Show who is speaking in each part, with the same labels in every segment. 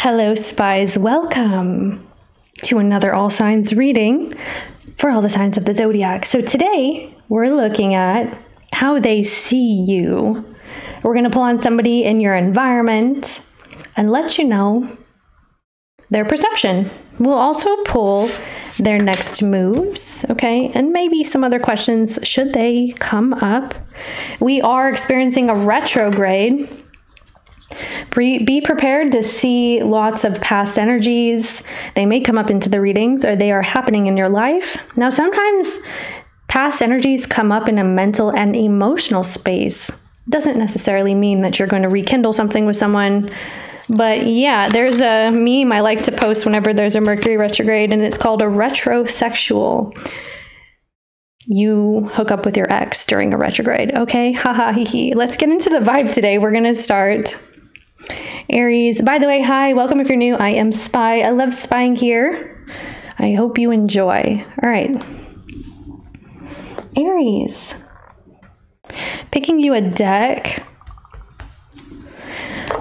Speaker 1: Hello, spies. Welcome to another All Signs reading for all the signs of the zodiac. So, today we're looking at how they see you. We're going to pull on somebody in your environment and let you know their perception. We'll also pull their next moves, okay, and maybe some other questions should they come up. We are experiencing a retrograde be prepared to see lots of past energies. They may come up into the readings or they are happening in your life. Now, sometimes past energies come up in a mental and emotional space. Doesn't necessarily mean that you're going to rekindle something with someone. But yeah, there's a meme I like to post whenever there's a Mercury retrograde, and it's called a retrosexual you hook up with your ex during a retrograde. Okay, haha, hee hee. Let's get into the vibe today. We're going to start Aries. By the way, hi, welcome if you're new. I am Spy. I love spying here. I hope you enjoy. All right. Aries. Picking you a deck.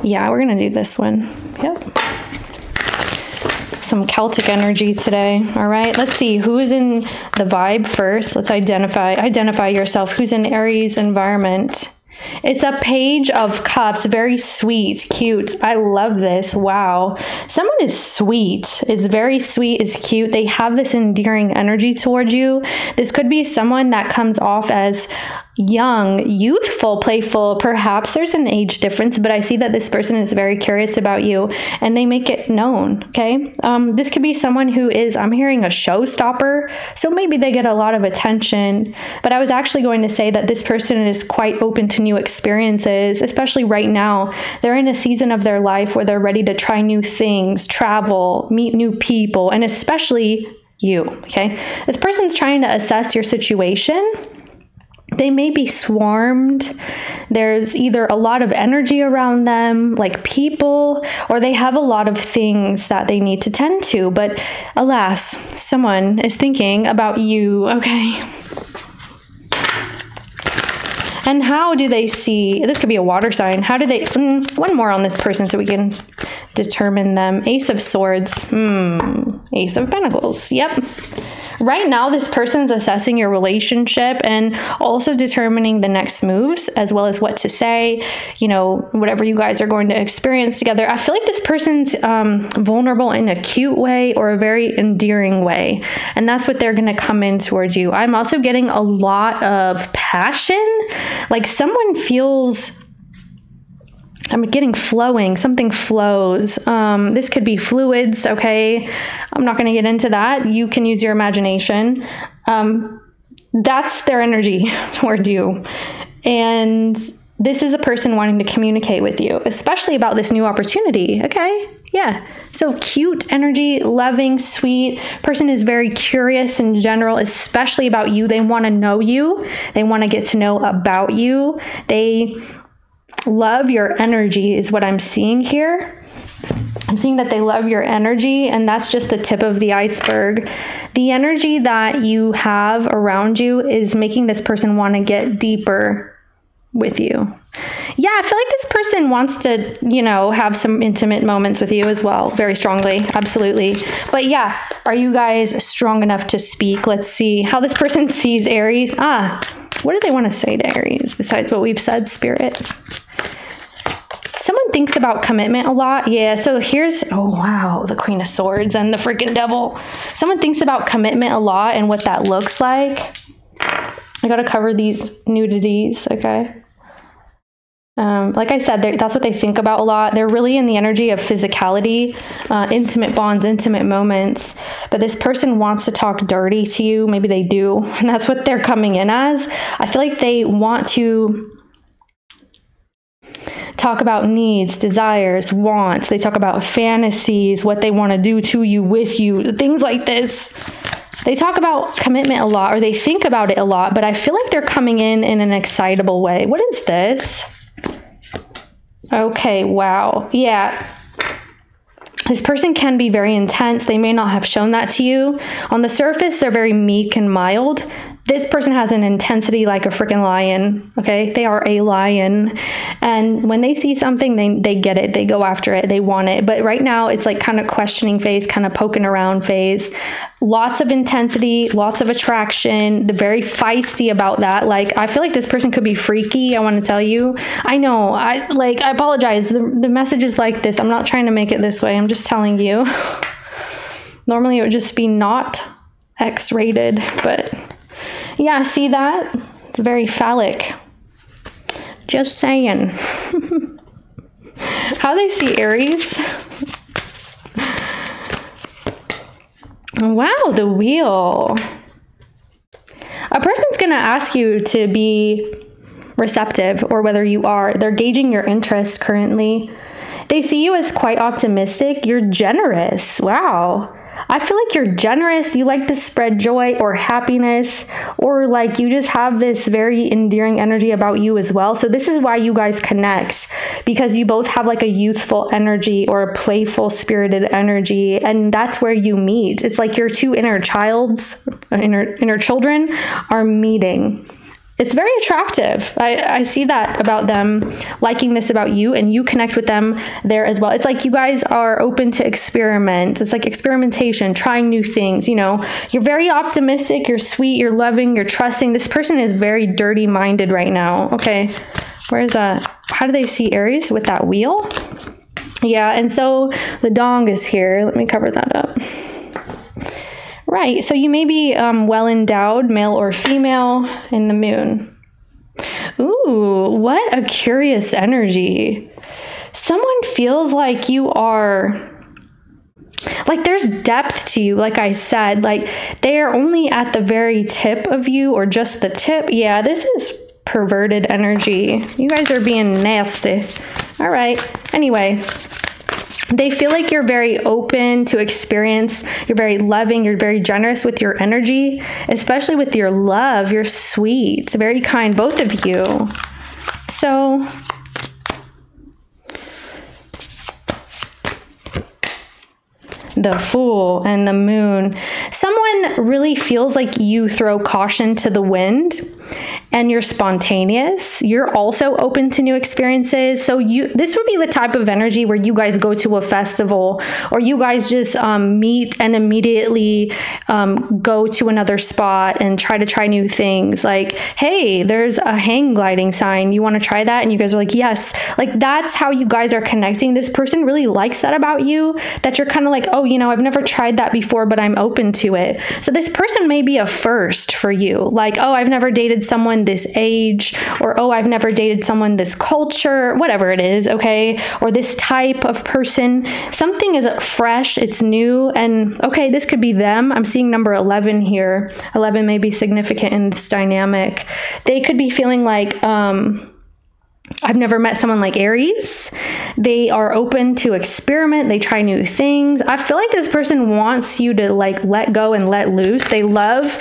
Speaker 1: Yeah, we're going to do this one. Yep. Some Celtic energy today. All right. Let's see who's in the vibe first. Let's identify identify yourself. Who's in Aries environment? It's a page of cups, very sweet, cute. I love this. Wow. Someone is sweet, is very sweet, is cute. They have this endearing energy towards you. This could be someone that comes off as young, youthful, playful. Perhaps there's an age difference, but I see that this person is very curious about you and they make it known. Okay. Um, this could be someone who is, I'm hearing a showstopper. So maybe they get a lot of attention. But I was actually going to say that this person is quite open to new experiences, especially right now. They're in a season of their life where they're ready to try new things, travel, meet new people, and especially you. Okay. This person's trying to assess your situation they may be swarmed. There's either a lot of energy around them, like people, or they have a lot of things that they need to tend to. But alas, someone is thinking about you, okay? And how do they see? This could be a water sign. How do they? Mm, one more on this person so we can determine them. Ace of Swords. Hmm. Ace of Pentacles. Yep right now this person's assessing your relationship and also determining the next moves as well as what to say you know whatever you guys are going to experience together. I feel like this person's um, vulnerable in a cute way or a very endearing way and that's what they're going to come in towards you. I'm also getting a lot of passion. Like someone feels I'm getting flowing. Something flows. Um, this could be fluids, okay? I'm not going to get into that. You can use your imagination. Um, that's their energy toward you. And this is a person wanting to communicate with you, especially about this new opportunity, okay? Yeah. So cute energy, loving, sweet. Person is very curious in general, especially about you. They want to know you. They want to get to know about you. They love your energy, is what I'm seeing here. I'm seeing that they love your energy, and that's just the tip of the iceberg. The energy that you have around you is making this person want to get deeper with you. Yeah, I feel like this person wants to, you know, have some intimate moments with you as well, very strongly. Absolutely. But yeah, are you guys strong enough to speak? Let's see how this person sees Aries. Ah, what do they want to say to Aries besides what we've said, Spirit? Someone thinks about commitment a lot. Yeah, so here's, oh wow, the Queen of Swords and the freaking devil. Someone thinks about commitment a lot and what that looks like. I gotta cover these nudities, okay? Um, like I said, that's what they think about a lot. They're really in the energy of physicality, uh, intimate bonds, intimate moments. But this person wants to talk dirty to you. Maybe they do. And that's what they're coming in as. I feel like they want to talk about needs, desires, wants. They talk about fantasies, what they want to do to you, with you, things like this. They talk about commitment a lot or they think about it a lot, but I feel like they're coming in in an excitable way. What is this? Okay, wow. Yeah. This person can be very intense. They may not have shown that to you. On the surface, they're very meek and mild. This person has an intensity like a freaking lion okay? They are a lion. And when they see something they, they get it. They go after it. They want it. But right now it's like kind of questioning phase kind of poking around phase. Lots of intensity lots of attraction the very feisty about that. Like i feel like this person could be freaky i want to tell you. I know. I like i apologize. The, the message is like this. I'm not trying to make it this way. I'm just telling you. Normally it would just be not x rated but yeah, see that? It's very phallic. Just saying. How they see Aries? Wow, the wheel. A person's going to ask you to be receptive or whether you are. They're gauging your interest currently. They see you as quite optimistic. You're generous. Wow. I feel like you're generous, you like to spread joy or happiness, or like you just have this very endearing energy about you as well. So, this is why you guys connect because you both have like a youthful energy or a playful, spirited energy, and that's where you meet. It's like your two inner childs, inner, inner children are meeting it's very attractive. I, I see that about them liking this about you, and you connect with them there as well. It's like you guys are open to experiment. It's like experimentation, trying new things. You know, you're very optimistic, you're sweet, you're loving, you're trusting. This person is very dirty minded right now. Okay, where's that? How do they see Aries with that wheel? Yeah, and so the dong is here. Let me cover that up. Right. So you may be um, well endowed, male or female, in the moon. Ooh, what a curious energy. Someone feels like you are. Like there's depth to you, like I said. Like they are only at the very tip of you or just the tip. Yeah, this is perverted energy. You guys are being nasty. All right. Anyway, they feel like you're very open to experience, you're very loving, you're very generous with your energy, especially with your love. You're sweet, very kind, both of you. So, the fool and the moon. Someone really feels like you throw caution to the wind and you're spontaneous. You're also open to new experiences. So you this would be the type of energy where you guys go to a festival or you guys just um, meet and immediately um, go to another spot and try to try new things. Like hey there's a hang gliding sign. You want to try that? And you guys are like yes. Like that's how you guys are connecting. This person really likes that about you that you're kind of like oh you know i've never tried that before but i'm open to it. So this person may be a first for you. Like oh i've never dated someone someone this age, or oh, I've never dated someone this culture, whatever it is, okay, or this type of person. Something is fresh, it's new, and okay, this could be them. I'm seeing number 11 here. 11 may be significant in this dynamic. They could be feeling like, um, I've never met someone like Aries. They are open to experiment, they try new things. I feel like this person wants you to like let go and let loose. They love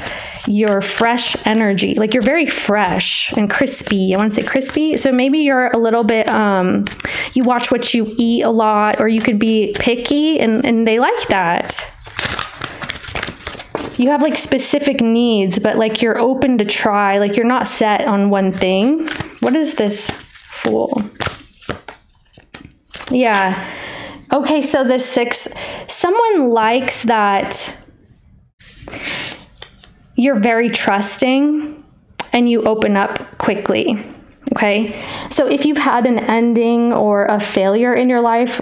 Speaker 1: your fresh energy. Like you're very fresh and crispy. I want to say crispy. So maybe you're a little bit um you watch what you eat a lot or you could be picky and and they like that. You have like specific needs, but like you're open to try. Like you're not set on one thing. What is this fool? Yeah. Okay, so the six, someone likes that you're very trusting and you open up quickly. Okay. So if you've had an ending or a failure in your life,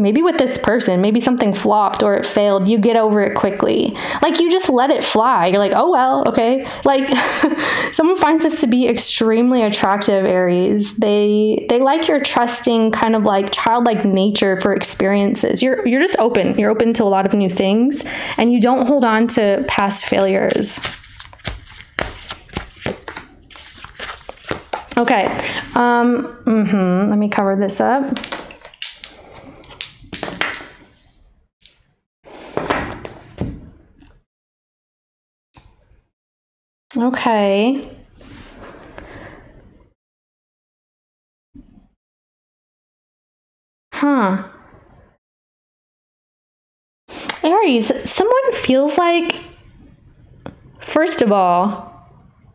Speaker 1: maybe with this person, maybe something flopped or it failed, you get over it quickly. Like you just let it fly. You're like, oh well, okay. Like someone finds this to be extremely attractive, Aries. They they like your trusting kind of like childlike nature for experiences. You're you're just open. You're open to a lot of new things and you don't hold on to past failures. Okay. Um, mm-hmm. Let me cover this up. Okay. Huh. Aries, someone feels like, first of all,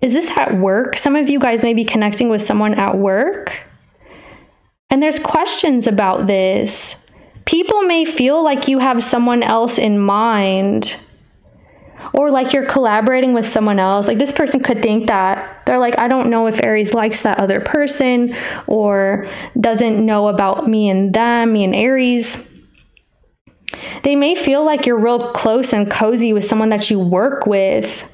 Speaker 1: is this at work? Some of you guys may be connecting with someone at work. And there's questions about this. People may feel like you have someone else in mind or like you're collaborating with someone else. Like this person could think that they're like, I don't know if Aries likes that other person or doesn't know about me and them, me and Aries. They may feel like you're real close and cozy with someone that you work with.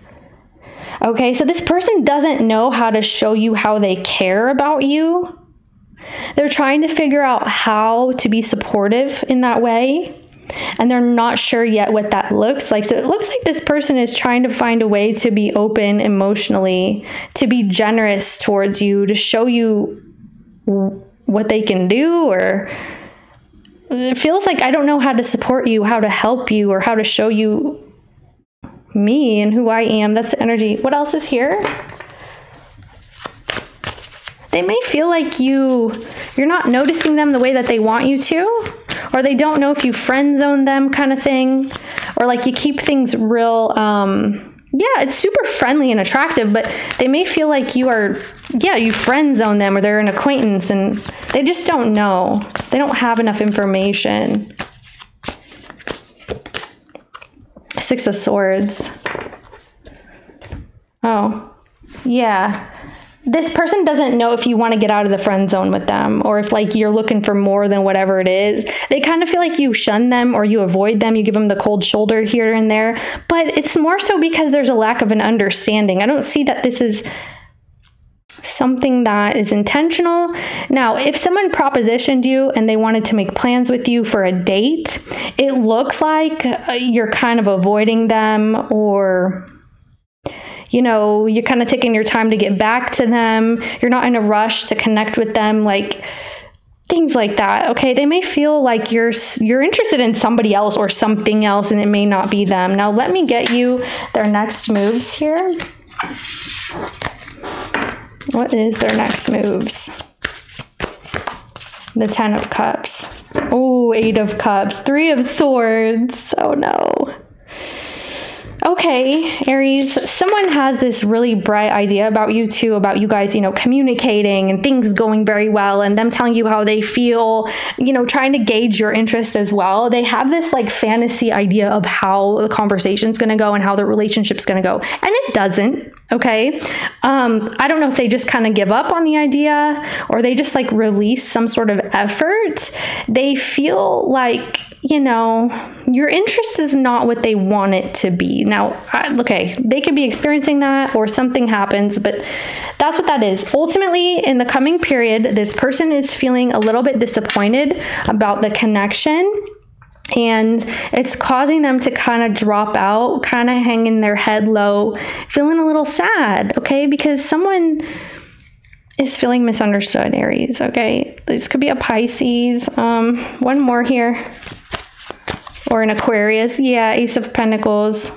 Speaker 1: Okay, so this person doesn't know how to show you how they care about you. They're trying to figure out how to be supportive in that way, and they're not sure yet what that looks like. So it looks like this person is trying to find a way to be open emotionally, to be generous towards you, to show you what they can do or it feels like I don't know how to support you, how to help you, or how to show you me and who I am. That's the energy. What else is here? They may feel like you you're not noticing them the way that they want you to, or they don't know if you friend zone them kind of thing, or like you keep things real um yeah, it's super friendly and attractive, but they may feel like you are, yeah, you friend zone them or they're an acquaintance and they just don't know. They don't have enough information. Six of Swords. Oh, yeah. This person doesn't know if you want to get out of the friend zone with them or if like you're looking for more than whatever it is. They kind of feel like you shun them or you avoid them, you give them the cold shoulder here and there, but it's more so because there's a lack of an understanding. I don't see that this is something that is intentional. Now, if someone propositioned you and they wanted to make plans with you for a date, it looks like uh, you're kind of avoiding them or you know, you're kind of taking your time to get back to them. You're not in a rush to connect with them like things like that. Okay, they may feel like you're you're interested in somebody else or something else and it may not be them. Now, let me get you their next moves here. What is their next moves? The Ten of Cups. Oh, Eight of Cups. Three of Swords. Oh no okay, Aries, someone has this really bright idea about you too, about you guys, you know, communicating and things going very well and them telling you how they feel, you know, trying to gauge your interest as well. They have this like fantasy idea of how the conversation's going to go and how the relationship's going to go. And it doesn't, okay? Um, I don't know if they just kind of give up on the idea or they just like release some sort of effort. They feel like you know, your interest is not what they want it to be. Now, okay, they could be experiencing that or something happens, but that's what that is. Ultimately, in the coming period, this person is feeling a little bit disappointed about the connection and it's causing them to kind of drop out, kind of hanging their head low, feeling a little sad, okay? Because someone is feeling misunderstood, Aries, okay? This could be a Pisces. Um, one more here or an Aquarius. Yeah, Ace of Pentacles.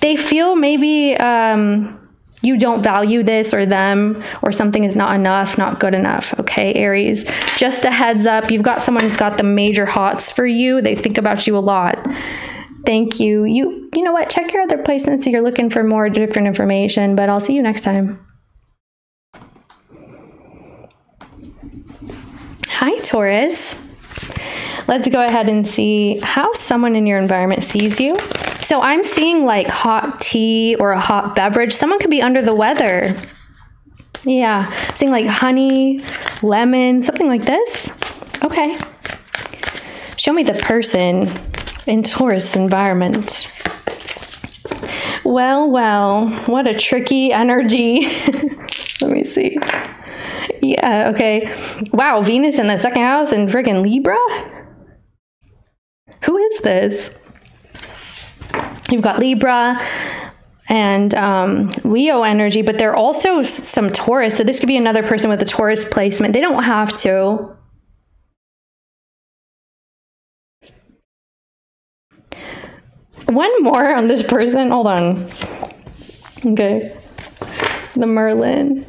Speaker 1: They feel maybe um, you don't value this or them or something is not enough, not good enough. Okay, Aries. Just a heads up, you've got someone who's got the major hots for you. They think about you a lot. Thank you. You you know what? Check your other placements if you're looking for more different information, but I'll see you next time. Hi, Taurus let's go ahead and see how someone in your environment sees you. So I'm seeing like hot tea or a hot beverage. Someone could be under the weather. Yeah, seeing like honey, lemon, something like this. Okay. Show me the person in Taurus environment. Well, well, what a tricky energy. Let me see. Yeah, okay. Wow, Venus in the second house and friggin' Libra? Who is this? You've got Libra and um, Leo energy, but they're also some Taurus. So this could be another person with a Taurus placement. They don't have to. One more on this person. Hold on. Okay. The Merlin.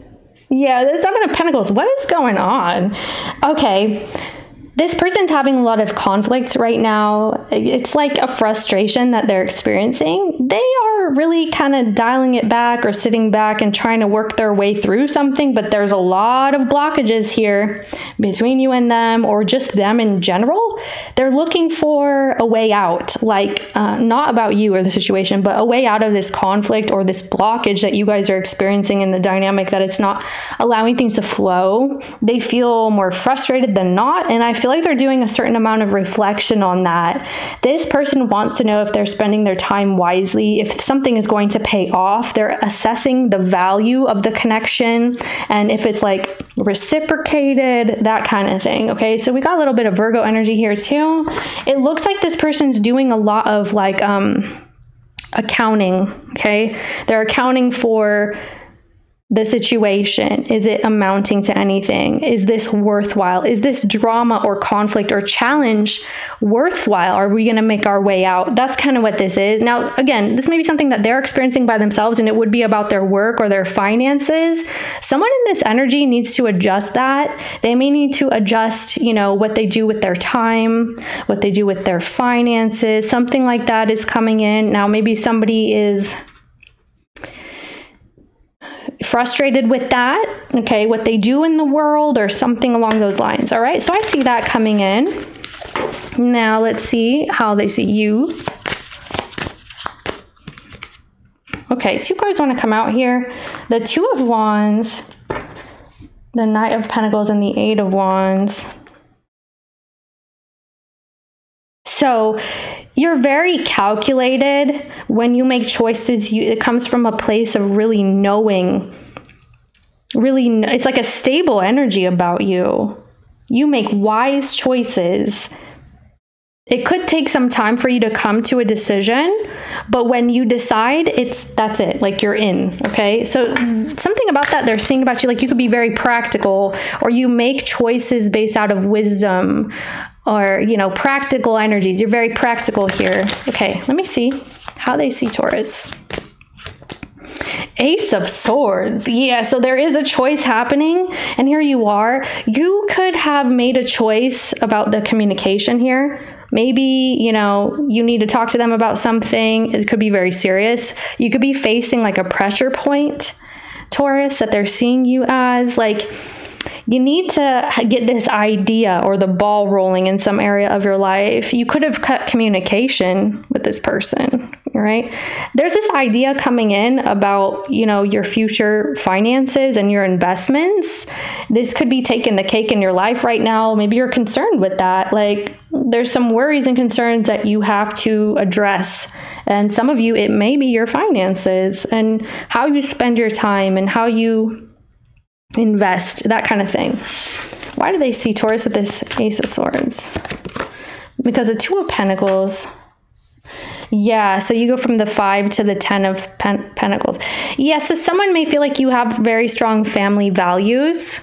Speaker 1: Yeah, the Seven of Pentacles. What is going on? Okay this person's having a lot of conflicts right now. It's like a frustration that they're experiencing. They are really kind of dialing it back or sitting back and trying to work their way through something, but there's a lot of blockages here between you and them or just them in general. They're looking for a way out, like uh, not about you or the situation, but a way out of this conflict or this blockage that you guys are experiencing in the dynamic that it's not allowing things to flow. They feel more frustrated than not, and I feel like they're doing a certain amount of reflection on that. This person wants to know if they're spending their time wisely, if something is going to pay off. They're assessing the value of the connection and if it's like reciprocated, that kind of thing. Okay, so we got a little bit of Virgo energy here too. It looks like this person's doing a lot of like um accounting, okay? They're accounting for the situation? Is it amounting to anything? Is this worthwhile? Is this drama or conflict or challenge worthwhile? Are we going to make our way out? That's kind of what this is. Now, again, this may be something that they're experiencing by themselves and it would be about their work or their finances. Someone in this energy needs to adjust that. They may need to adjust, you know, what they do with their time, what they do with their finances. Something like that is coming in. Now, maybe somebody is frustrated with that, okay, what they do in the world or something along those lines. All right, so I see that coming in. Now let's see how they see you. Okay, two cards want to come out here. The Two of Wands, the Knight of Pentacles, and the Eight of Wands. So you're very calculated when you make choices. You, it comes from a place of really knowing. Really, it's like a stable energy about you. You make wise choices. It could take some time for you to come to a decision, but when you decide, it's that's it. Like you're in, okay? So something about that they're saying about you like you could be very practical or you make choices based out of wisdom or you know practical energies you're very practical here okay let me see how they see taurus Ace of Swords. Yeah, so there is a choice happening, and here you are. You could have made a choice about the communication here. Maybe, you know, you need to talk to them about something. It could be very serious. You could be facing like a pressure point, Taurus, that they're seeing you as. Like, you need to get this idea or the ball rolling in some area of your life. You could have cut communication with this person, right? There's this idea coming in about, you know, your future finances and your investments. This could be taking the cake in your life right now. Maybe you're concerned with that. Like there's some worries and concerns that you have to address. And some of you, it may be your finances and how you spend your time and how you invest, that kind of thing. Why do they see Taurus with this Ace of Swords? Because the Two of Pentacles. Yeah, so you go from the five to the ten of pen- pentacles. Yeah, so someone may feel like you have very strong family values.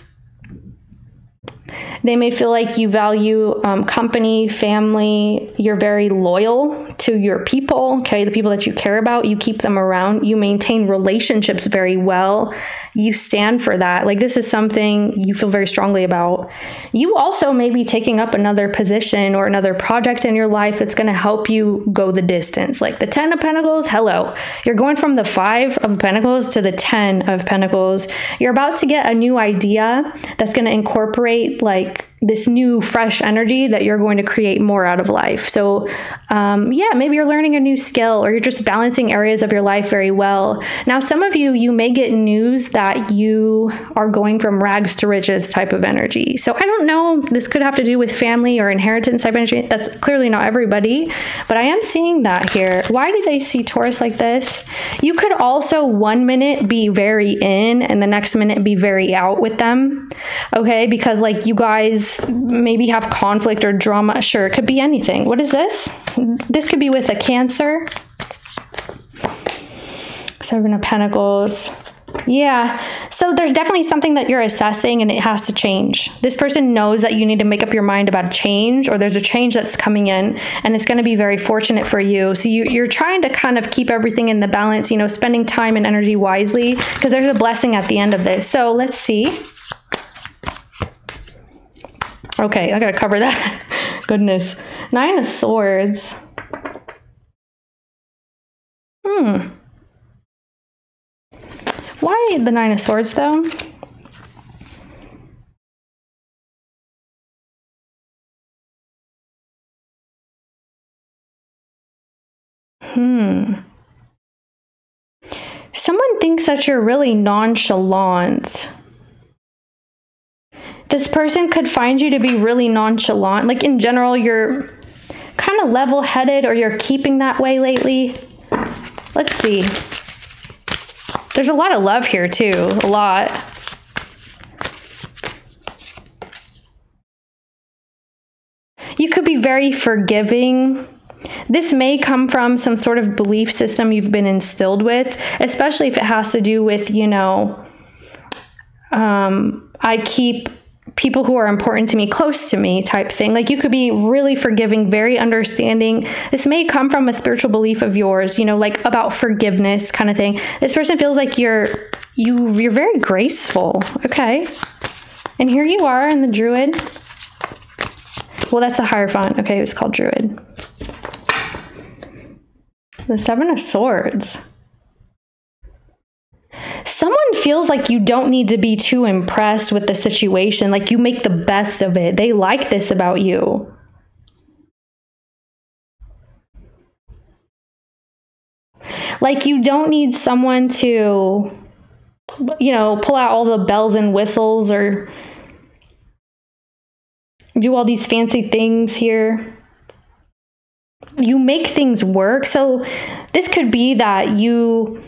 Speaker 1: They may feel like you value um, company, family. You're very loyal to your people, okay? The people that you care about, you keep them around. You maintain relationships very well. You stand for that. Like, this is something you feel very strongly about. You also may be taking up another position or another project in your life that's going to help you go the distance. Like the 10 of Pentacles, hello. You're going from the 5 of Pentacles to the 10 of Pentacles. You're about to get a new idea that's going to incorporate, like, Bye this new fresh energy that you're going to create more out of life. So um, yeah maybe you're learning a new skill or you're just balancing areas of your life very well. Now some of you you may get news that you are going from rags to riches type of energy. So i don't know this could have to do with family or inheritance type energy. That's clearly not everybody but i am seeing that here. Why do they see taurus like this? You could also one minute be very in and the next minute be very out with them. Okay because like you guys guys maybe have conflict or drama. Sure, it could be anything. What is this? This could be with a Cancer. Seven of Pentacles. Yeah. So there's definitely something that you're assessing and it has to change. This person knows that you need to make up your mind about a change or there's a change that's coming in and it's going to be very fortunate for you. So you, you're trying to kind of keep everything in the balance, you know, spending time and energy wisely because there's a blessing at the end of this. So let's see. Okay, I gotta cover that. Goodness. Nine of Swords. Hmm. Why the Nine of Swords, though? Hmm. Someone thinks that you're really nonchalant. This person could find you to be really nonchalant. Like in general, you're kind of level headed or you're keeping that way lately. Let's see. There's a lot of love here, too. A lot. You could be very forgiving. This may come from some sort of belief system you've been instilled with, especially if it has to do with, you know, um, I keep people who are important to me close to me type thing. Like you could be really forgiving, very understanding. This may come from a spiritual belief of yours, you know, like about forgiveness kind of thing. This person feels like you're you you're very graceful. Okay. And here you are in the druid. Well, that's a higher font. Okay, it's called druid. The Seven of Swords someone feels like you don't need to be too impressed with the situation. Like you make the best of it. They like this about you. Like you don't need someone to, you know, pull out all the bells and whistles or do all these fancy things here. You make things work. So this could be that you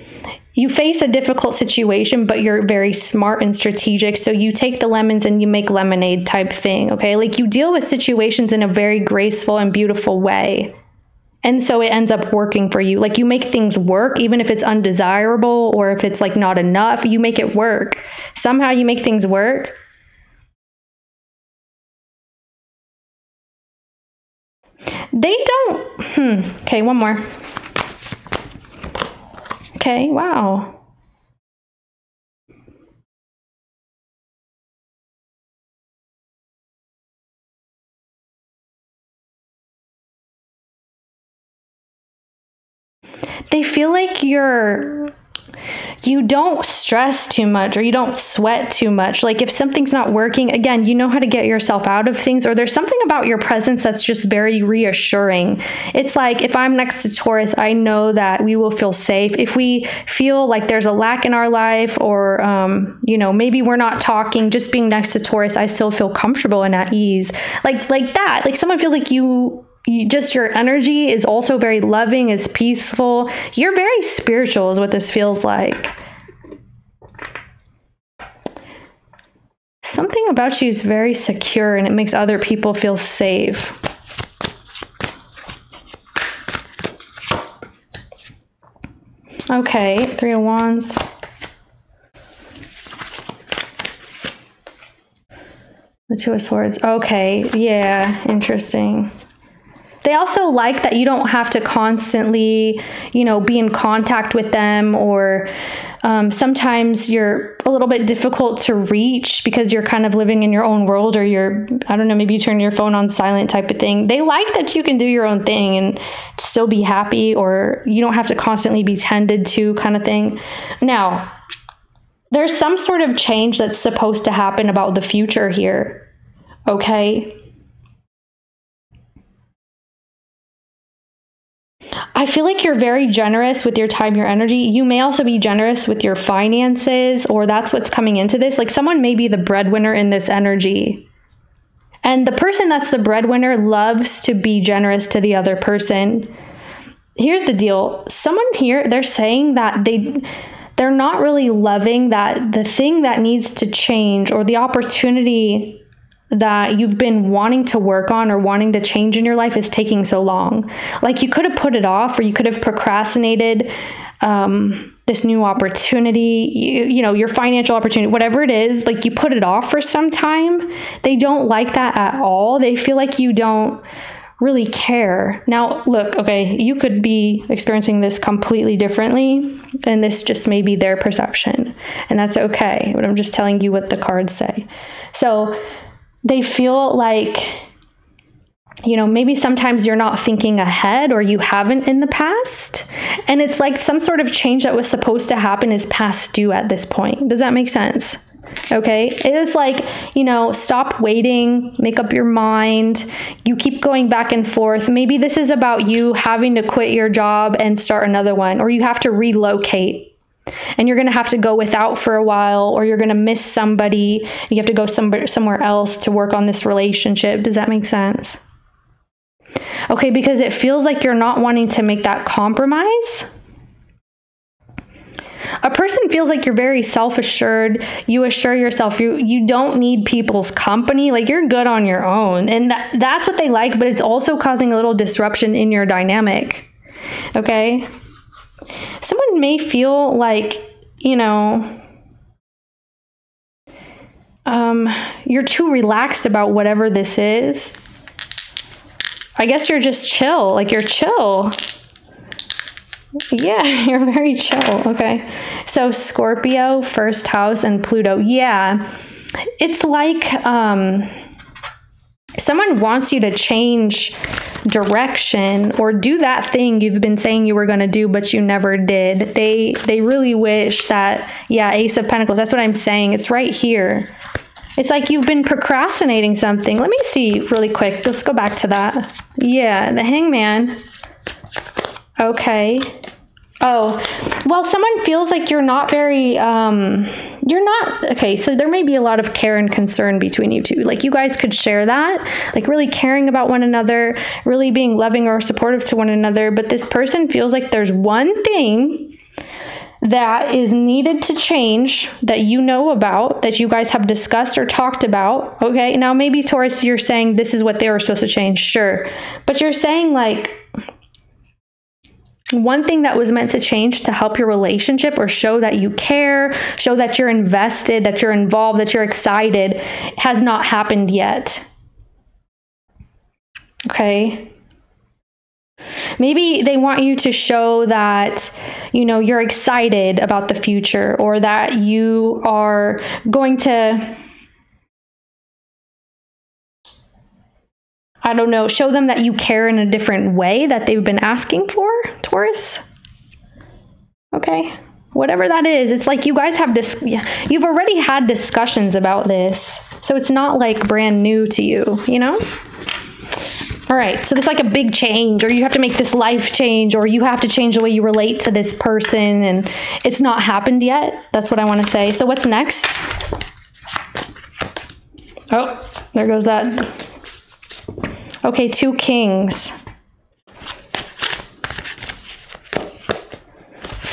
Speaker 1: you face a difficult situation, but you're very smart and strategic. So you take the lemons and you make lemonade type thing. Okay. Like you deal with situations in a very graceful and beautiful way. And so it ends up working for you. Like you make things work, even if it's undesirable or if it's like not enough, you make it work. Somehow you make things work. They don't. Hmm. Okay, one more. Okay, wow. They feel like you're you don't stress too much or you don't sweat too much. Like if something's not working, again, you know how to get yourself out of things, or there's something about your presence that's just very reassuring. It's like if I'm next to Taurus, I know that we will feel safe. If we feel like there's a lack in our life, or, um, you know, maybe we're not talking, just being next to Taurus, I still feel comfortable and at ease. Like, like that. Like someone feels like you just your energy is also very loving, is peaceful. You're very spiritual, is what this feels like. Something about you is very secure and it makes other people feel safe. Okay, Three of Wands. The Two of Swords. Okay, yeah, interesting. They also like that you don't have to constantly, you know, be in contact with them or um, sometimes you're a little bit difficult to reach because you're kind of living in your own world or you're, I don't know, maybe you turn your phone on silent type of thing. They like that you can do your own thing and still be happy or you don't have to constantly be tended to kind of thing. Now, there's some sort of change that's supposed to happen about the future here. Okay. I feel like you're very generous with your time, your energy. You may also be generous with your finances, or that's what's coming into this. Like someone may be the breadwinner in this energy. And the person that's the breadwinner loves to be generous to the other person. Here's the deal someone here, they're saying that they they're not really loving that the thing that needs to change or the opportunity that you've been wanting to work on or wanting to change in your life is taking so long. Like you could have put it off or you could have procrastinated um, this new opportunity, you, you know, your financial opportunity, whatever it is, like you put it off for some time. They don't like that at all. They feel like you don't really care. Now, look, okay, you could be experiencing this completely differently, and this just may be their perception, and that's okay. But I'm just telling you what the cards say. So, they feel like you know, maybe sometimes you're not thinking ahead or you haven't in the past. And it's like some sort of change that was supposed to happen is past due at this point. Does that make sense? Okay. It is like, you know, stop waiting, make up your mind. You keep going back and forth. Maybe this is about you having to quit your job and start another one, or you have to relocate and you're going to have to go without for a while or you're going to miss somebody. You have to go somewhere somewhere else to work on this relationship. Does that make sense? Okay because it feels like you're not wanting to make that compromise. A person feels like you're very self-assured. You assure yourself you you don't need people's company. Like you're good on your own. And that, that's what they like but it's also causing a little disruption in your dynamic. Okay someone may feel like you know um, you're too relaxed about whatever this is i guess you're just chill like you're chill yeah, you're very chill. Okay. So Scorpio, first house, and Pluto. Yeah. It's like um, someone wants you to change direction or do that thing you've been saying you were going to do but you never did. They they really wish that yeah ace of pentacles that's what i'm saying. It's right here. It's like you've been procrastinating something. Let me see really quick. Let's go back to that. Yeah the hangman. Okay. Oh, well, someone feels like you're not very, um, you're not, okay, so there may be a lot of care and concern between you two. Like, you guys could share that, like, really caring about one another, really being loving or supportive to one another. But this person feels like there's one thing that is needed to change that you know about, that you guys have discussed or talked about. Okay, now maybe Taurus, you're saying this is what they were supposed to change, sure. But you're saying, like, one thing that was meant to change to help your relationship or show that you care, show that you're invested, that you're involved, that you're excited, has not happened yet. Okay. Maybe they want you to show that, you know, you're excited about the future or that you are going to I don't know, show them that you care in a different way that they've been asking for, Okay? Whatever that is, it's like you guys have this, you've already had discussions about this. So it's not like brand new to you, you know? All right, so it's like a big change, or you have to make this life change, or you have to change the way you relate to this person, and it's not happened yet. That's what I want to say. So, what's next? Oh, there goes that Okay, two kings.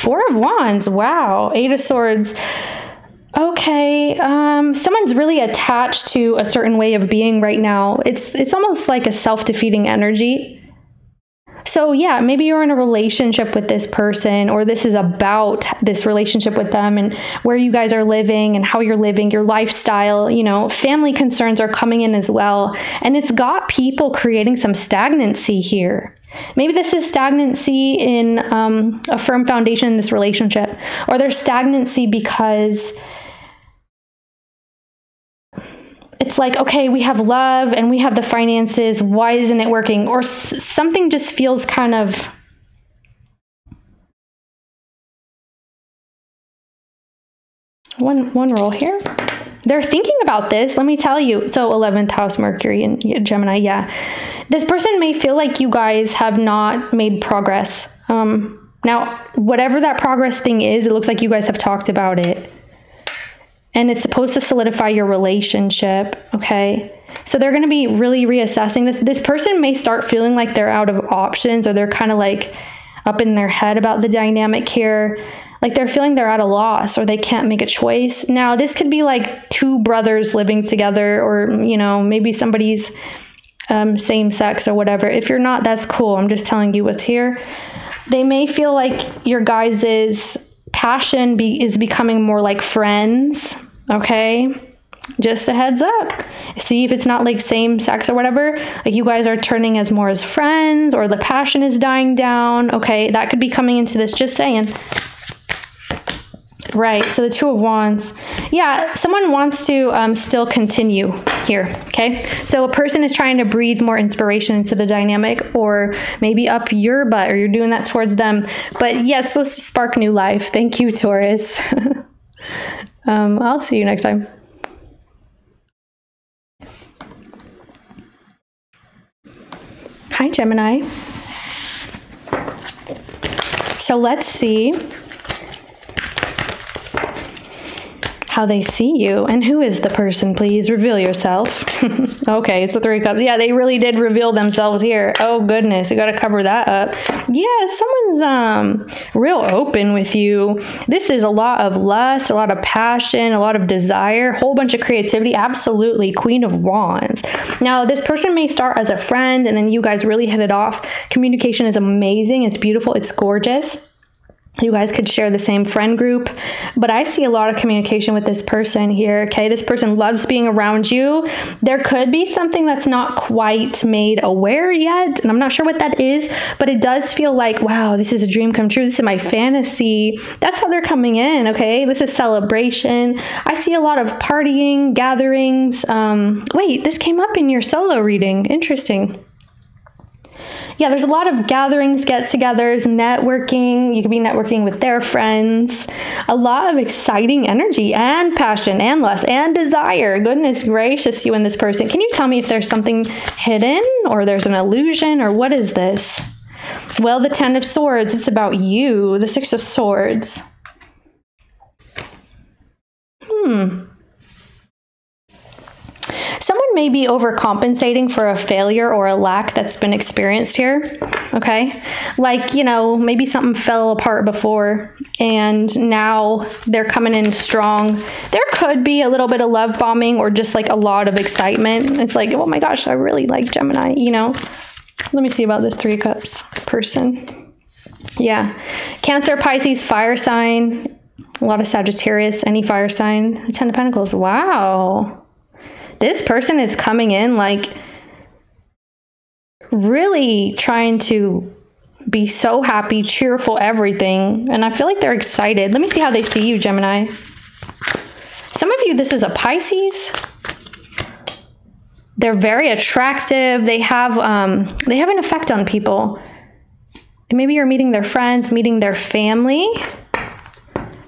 Speaker 1: Four of wands. Wow. Eight of swords. Okay, um, someone's really attached to a certain way of being right now. It's it's almost like a self-defeating energy. So, yeah, maybe you're in a relationship with this person, or this is about this relationship with them and where you guys are living and how you're living, your lifestyle. You know, family concerns are coming in as well. And it's got people creating some stagnancy here. Maybe this is stagnancy in um, a firm foundation in this relationship, or there's stagnancy because it's like, okay, we have love and we have the finances. Why isn't it working? Or s- something just feels kind of. One, one roll here. They're thinking about this. Let me tell you. So, 11th house Mercury and Gemini. Yeah. This person may feel like you guys have not made progress. Um, now, whatever that progress thing is, it looks like you guys have talked about it and it's supposed to solidify your relationship, okay? So they're going to be really reassessing this. This person may start feeling like they're out of options or they're kind of like up in their head about the dynamic here. Like they're feeling they're at a loss or they can't make a choice. Now, this could be like two brothers living together or, you know, maybe somebody's um, same sex or whatever. If you're not, that's cool. I'm just telling you what's here. They may feel like your guys' passion be, is becoming more like friends Okay? Just a heads up. See if it's not like same sex or whatever. Like you guys are turning as more as friends or the passion is dying down. Okay? That could be coming into this. Just saying. Right. So the Two of Wands. Yeah, someone wants to um, still continue here. Okay. So a person is trying to breathe more inspiration into the dynamic, or maybe up your butt, or you're doing that towards them. But yeah, it's supposed to spark new life. Thank you, Taurus. um, I'll see you next time. Hi, Gemini. So let's see how they see you. And who is the person, please? Reveal yourself. okay, it's the three cups. Yeah, they really did reveal themselves here. Oh goodness, we gotta cover that up. Yeah, someone's um real open with you. This is a lot of lust, a lot of passion, a lot of desire, whole bunch of creativity. Absolutely, Queen of Wands. Now, this person may start as a friend and then you guys really hit it off. Communication is amazing, it's beautiful, it's gorgeous you guys could share the same friend group but i see a lot of communication with this person here okay? This person loves being around you. There could be something that's not quite made aware yet and i'm not sure what that is but it does feel like wow this is a dream come true. This is my fantasy. That's how they're coming in okay? This is celebration. I see a lot of partying gatherings. Um, wait this came up in your solo reading. Interesting yeah, there's a lot of gatherings, get togethers, networking. You could be networking with their friends. A lot of exciting energy and passion and lust and desire. Goodness gracious, you and this person. Can you tell me if there's something hidden or there's an illusion or what is this? Well, the Ten of Swords, it's about you. The Six of Swords. Hmm someone may be overcompensating for a failure or a lack that's been experienced here. Okay. Like, you know, maybe something fell apart before and now they're coming in strong. There could be a little bit of love bombing or just like a lot of excitement. It's like, oh my gosh, I really like Gemini, you know? Let me see about this Three Cups person. Yeah. Cancer, Pisces, fire sign. A lot of Sagittarius, any fire sign. Ten of Pentacles. Wow this person is coming in like really trying to be so happy, cheerful, everything. And I feel like they're excited. Let me see how they see you, Gemini. Some of you, this is a Pisces. They're very attractive. They have um, they have an effect on people. Maybe you're meeting their friends, meeting their family.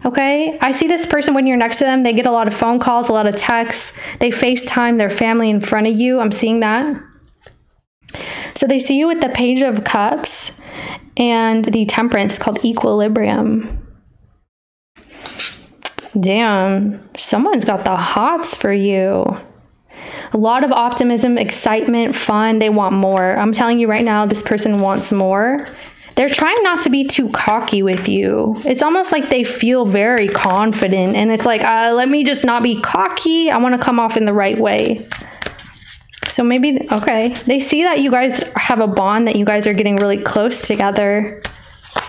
Speaker 1: Okay. I see this person when you're next to them, they get a lot of phone calls, a lot of texts. They FaceTime their family in front of you. I'm seeing that. So they see you with the Page of Cups and the Temperance called Equilibrium. Damn, someone's got the hots for you. A lot of optimism, excitement, fun. They want more. I'm telling you right now, this person wants more they're trying not to be too cocky with you. It's almost like they feel very confident, and it's like, uh, let me just not be cocky. I want to come off in the right way. So maybe, okay, they see that you guys have a bond, that you guys are getting really close together.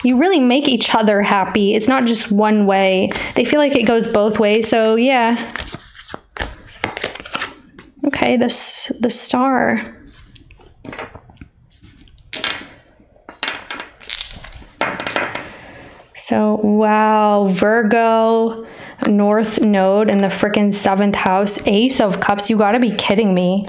Speaker 1: You really make each other happy. It's not just one way. They feel like it goes both ways. So, yeah. Okay, this the star. So, wow, Virgo, North Node in the freaking seventh house, Ace of Cups. You gotta be kidding me.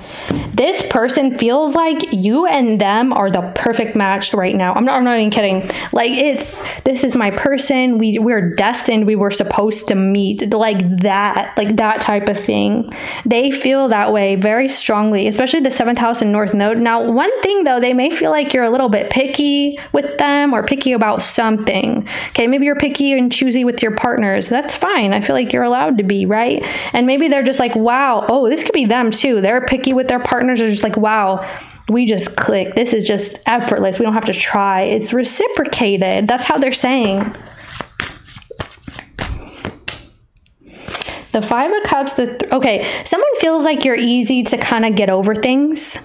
Speaker 1: This person feels like you and them are the perfect match right now. I'm not, I'm not even kidding. Like, it's this is my person. We, we're destined. We were supposed to meet. Like that, like that type of thing. They feel that way very strongly, especially the seventh house and North Node. Now, one thing though, they may feel like you're a little bit picky with them or picky about something. Okay, maybe you're picky and choosy with your partners. That's fine. I feel like you're allowed to be, right? And maybe they're just like, wow, oh, this could be them too. They're picky with their partners, are just like, wow, we just click. This is just effortless. We don't have to try. It's reciprocated. That's how they're saying. The Five of Cups, the th- okay, someone feels like you're easy to kind of get over things.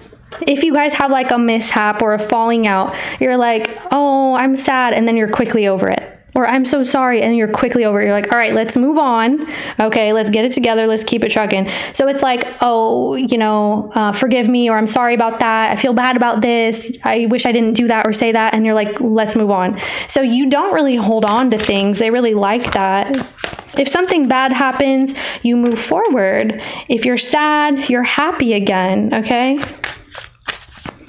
Speaker 1: If you guys have like a mishap or a falling out, you're like, oh, I'm sad, and then you're quickly over it or I'm so sorry, and you're quickly over. You're like, all right, let's move on. Okay, let's get it together. Let's keep it trucking. So it's like, oh, you know, uh, forgive me, or I'm sorry about that. I feel bad about this. I wish I didn't do that or say that. And you're like, let's move on. So you don't really hold on to things. They really like that. If something bad happens, you move forward. If you're sad, you're happy again. Okay.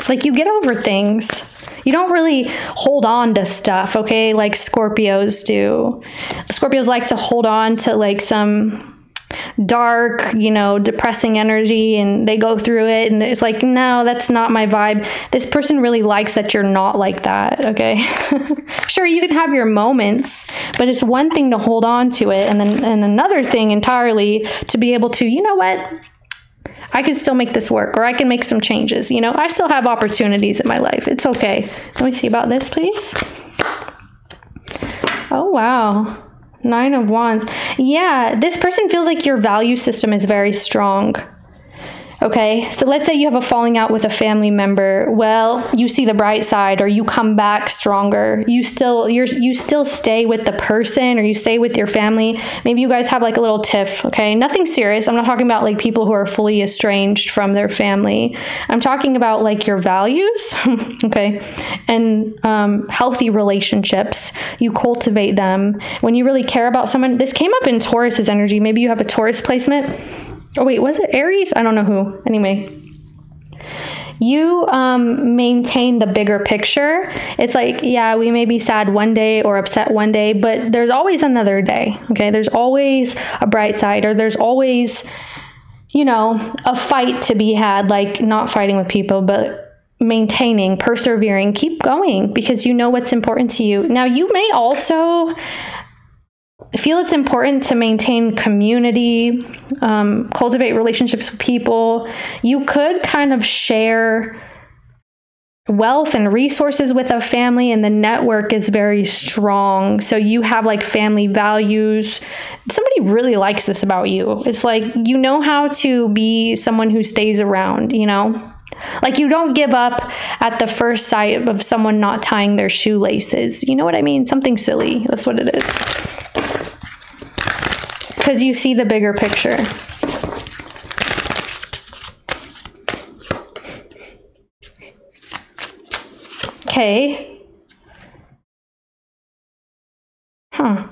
Speaker 1: Like you get over things. You don't really hold on to stuff, okay, like Scorpios do. Scorpios like to hold on to like some dark, you know, depressing energy and they go through it and it's like, no, that's not my vibe. This person really likes that you're not like that, okay? sure, you can have your moments, but it's one thing to hold on to it and then and another thing entirely to be able to, you know what? I can still make this work or I can make some changes. You know, I still have opportunities in my life. It's okay. Let me see about this, please. Oh, wow. Nine of Wands. Yeah, this person feels like your value system is very strong. Okay, so let's say you have a falling out with a family member. Well, you see the bright side, or you come back stronger. You still you're you still stay with the person, or you stay with your family. Maybe you guys have like a little tiff. Okay, nothing serious. I'm not talking about like people who are fully estranged from their family. I'm talking about like your values. okay, and um, healthy relationships. You cultivate them when you really care about someone. This came up in Taurus's energy. Maybe you have a Taurus placement Oh, wait, was it Aries? I don't know who. Anyway, you um, maintain the bigger picture. It's like, yeah, we may be sad one day or upset one day, but there's always another day. Okay. There's always a bright side, or there's always, you know, a fight to be had, like not fighting with people, but maintaining, persevering, keep going because you know what's important to you. Now, you may also I feel it's important to maintain community, um, cultivate relationships with people. You could kind of share wealth and resources with a family, and the network is very strong. So you have like family values. Somebody really likes this about you. It's like you know how to be someone who stays around, you know? Like you don't give up at the first sight of someone not tying their shoelaces. You know what I mean? Something silly. That's what it is because you see the bigger picture. Okay. Huh.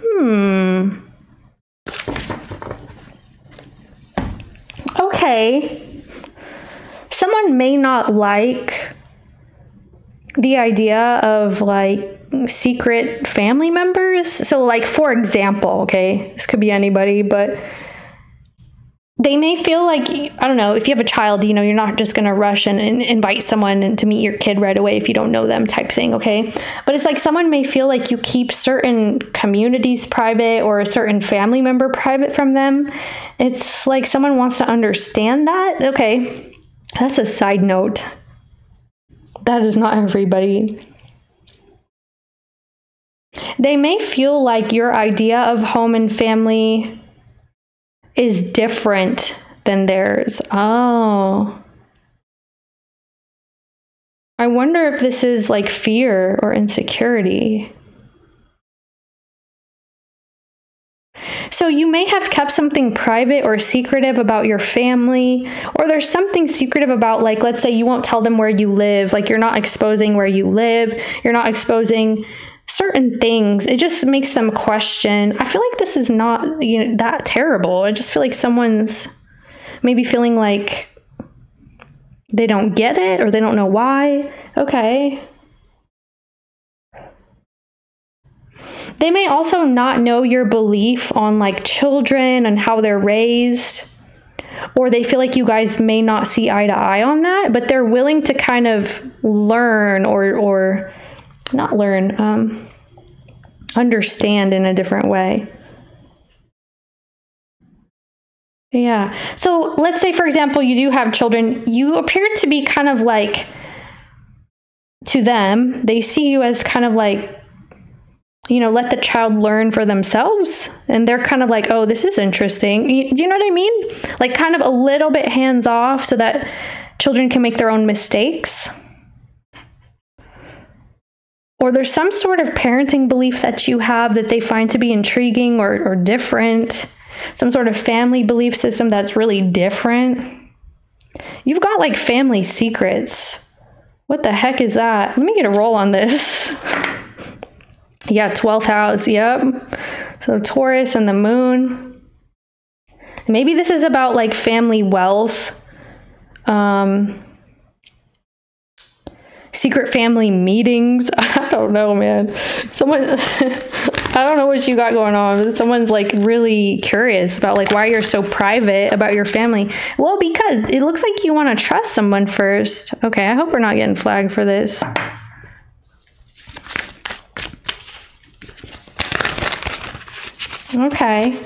Speaker 1: Hmm. Okay. Someone may not like the idea of like secret family members. So, like, for example, okay, this could be anybody, but they may feel like, I don't know, if you have a child, you know, you're not just going to rush and, and invite someone to meet your kid right away if you don't know them, type thing, okay? But it's like someone may feel like you keep certain communities private or a certain family member private from them. It's like someone wants to understand that. Okay, that's a side note that is not everybody. They may feel like your idea of home and family is different than theirs. Oh. I wonder if this is like fear or insecurity. So you may have kept something private or secretive about your family, or there's something secretive about, like, let's say you won't tell them where you live, like, you're not exposing where you live, you're not exposing certain things. It just makes them question. I feel like this is not you know that terrible. I just feel like someone's maybe feeling like they don't get it or they don't know why. Okay They may also not know your belief on like children and how they're raised, or they feel like you guys may not see eye to eye on that, but they're willing to kind of learn or or not learn, um, understand in a different way. Yeah. So let's say, for example, you do have children. You appear to be kind of like, to them, they see you as kind of like you know, let the child learn for themselves. And they're kind of like, oh, this is interesting. Do you know what I mean? Like, kind of a little bit hands off so that children can make their own mistakes. Or there's some sort of parenting belief that you have that they find to be intriguing or, or different, some sort of family belief system that's really different. You've got like family secrets. What the heck is that? Let me get a roll on this. yeah, 12th house. Yep. So Taurus and the moon. Maybe this is about like family wealth. Um, secret family meetings. I don't know, man. Someone, I don't know what you got going on, someone's like really curious about like why you're so private about your family. Well, because it looks like you want to trust someone first. Okay, I hope we're not getting flagged for this. Okay.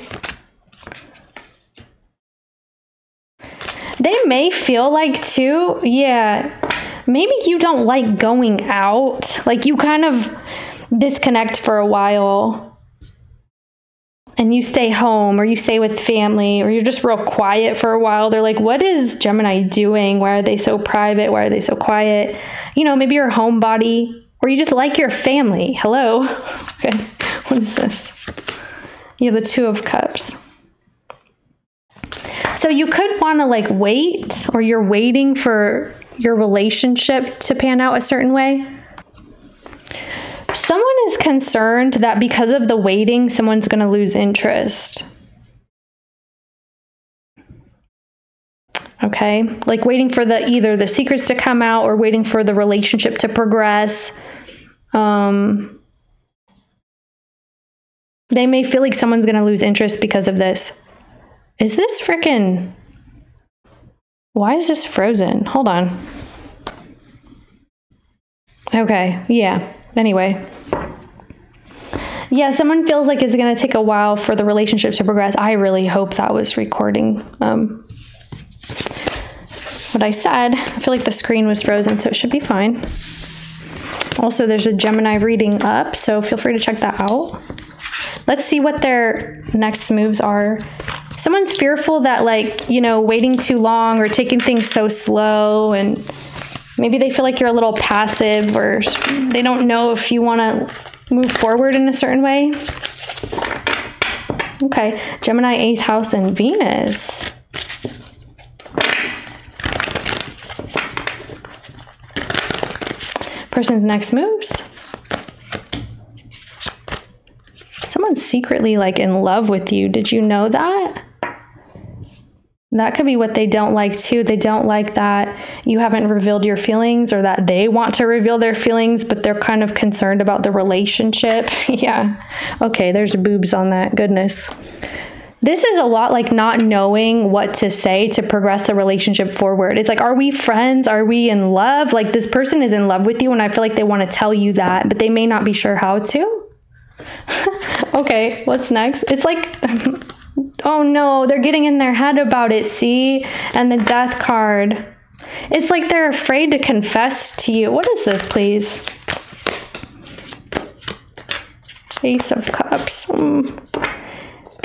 Speaker 1: They may feel like too, yeah maybe you don't like going out. Like you kind of disconnect for a while and you stay home or you stay with family or you're just real quiet for a while. They're like, what is Gemini doing? Why are they so private? Why are they so quiet? You know, maybe you're a homebody or you just like your family. Hello. Okay. What is this? Yeah, the Two of Cups. So you could want to like wait or you're waiting for your relationship to pan out a certain way. Someone is concerned that because of the waiting, someone's going to lose interest. Okay? Like waiting for the either the secrets to come out or waiting for the relationship to progress. Um, they may feel like someone's going to lose interest because of this. Is this freaking why is this frozen? Hold on. Okay, yeah. Anyway. Yeah, someone feels like it's going to take a while for the relationship to progress. I really hope that was recording um, what I said. I feel like the screen was frozen, so it should be fine. Also, there's a Gemini reading up, so feel free to check that out. Let's see what their next moves are. Someone's fearful that like you know waiting too long or taking things so slow and maybe they feel like you're a little passive or they don't know if you want to move forward in a certain way. Okay gemini eighth house and venus. Person's next moves someone's secretly like in love with you did you know that that could be what they don't like too. They don't like that you haven't revealed your feelings or that they want to reveal their feelings, but they're kind of concerned about the relationship. yeah. Okay, there's boobs on that. Goodness. This is a lot like not knowing what to say to progress the relationship forward. It's like, are we friends? Are we in love? Like, this person is in love with you, and I feel like they want to tell you that, but they may not be sure how to. okay, what's next? It's like Oh no, they're getting in their head about it, see? And the death card. It's like they're afraid to confess to you. What is this, please? Ace of Cups. Mm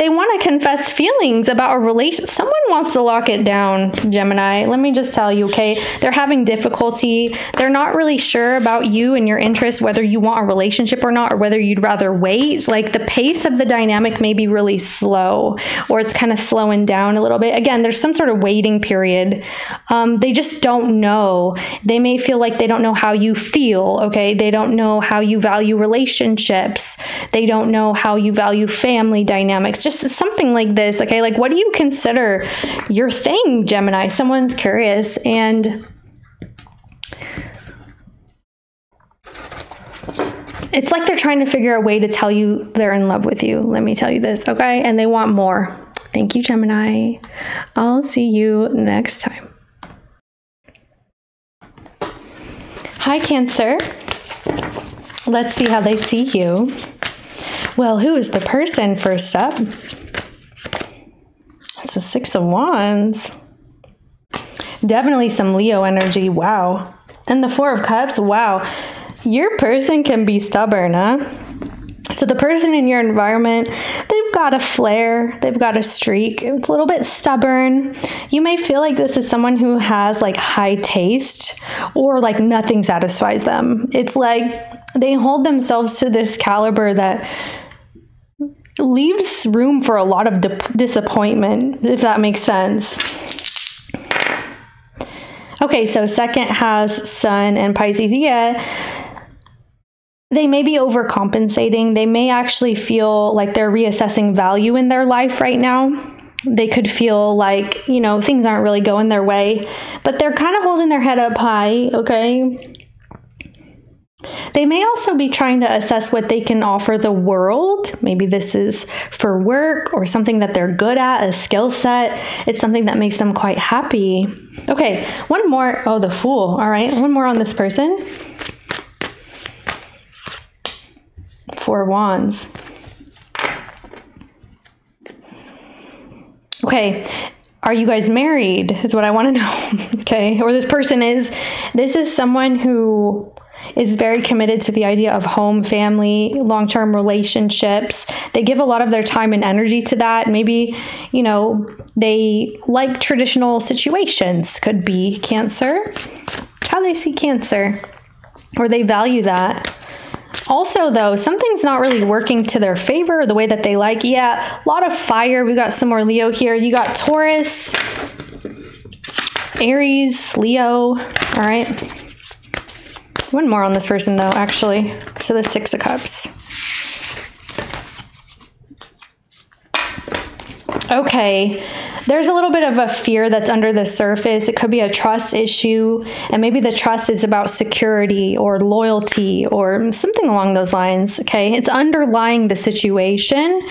Speaker 1: they want to confess feelings about a relation. Someone wants to lock it down, Gemini. Let me just tell you, okay? They're having difficulty. They're not really sure about you and your interests, whether you want a relationship or not, or whether you'd rather wait. Like the pace of the dynamic may be really slow, or it's kind of slowing down a little bit. Again, there's some sort of waiting period. Um, they just don't know. They may feel like they don't know how you feel, okay? They don't know how you value relationships. They don't know how you value family dynamics. Just just something like this. Okay, like what do you consider your thing, Gemini? Someone's curious and it's like they're trying to figure a way to tell you they're in love with you. Let me tell you this, okay? And they want more. Thank you, Gemini. I'll see you next time. Hi, Cancer. Let's see how they see you. Well, who is the person first up? It's a Six of Wands. Definitely some Leo energy. Wow. And the Four of Cups. Wow. Your person can be stubborn, huh? So the person in your environment, they've got a flair, they've got a streak. It's a little bit stubborn. You may feel like this is someone who has like high taste or like nothing satisfies them. It's like they hold themselves to this caliber that leaves room for a lot of di- disappointment, if that makes sense. Okay, so second house, Sun and Pisces. Yeah, they may be overcompensating. They may actually feel like they're reassessing value in their life right now. They could feel like, you know, things aren't really going their way, but they're kind of holding their head up high, okay? They may also be trying to assess what they can offer the world. Maybe this is for work or something that they're good at, a skill set. It's something that makes them quite happy. Okay, one more. Oh, the fool. All right, one more on this person. Four Wands. Okay, are you guys married? Is what I want to know. okay, or this person is. This is someone who is very committed to the idea of home, family, long term relationships. They give a lot of their time and energy to that. Maybe, you know, they like traditional situations, could be Cancer. How they see Cancer, or they value that. Also, though, something's not really working to their favor the way that they like. Yeah, a lot of fire. We got some more Leo here. You got Taurus, Aries, Leo. All right. One more on this person, though, actually. So the Six of Cups. Okay, there's a little bit of a fear that's under the surface. It could be a trust issue, and maybe the trust is about security or loyalty or something along those lines. Okay, it's underlying the situation.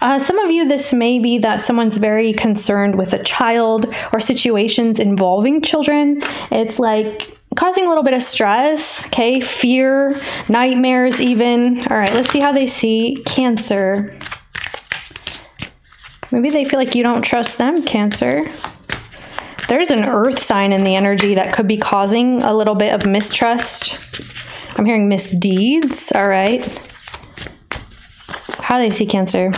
Speaker 1: Uh, some of you, this may be that someone's very concerned with a child or situations involving children. It's like causing a little bit of stress, okay, fear, nightmares, even. All right, let's see how they see Cancer. Maybe they feel like you don't trust them, Cancer. There's an earth sign in the energy that could be causing a little bit of mistrust. I'm hearing misdeeds. All right. How they see Cancer.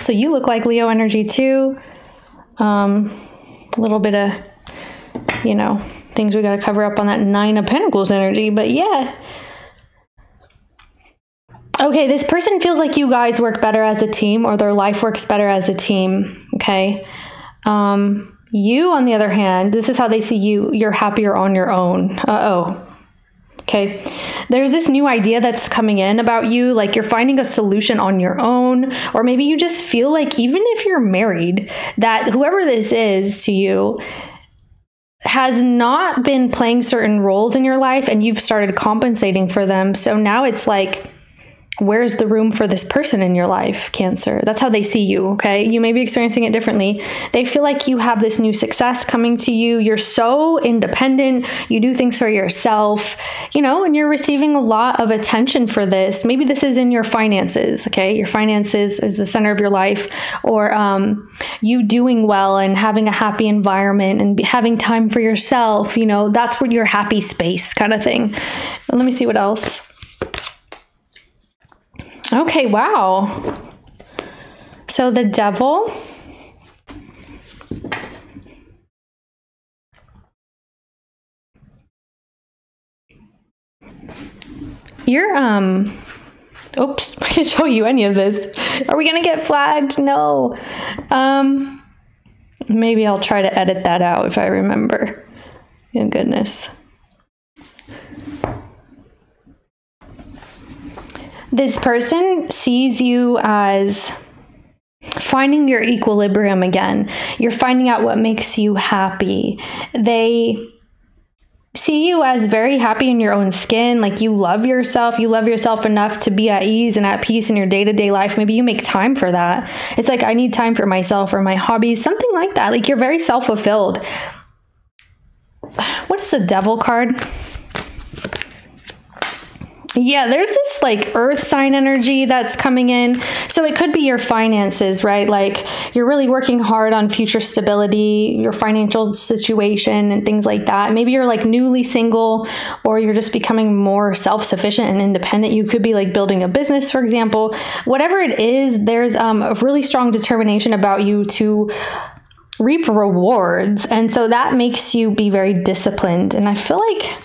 Speaker 1: So you look like Leo energy too. Um, a little bit of, you know, things we got to cover up on that Nine of Pentacles energy. But yeah, Okay, this person feels like you guys work better as a team or their life works better as a team. Okay. Um, you, on the other hand, this is how they see you. You're happier on your own. Uh oh. Okay. There's this new idea that's coming in about you. Like you're finding a solution on your own, or maybe you just feel like, even if you're married, that whoever this is to you has not been playing certain roles in your life and you've started compensating for them. So now it's like, where's the room for this person in your life, Cancer? That's how they see you, okay? You may be experiencing it differently. They feel like you have this new success coming to you. You're so independent. You do things for yourself, you know, and you're receiving a lot of attention for this. Maybe this is in your finances, okay? Your finances is the center of your life, or um, you doing well and having a happy environment and having time for yourself, you know, that's what your happy space kind of thing. Let me see what else. Okay, wow. So the devil. You're, um, oops, I can't show you any of this. Are we to get flagged? No. Um, maybe I'll try to edit that out if I remember. Oh, goodness. This person sees you as finding your equilibrium again. You're finding out what makes you happy. They see you as very happy in your own skin, like you love yourself, you love yourself enough to be at ease and at peace in your day to day life. Maybe you make time for that. It's like, I need time for myself or my hobbies, something like that. Like you're very self fulfilled. What is the devil card? Yeah, there's this like earth sign energy that's coming in. So it could be your finances, right? Like you're really working hard on future stability, your financial situation, and things like that. Maybe you're like newly single or you're just becoming more self sufficient and independent. You could be like building a business, for example. Whatever it is, there's um, a really strong determination about you to reap rewards. And so that makes you be very disciplined. And I feel like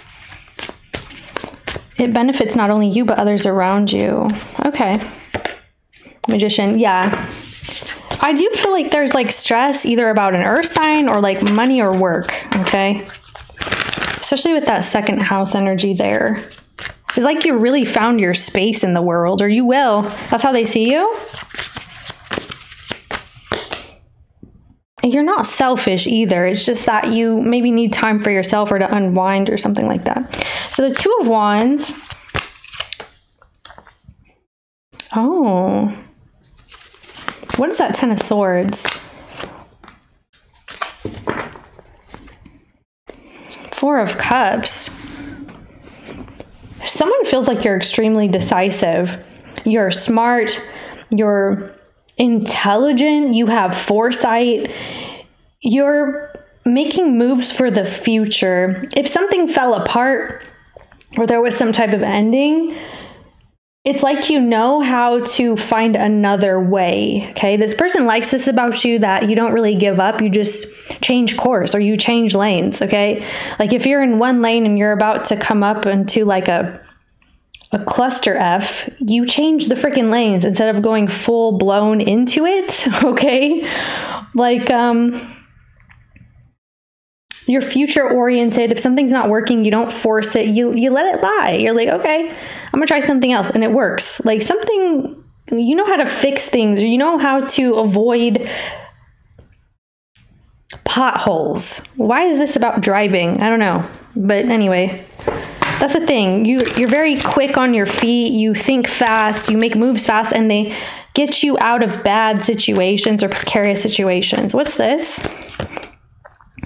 Speaker 1: it benefits not only you but others around you. Okay. Magician, yeah. I do feel like there's like stress either about an earth sign or like money or work, okay? Especially with that second house energy there. It's like you really found your space in the world, or you will. That's how they see you. You're not selfish either. It's just that you maybe need time for yourself or to unwind or something like that. So the Two of Wands. Oh. What is that Ten of Swords? Four of Cups. Someone feels like you're extremely decisive. You're smart. You're intelligent, you have foresight, you're making moves for the future. If something fell apart or there was some type of ending, it's like you know how to find another way. Okay. This person likes this about you that you don't really give up. You just change course or you change lanes. Okay. Like if you're in one lane and you're about to come up into like a a cluster F, you change the freaking lanes instead of going full blown into it, okay? Like, um, you're future oriented. If something's not working, you don't force it. You you let it lie. You're like, okay, I'm gonna try something else, and it works. Like something, you know how to fix things, or you know how to avoid potholes. Why is this about driving? I don't know, but anyway, that's the thing. You you're very quick on your feet. You think fast. You make moves fast, and they get you out of bad situations or precarious situations. What's this?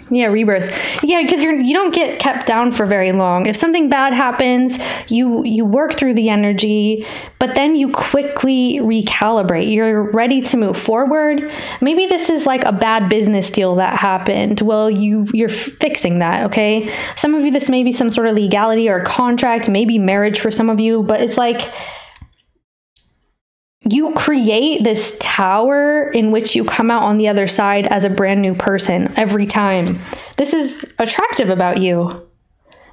Speaker 1: Yeah, rebirth. Yeah, because you're you don't get kept down for very long. If something bad happens, you you work through the energy, but then you quickly recalibrate. You're ready to move forward. Maybe this is like a bad business deal that happened. Well, you you're fixing that, okay? Some of you this may be some sort of legality or contract, maybe marriage for some of you, but it's like you create this tower in which you come out on the other side as a brand new person every time. This is attractive about you.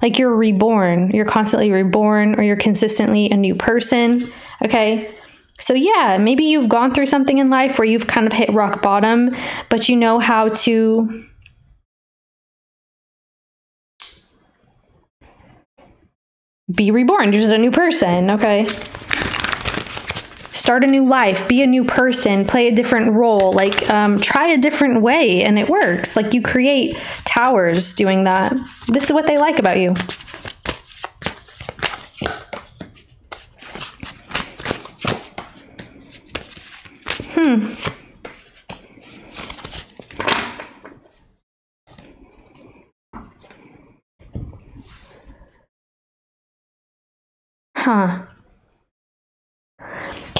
Speaker 1: Like you're reborn, you're constantly reborn, or you're consistently a new person. Okay. So, yeah, maybe you've gone through something in life where you've kind of hit rock bottom, but you know how to be reborn. You're just a new person. Okay start a new life, be a new person, play a different role, like um, try a different way, and it works. Like you create towers doing that. This is what they like about you. Hmm. Huh.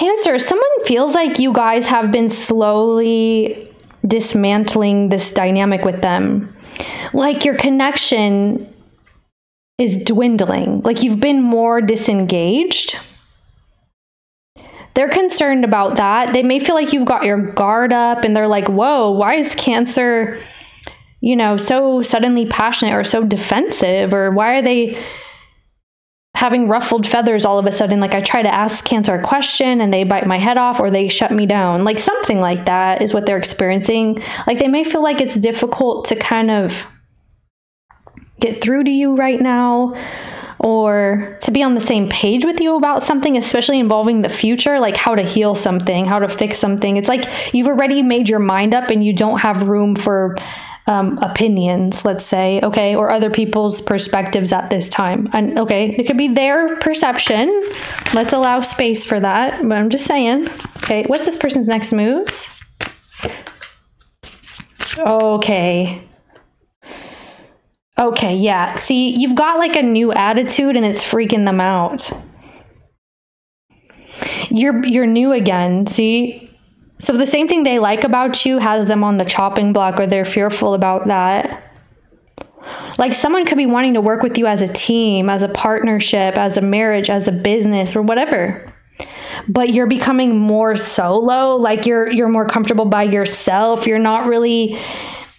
Speaker 1: Cancer, someone feels like you guys have been slowly dismantling this dynamic with them. Like your connection is dwindling, like you've been more disengaged. They're concerned about that. They may feel like you've got your guard up and they're like, whoa, why is Cancer, you know, so suddenly passionate or so defensive? Or why are they having ruffled feathers all of a sudden like i try to ask cancer a question and they bite my head off or they shut me down like something like that is what they're experiencing like they may feel like it's difficult to kind of get through to you right now or to be on the same page with you about something, especially involving the future, like how to heal something, how to fix something. It's like you've already made your mind up and you don't have room for um, opinions, let's say, okay, or other people's perspectives at this time. And okay, it could be their perception. Let's allow space for that. But I'm just saying, okay, what's this person's next moves? Okay. Okay, yeah. See, you've got like a new attitude and it's freaking them out. you're you're new again. See? So the same thing they like about you has them on the chopping block or they're fearful about that. Like someone could be wanting to work with you as a team, as a partnership, as a marriage, as a business or whatever. But you're becoming more solo, like you're you're more comfortable by yourself. You're not really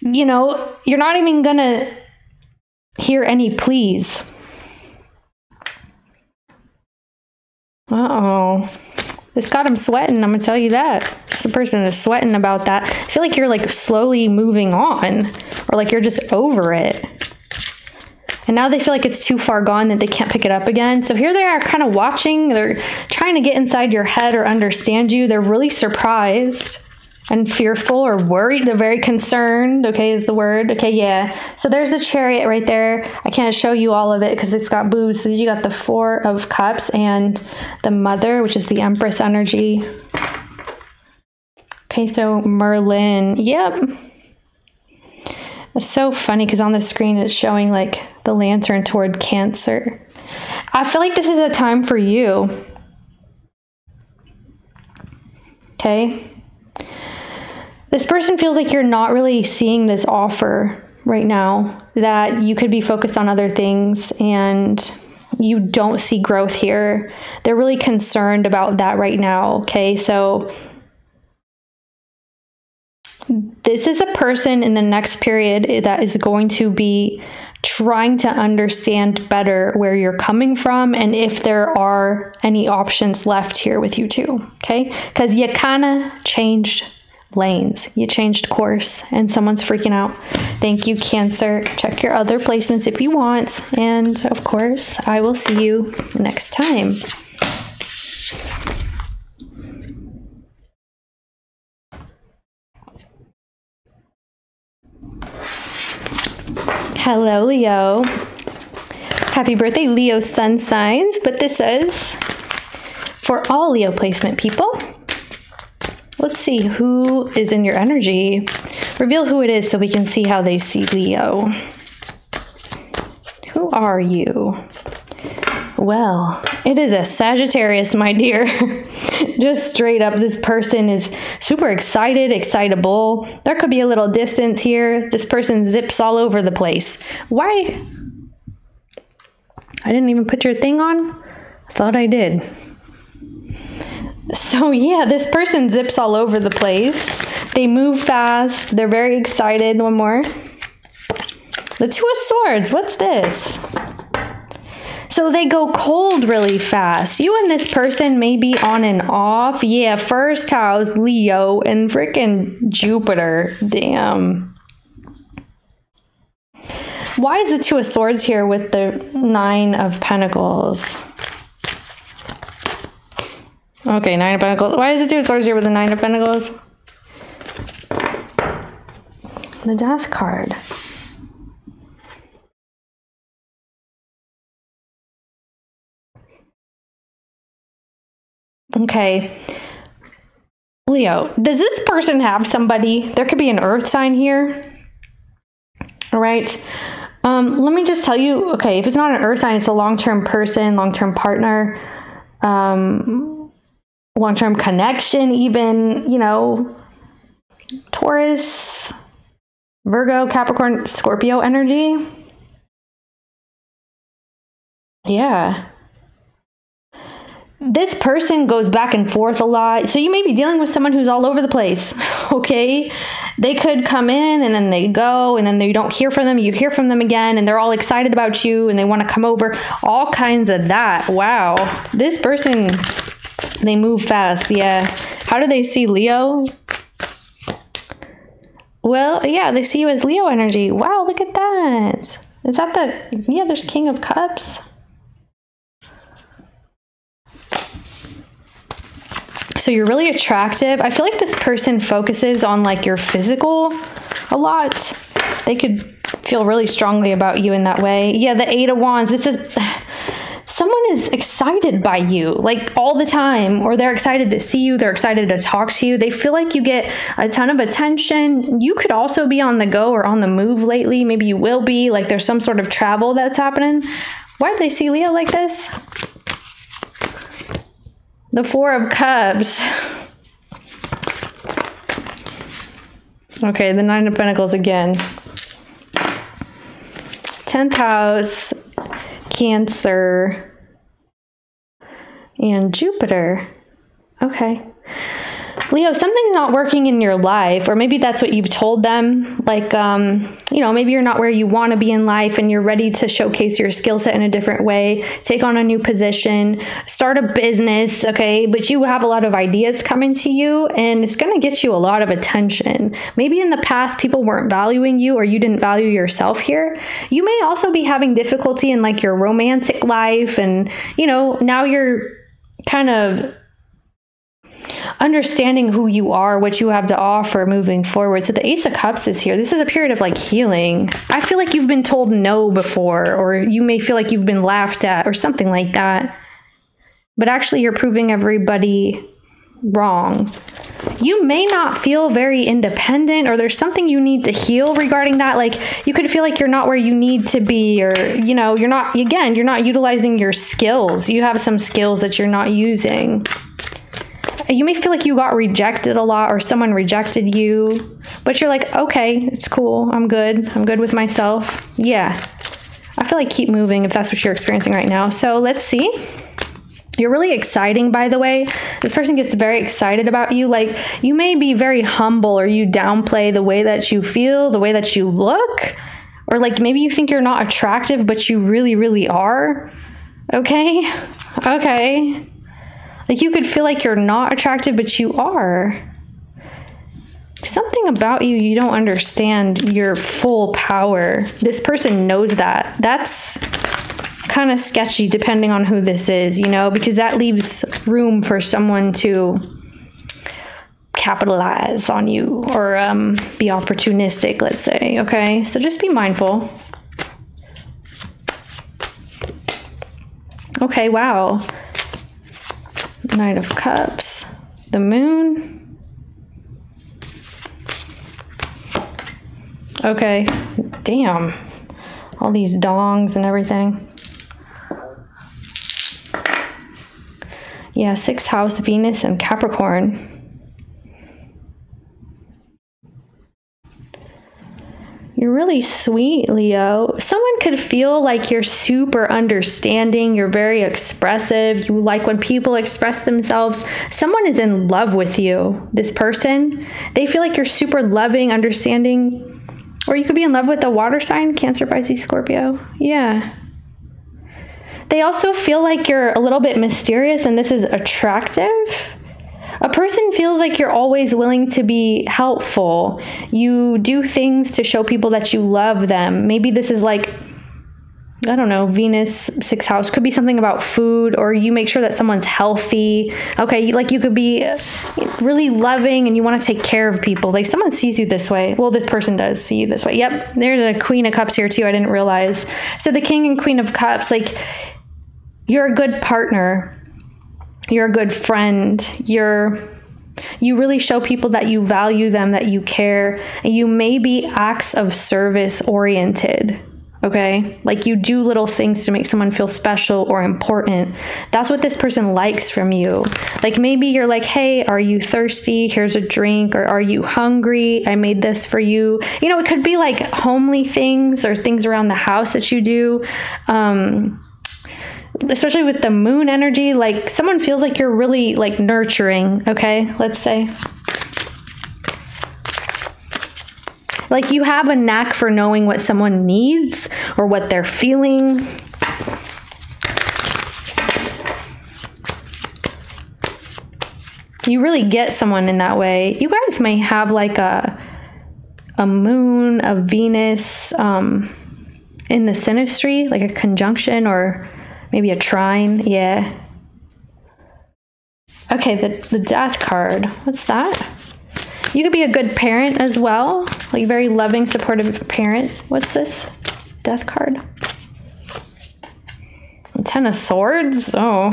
Speaker 1: you know, you're not even going to hear any pleas. Uh-oh. It's got him sweating, I'm going to tell you that. This person is sweating about that. I feel like you're like slowly moving on or like you're just over it. And now they feel like it's too far gone that they can't pick it up again. So here they are kind of watching. They're trying to get inside your head or understand you. They're really surprised and fearful or worried. They're very concerned. Okay, is the word. Okay, yeah. So there's the chariot right there. I can't show you all of it because it's got boobs. So you got the four of cups and the mother, which is the empress energy. Okay, so Merlin. Yep. It's so funny because on the screen it's showing like the lantern toward Cancer. I feel like this is a time for you. Okay. This person feels like you're not really seeing this offer right now, that you could be focused on other things and you don't see growth here. They're really concerned about that right now. Okay. So this is a person in the next period that is going to be trying to understand better where you're coming from and if there are any options left here with you too. Okay? Because you kind of changed lanes. You changed course and someone's freaking out. Thank you, Cancer. Check your other placements if you want. And of course, I will see you next time. Hello, Leo. Happy birthday, Leo sun signs. But this is for all Leo placement people. Let's see who is in your energy. Reveal who it is so we can see how they see Leo. Who are you? Well, it is a Sagittarius, my dear. Just straight up, this person is super excited, excitable. There could be a little distance here. This person zips all over the place. Why? I didn't even put your thing on? I thought I did. So, yeah, this person zips all over the place. They move fast. They're very excited. One more. The Two of Swords. What's this? So they go cold really fast. You and this person may be on and off. Yeah, first house, Leo, and freaking Jupiter. Damn. Why is the Two of Swords here with the Nine of Pentacles? Okay, Nine of Pentacles. Why is the Two of Swords here with the Nine of Pentacles? The Death card. Okay. Leo, does this person have somebody? There could be an earth sign here. All right. Um, let me just tell you okay, if it's not an earth sign, it's a long term person, long term partner, um, long term connection, even, you know, Taurus, Virgo, Capricorn, Scorpio energy. Yeah this person goes back and forth a lot. So you may be dealing with someone who's all over the place. Okay. They could come in and then they go and then you don't hear from them. You hear from them again and they're all excited about you and they want to come over. All kinds of that. Wow. This person, they move fast. Yeah. How do they see Leo? Well, yeah, they see you as Leo energy. Wow, look at that. Is that the, yeah, there's King of Cups. So you're really attractive. I feel like this person focuses on like your physical a lot. They could feel really strongly about you in that way. Yeah, the Eight of Wands. This is someone is excited by you like all the time or they're excited to see you they're excited to talk to you they feel like you get a ton of attention you could also be on the go or on the move lately maybe you will be like there's some sort of travel that's happening why do they see leo like this The Four of Cups. Okay, the Nine of Pentacles again. 10th house, Cancer, and Jupiter. Okay. Leo, something's not working in your life, or maybe that's what you've told them. Like, um, you know, maybe you're not where you want to be in life and you're ready to showcase your skill set in a different way, take on a new position, start a business, okay? But you have a lot of ideas coming to you and it's going to get you a lot of attention. Maybe in the past people weren't valuing you or you didn't value yourself here. You may also be having difficulty in like your romantic life and, you know, now you're kind of understanding who you are, what you have to offer moving forward. So the Ace of Cups is here. This is a period of like healing. I feel like you've been told no before, or you may feel like you've been laughed at, or something like that. But actually, you're proving everybody wrong. You may not feel very independent, or there's something you need to heal regarding that. Like, you could feel like you're not where you need to be, or, you know, you're not, again, you're not utilizing your skills. You have some skills that you're not using you may feel like you got rejected a lot or someone rejected you, but you're like, okay, it's cool. I'm good. I'm good with myself. Yeah. I feel like keep moving if that's what you're experiencing right now. So let's see. You're really exciting, by the way. This person gets very excited about you. Like, you may be very humble or you downplay the way that you feel, the way that you look, or like maybe you think you're not attractive, but you really, really are. Okay? Okay. Like you could feel like you're not attractive, but you are. Something about you, you don't understand your full power. This person knows that. That's kind of sketchy depending on who this is, you know, because that leaves room for someone to capitalize on you or um, be opportunistic, let's say. Okay, so just be mindful. Okay, wow. Knight of Cups, the Moon. Okay, damn. All these dongs and everything. Yeah, sixth house, Venus and Capricorn. You're really sweet, Leo. Someone could feel like you're super understanding, you're very expressive, you like when people express themselves. Someone is in love with you, this person. They feel like you're super loving, understanding. Or you could be in love with a water sign, Cancer, Pisces, Scorpio. Yeah. They also feel like you're a little bit mysterious and this is attractive a person feels like you're always willing to be helpful. You do things to show people that you love them. Maybe this is like I don't know, Venus six house could be something about food, or you make sure that someone's healthy. Okay, like you could be really loving and you want to take care of people. Like someone sees you this way. Well, this person does see you this way. Yep, there's a Queen of Cups here too. I didn't realize. So the King and Queen of Cups, like you're a good partner you're a good friend. You're you really show people that you value them that you care and you may be acts of service oriented okay? Like you do little things to make someone feel special or important. That's what this person likes from you. Like maybe you're like hey are you thirsty? Here's a drink. Or are you hungry? I made this for you. You know it could be like homely things or things around the house that you do. Um, especially with the moon energy, like someone feels like you're really like nurturing, okay? Let's say. Like you have a knack for knowing what someone needs or what they're feeling. You really get someone in that way. You guys may have like a a moon, a Venus um, in the synastry, like a conjunction or Maybe a trine, yeah. Okay, the, the death card. What's that? You could be a good parent as well, like very loving, supportive parent. What's this? Death card. Ten of Swords? Oh.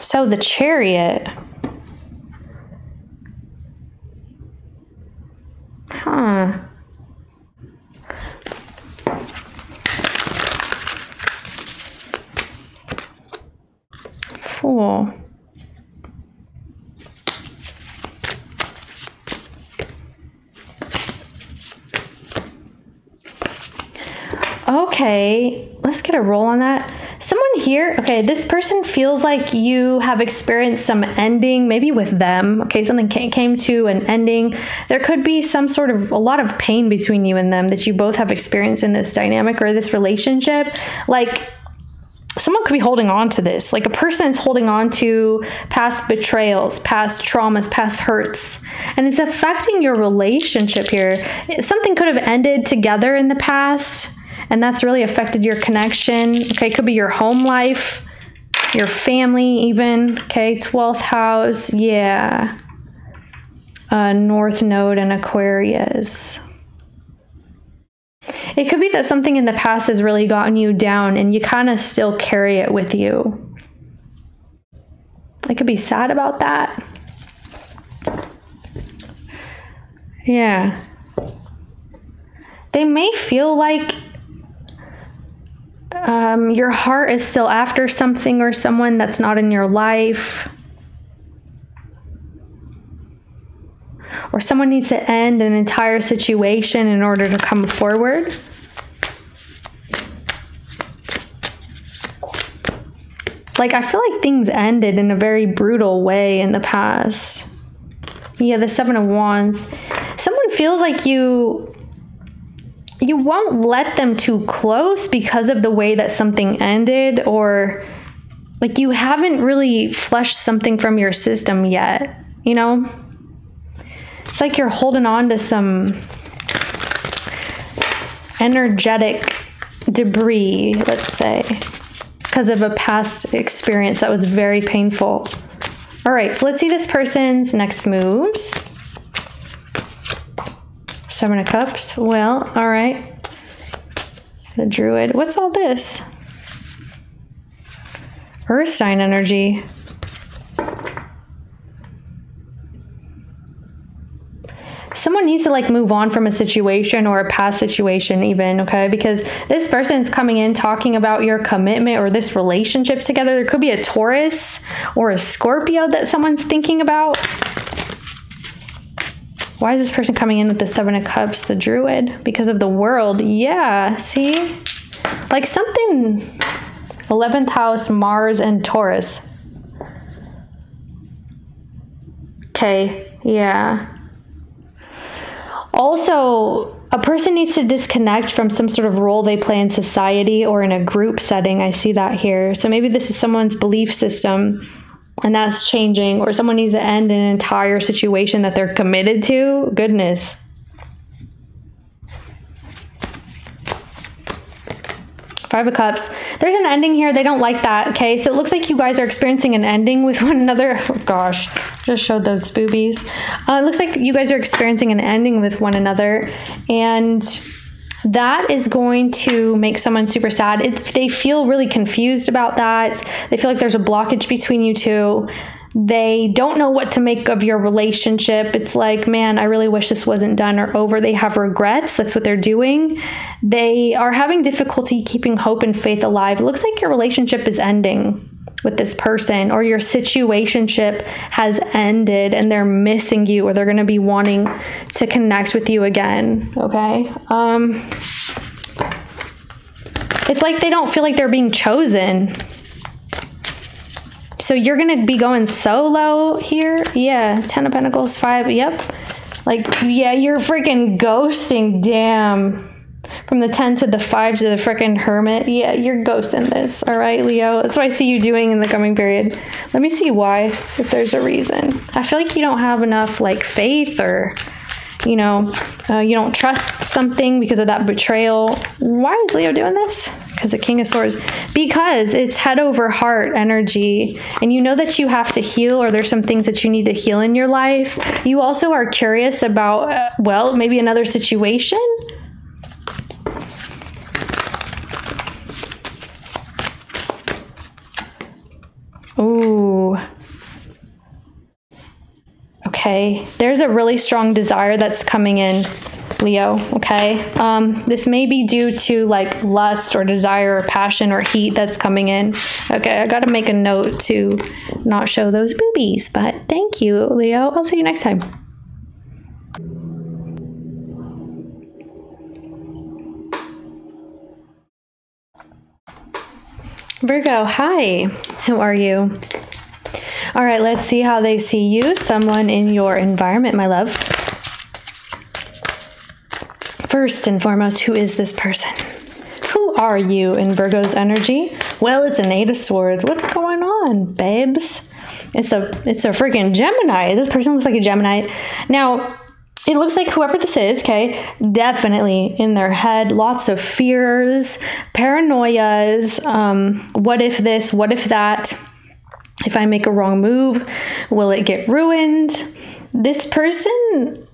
Speaker 1: So the chariot. huh. Four. Okay, let's get a roll on that. Someone here, okay, this person feels like you have experienced some ending, maybe with them. Okay, something came to an ending. There could be some sort of a lot of pain between you and them that you both have experienced in this dynamic or this relationship. Like, someone could be holding on to this. Like a person is holding on to past betrayals, past traumas, past hurts, and it's affecting your relationship here. Something could have ended together in the past and that's really affected your connection. Okay, it could be your home life, your family, even. Okay, 12th house, yeah. Uh, North Node and Aquarius. It could be that something in the past has really gotten you down and you kind of still carry it with you. I could be sad about that. Yeah. They may feel like um, your heart is still after something or someone that's not in your life, or someone needs to end an entire situation in order to come forward. Like, I feel like things ended in a very brutal way in the past. Yeah, the Seven of Wands. Someone feels like you you won't let them too close because of the way that something ended or like you haven't really flushed something from your system yet, you know? It's like you're holding on to some energetic debris, let's say, because of a past experience that was very painful. All right, so let's see this person's next moves. Seven of Cups. Well, all right. The Druid. What's all this? Earth sign energy. someone needs to like move on from a situation or a past situation even okay because this person's coming in talking about your commitment or this relationship together there could be a taurus or a scorpio that someone's thinking about why is this person coming in with the Seven of Cups, the Druid? Because of the world. Yeah, see? Like something 11th house, Mars, and Taurus. Okay, yeah. Also, a person needs to disconnect from some sort of role they play in society or in a group setting. I see that here. So maybe this is someone's belief system and that's changing, or someone needs to end an entire situation that they're committed to, goodness. Five of Cups. There's an ending here. They don't like that. Okay, so it looks like you guys are experiencing an ending with one another. Oh, gosh, just showed those boobies. Uh, it looks like you guys are experiencing an ending with one another, and that is going to make someone super sad. It, they feel really confused about that. They feel like there's a blockage between you two. They don't know what to make of your relationship. It's like, man, I really wish this wasn't done or over. They have regrets. That's what they're doing. They are having difficulty keeping hope and faith alive. It looks like your relationship is ending with this person or your situationship has ended and they're missing you or they're going to be wanting to connect with you again okay? Um it's like they don't feel like they're being chosen. So you're going to be going solo here? Yeah 10 of pentacles 5 yep. Like yeah you're freaking ghosting damn from the 10 to the 5 to the freaking hermit. Yeah, you're ghosting this. All right, Leo. That's what I see you doing in the coming period. Let me see why, if there's a reason. I feel like you don't have enough like faith or you know, uh, you don't trust something because of that betrayal. Why is Leo doing this? Because the King of Swords. Because it's head over heart energy, and you know that you have to heal, or there's some things that you need to heal in your life. You also are curious about, uh, well, maybe another situation Ooh. Okay, there's a really strong desire that's coming in. Leo. Okay. Um, this may be due to like lust or desire or passion or heat that's coming in. Okay. I got to make a note to not show those boobies, but thank you, Leo. I'll see you next time. Virgo, hi. How are you? All right, let's see how they see you. Someone in your environment, my love. First and foremost, who is this person? Who are you in Virgo's energy? Well, it's an Eight of Swords. What's going on, babes? It's a it's a freaking Gemini. This person looks like a Gemini. Now, it looks like whoever this is, okay, definitely in their head, lots of fears, paranoias. Um, what if this? What if that? If I make a wrong move, will it get ruined? This person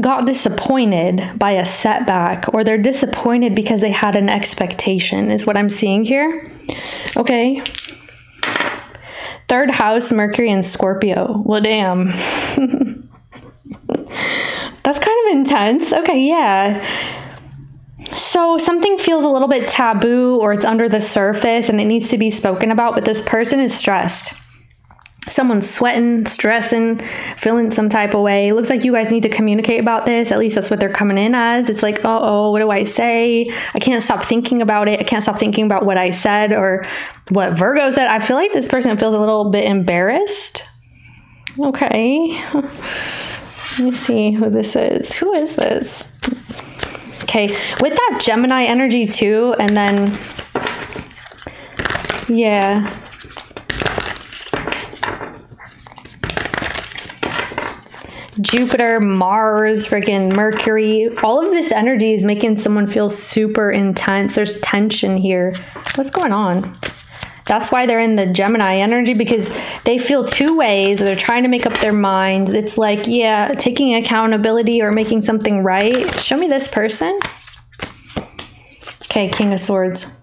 Speaker 1: got disappointed by a setback or they're disappointed because they had an expectation, is what I'm seeing here. Okay. Third house, Mercury and Scorpio. Well, damn. That's kind of intense. Okay, yeah. So something feels a little bit taboo or it's under the surface and it needs to be spoken about, but this person is stressed someone's sweating, stressing, feeling some type of way. It looks like you guys need to communicate about this. At least that's what they're coming in as. It's like, oh, oh, what do I say? I can't stop thinking about it. I can't stop thinking about what I said or what Virgo said. I feel like this person feels a little bit embarrassed. Okay. Let me see who this is. Who is this? Okay, with that Gemini energy too, and then, yeah, Jupiter, Mars, freaking Mercury, all of this energy is making someone feel super intense. There's tension here. What's going on? That's why they're in the Gemini energy because they feel two ways. They're trying to make up their minds. It's like, yeah, taking accountability or making something right. Show me this person. Okay, King of Swords.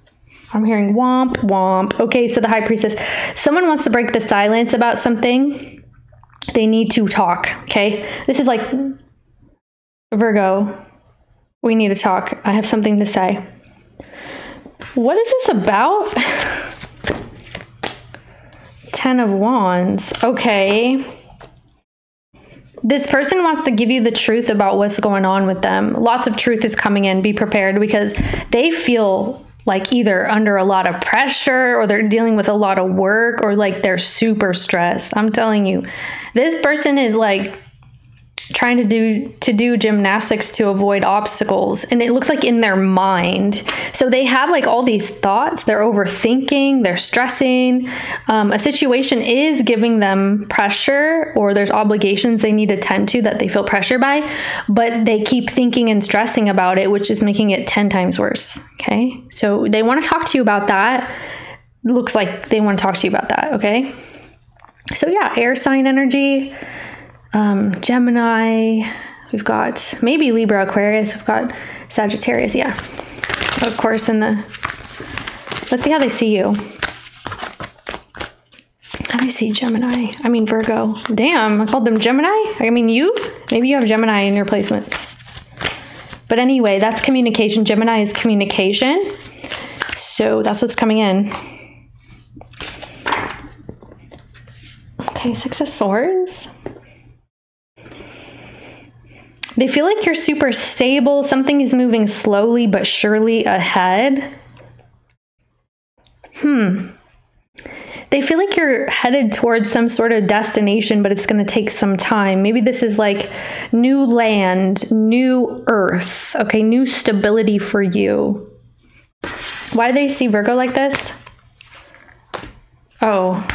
Speaker 1: I'm hearing womp, womp. Okay, so the High Priestess. Someone wants to break the silence about something they need to talk. Okay. This is like Virgo. We need to talk. I have something to say. What is this about? Ten of Wands. Okay. This person wants to give you the truth about what's going on with them. Lots of truth is coming in. Be prepared because they feel like either under a lot of pressure or they're dealing with a lot of work or like they're super stressed. I'm telling you, this person is like trying to do to do gymnastics to avoid obstacles. And it looks like in their mind. So they have like all these thoughts. They're overthinking. They're stressing. Um, a situation is giving them pressure or there's obligations they need to tend to that they feel pressure by but they keep thinking and stressing about it which is making it 10 times worse. Okay? So they want to talk to you about that. Looks like they want to talk to you about that. Okay? So yeah air sign energy um, Gemini. We've got maybe Libra, Aquarius. We've got Sagittarius. Yeah. Of course, in the. Let's see how they see you. How do they see Gemini? I mean, Virgo. Damn, I called them Gemini? I mean, you? Maybe you have Gemini in your placements. But anyway, that's communication. Gemini is communication. So that's what's coming in. Okay, Six of Swords. They feel like you're super stable. Something is moving slowly but surely ahead. Hmm. They feel like you're headed towards some sort of destination, but it's going to take some time. Maybe this is like new land, new earth, okay, new stability for you. Why do they see Virgo like this? Oh,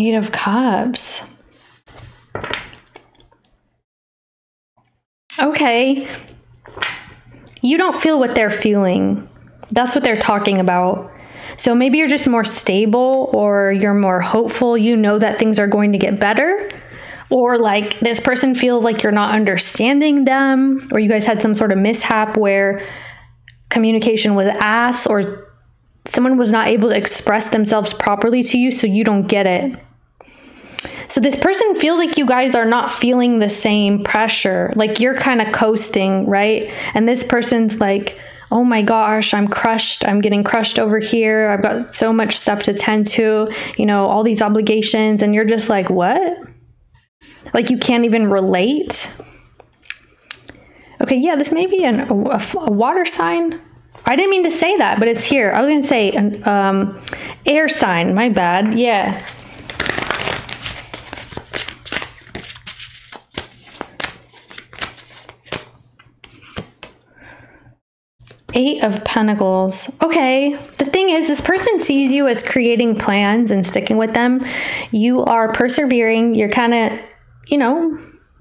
Speaker 1: Eight of Cups. Okay. You don't feel what they're feeling. That's what they're talking about. So maybe you're just more stable or you're more hopeful. You know that things are going to get better. Or like this person feels like you're not understanding them, or you guys had some sort of mishap where communication was ass or someone was not able to express themselves properly to you, so you don't get it. So this person feels like you guys are not feeling the same pressure. Like you're kind of coasting, right? And this person's like, oh my gosh, I'm crushed. I'm getting crushed over here. I've got so much stuff to tend to, you know, all these obligations. And you're just like, what? Like you can't even relate. Okay, yeah, this may be an, a, a water sign. I didn't mean to say that, but it's here. I was going to say an um, air sign. My bad. Yeah. Eight of Pentacles. Okay. The thing is, this person sees you as creating plans and sticking with them. You are persevering. You're kind of, you know,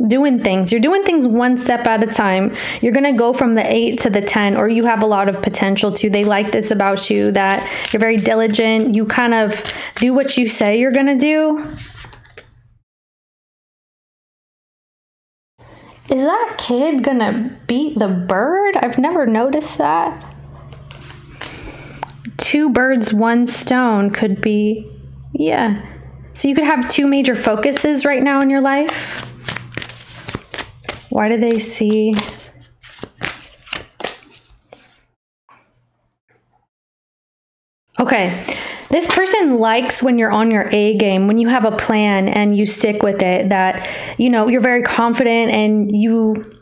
Speaker 1: doing things. You're doing things one step at a time. You're going to go from the 8 to the 10 or you have a lot of potential to. They like this about you that you're very diligent. You kind of do what you say you're going to do. Is that kid gonna beat the bird? I've never noticed that. Two birds, one stone could be, yeah. So you could have two major focuses right now in your life. Why do they see? Okay, this person likes when you're on your A game, when you have a plan and you stick with it, that, you know, you're very confident and you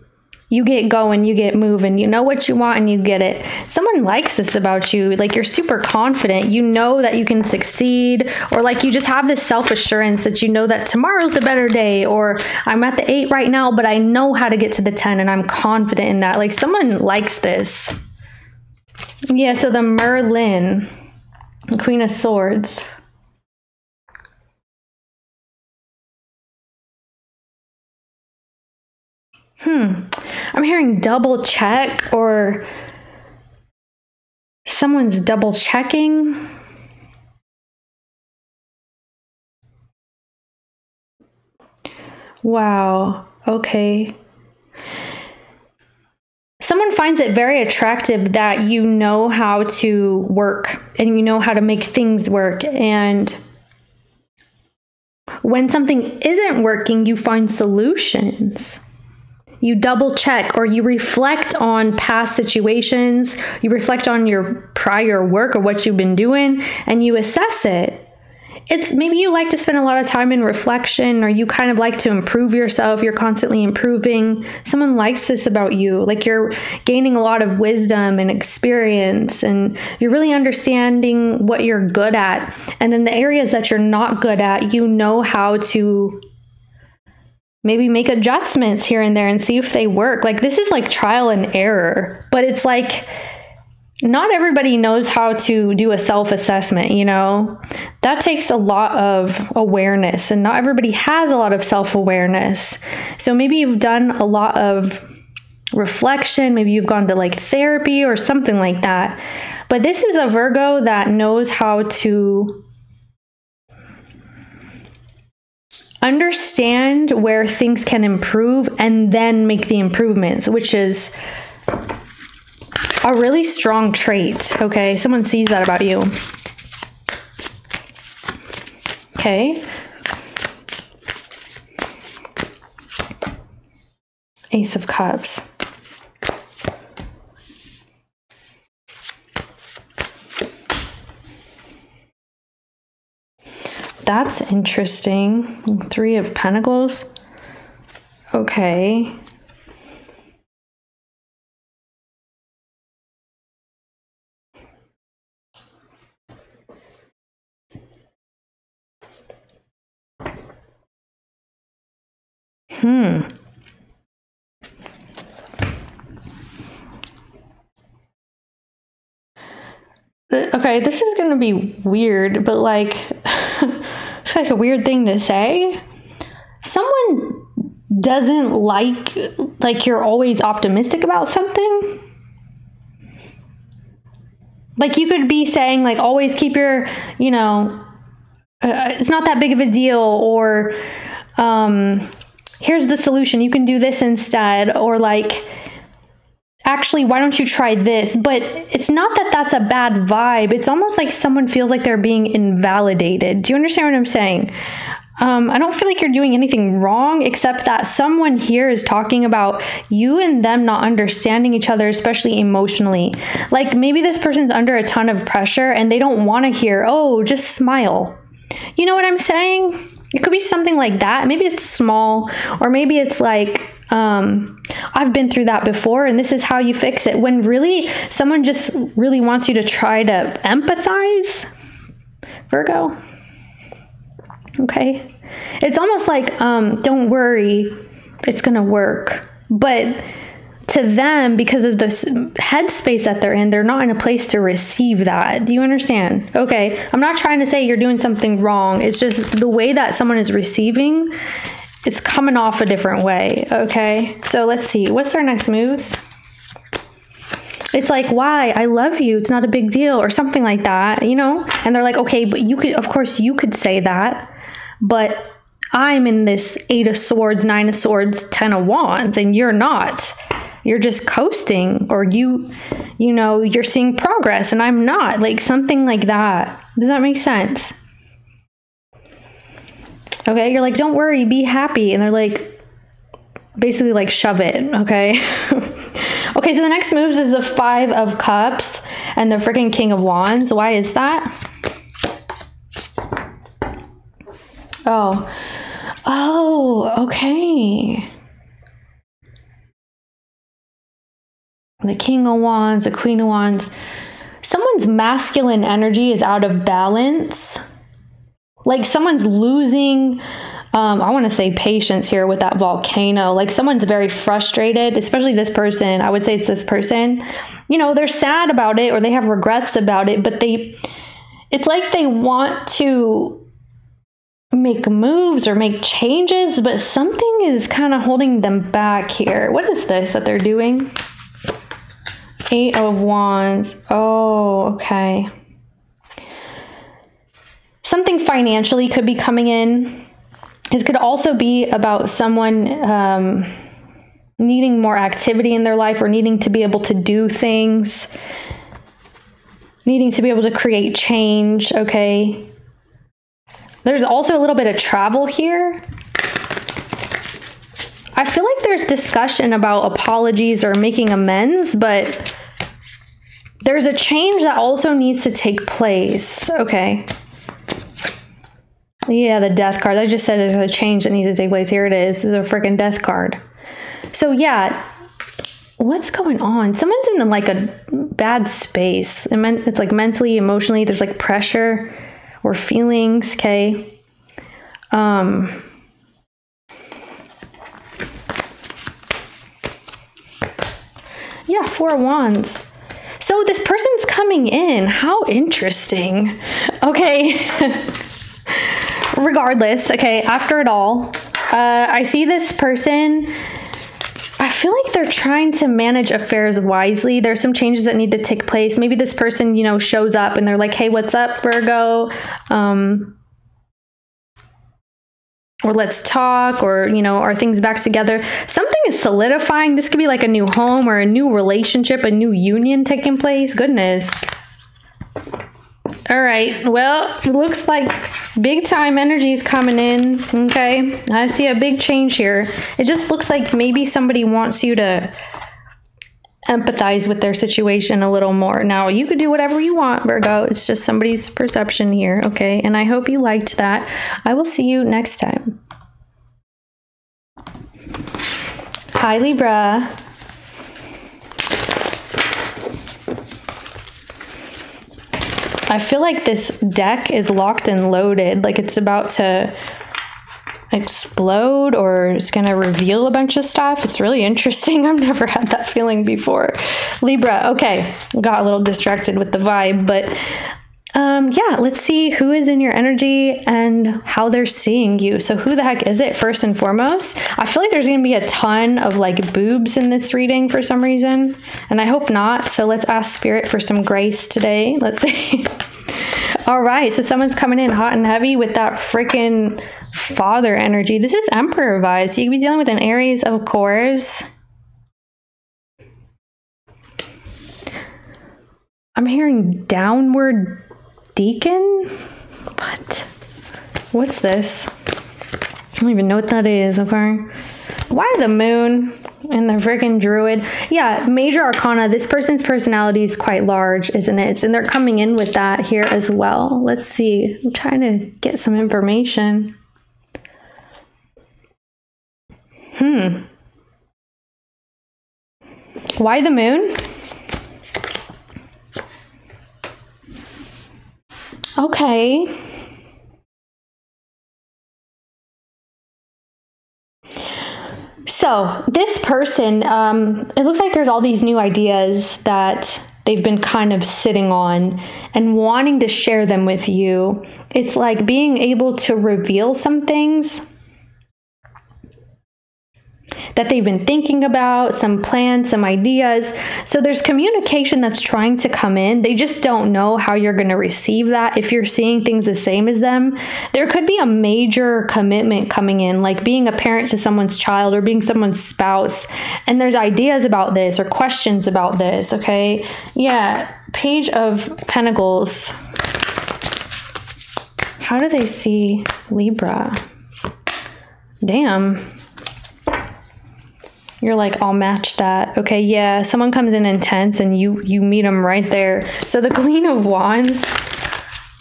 Speaker 1: you get going, you get moving, you know what you want and you get it. Someone likes this about you. Like you're super confident. You know that you can succeed, or like you just have this self assurance that you know that tomorrow's a better day, or I'm at the eight right now, but I know how to get to the 10 and I'm confident in that. Like someone likes this. Yeah, so the Merlin. Queen of Swords. Hmm. I'm hearing double check or someone's double checking. Wow. Okay someone finds it very attractive that you know how to work and you know how to make things work. And when something isn't working you find solutions. You double check or you reflect on past situations. You reflect on your prior work or what you've been doing and you assess it it's maybe you like to spend a lot of time in reflection or you kind of like to improve yourself. You're constantly improving. Someone likes this about you like you're gaining a lot of wisdom and experience and you're really understanding what you're good at. And then the areas that you're not good at you know how to maybe make adjustments here and there and see if they work. Like this is like trial and error but it's like not everybody knows how to do a self assessment, you know? That takes a lot of awareness, and not everybody has a lot of self awareness. So maybe you've done a lot of reflection, maybe you've gone to like therapy or something like that. But this is a Virgo that knows how to understand where things can improve and then make the improvements, which is a really strong trait, okay? Someone sees that about you. Okay. Ace of Cups. That's interesting. Three of Pentacles. Okay. Hmm. Okay, this is going to be weird, but like, it's like a weird thing to say. Someone doesn't like, like, you're always optimistic about something. Like, you could be saying, like, always keep your, you know, uh, it's not that big of a deal, or, um, here's the solution you can do this instead or like actually, why don't you try this? But it's not that that's a bad vibe. It's almost like someone feels like they're being invalidated. Do you understand what I'm saying? Um, I don't feel like you're doing anything wrong, except that someone here is talking about you and them not understanding each other, especially emotionally. Like maybe this person's under a ton of pressure and they don't want to hear, oh, just smile. You know what I'm saying? It could be something like that. Maybe it's small, or maybe it's like, um, I've been through that before, and this is how you fix it. When really someone just really wants you to try to empathize, Virgo. Okay. It's almost like, um, don't worry, it's going to work. But to them, because of the headspace that they're in, they're not in a place to receive that. Do you understand? Okay. I'm not trying to say you're doing something wrong. It's just the way that someone is receiving, it's coming off a different way. Okay. So let's see. What's their next moves? it's like why i love you it's not a big deal or something like that you know and they're like okay but you could of course you could say that but I'm in this Eight of Swords, Nine of Swords, Ten of Wands, and you're not. You're just coasting, or you, you know, you're seeing progress, and I'm not. Like something like that. Does that make sense? Okay, you're like, don't worry, be happy. And they're like, basically, like, shove it. Okay. okay, so the next moves is the Five of Cups and the freaking King of Wands. Why is that? Oh. Oh, okay. The King of Wands, the Queen of Wands. Someone's masculine energy is out of balance. Like someone's losing, um, I want to say patience here with that volcano. Like someone's very frustrated, especially this person. I would say it's this person. You know, they're sad about it or they have regrets about it, but they, it's like they want to make moves or make changes, but something is kind of holding them back here. What is this that they're doing? Eight of Wands. Oh, okay. Something financially could be coming in. This could also be about someone um, needing more activity in their life or needing to be able to do things, needing to be able to create change, okay? There's also a little bit of travel here. I feel like there's discussion about apologies or making amends, but there's a change that also needs to take place. Okay. Yeah, the death card. I just said there's a change that needs to take place. Here it is. This is a freaking death card. So, yeah, what's going on? Someone's in like a bad space. It's like mentally, emotionally, there's like pressure or feelings, okay? Um, yeah, four wands. So this person's coming in. How interesting. Okay. Regardless, okay, after it all, uh, I see this person I feel like they're trying to manage affairs wisely. There's some changes that need to take place. Maybe this person, you know, shows up and they're like, "Hey, what's up, Virgo?" Um, or let's talk, or you know, are things back together? Something is solidifying. This could be like a new home or a new relationship, a new union taking place. Goodness. All right. Well, it looks like big time energy is coming in. Okay. I see a big change here. It just looks like maybe somebody wants you to empathize with their situation a little more. Now, you could do whatever you want, Virgo. It's just somebody's perception here. Okay. And I hope you liked that. I will see you next time. Hi, Libra. I feel like this deck is locked and loaded, like it's about to explode or it's going to reveal a bunch of stuff. It's really interesting. I've never had that feeling before. Libra, okay, got a little distracted with the vibe, but um, yeah, let's see who is in your energy and how they're seeing you. So, who the heck is it first and foremost? I feel like there's going to be a ton of like boobs in this reading for some reason, and I hope not. So, let's ask Spirit for some grace today. Let's see. All right, so someone's coming in hot and heavy with that freaking father energy. This is Emperor vibes. So you could be dealing with an Aries, of course. I'm hearing downward deacon. What? What's this? I don't even know what that is, okay? Why the moon and the freaking druid? Yeah, major arcana. This person's personality is quite large, isn't it? And they're coming in with that here as well. Let's see. I'm trying to get some information. Hmm. Why the moon? Okay. So, this person, um, it looks like there's all these new ideas that they've been kind of sitting on and wanting to share them with you. It's like being able to reveal some things that they've been thinking about, some plans, some ideas. So there's communication that's trying to come in. They just don't know how you're going to receive that if you're seeing things the same as them. There could be a major commitment coming in, like being a parent to someone's child or being someone's spouse. And there's ideas about this or questions about this, okay? Yeah, Page of Pentacles. How do they see Libra? Damn you're like i'll match that. Okay yeah someone comes in intense and you you meet them right there. So the queen of wands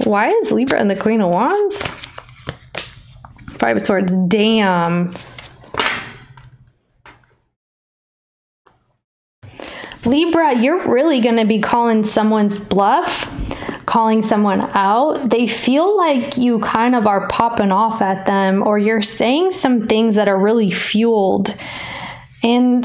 Speaker 1: why is libra and the queen of wands? Five of swords damn. Libra you're really going to be calling someone's bluff calling someone out, they feel like you kind of are popping off at them or you're saying some things that are really fueled and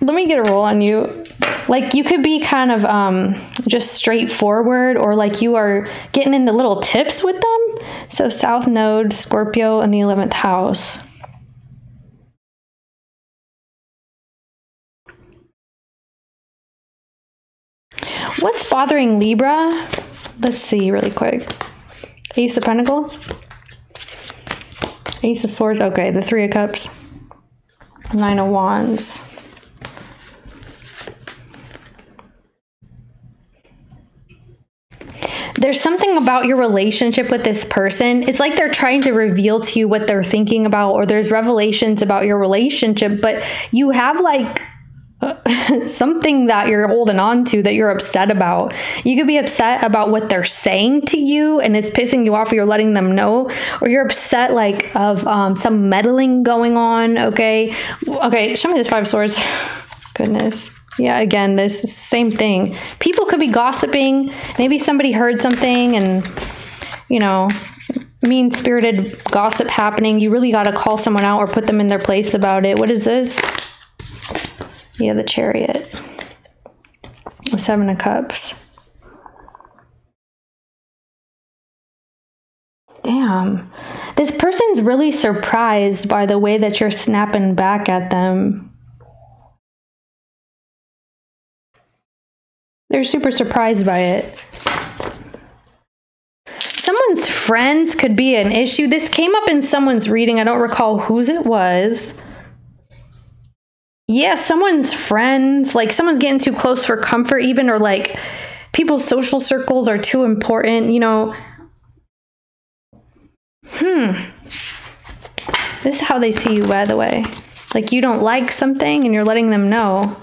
Speaker 1: let me get a roll on you. Like you could be kind of um, just straightforward, or like you are getting into little tips with them. So, South Node, Scorpio, and the 11th house. What's bothering Libra? Let's see really quick. Ace of Pentacles. Ace of Swords. Okay, the Three of Cups. Nine of Wands. There's something about your relationship with this person. It's like they're trying to reveal to you what they're thinking about, or there's revelations about your relationship, but you have like something that you're holding on to that you're upset about. You could be upset about what they're saying to you and it's pissing you off, or you're letting them know, or you're upset like of um, some meddling going on. Okay, okay, show me this five swords. Goodness. Yeah, again, this same thing. People could be gossiping. Maybe somebody heard something and, you know, mean spirited gossip happening. You really got to call someone out or put them in their place about it. What is this? Yeah, the chariot. Seven of cups. Damn. This person's really surprised by the way that you're snapping back at them. They're super surprised by it. Someone's friends could be an issue. This came up in someone's reading. I don't recall whose it was yeah, someone's friends, like someone's getting too close for comfort, even, or like people's social circles are too important, you know. Hmm. This is how they see you, by the way. Like you don't like something and you're letting them know.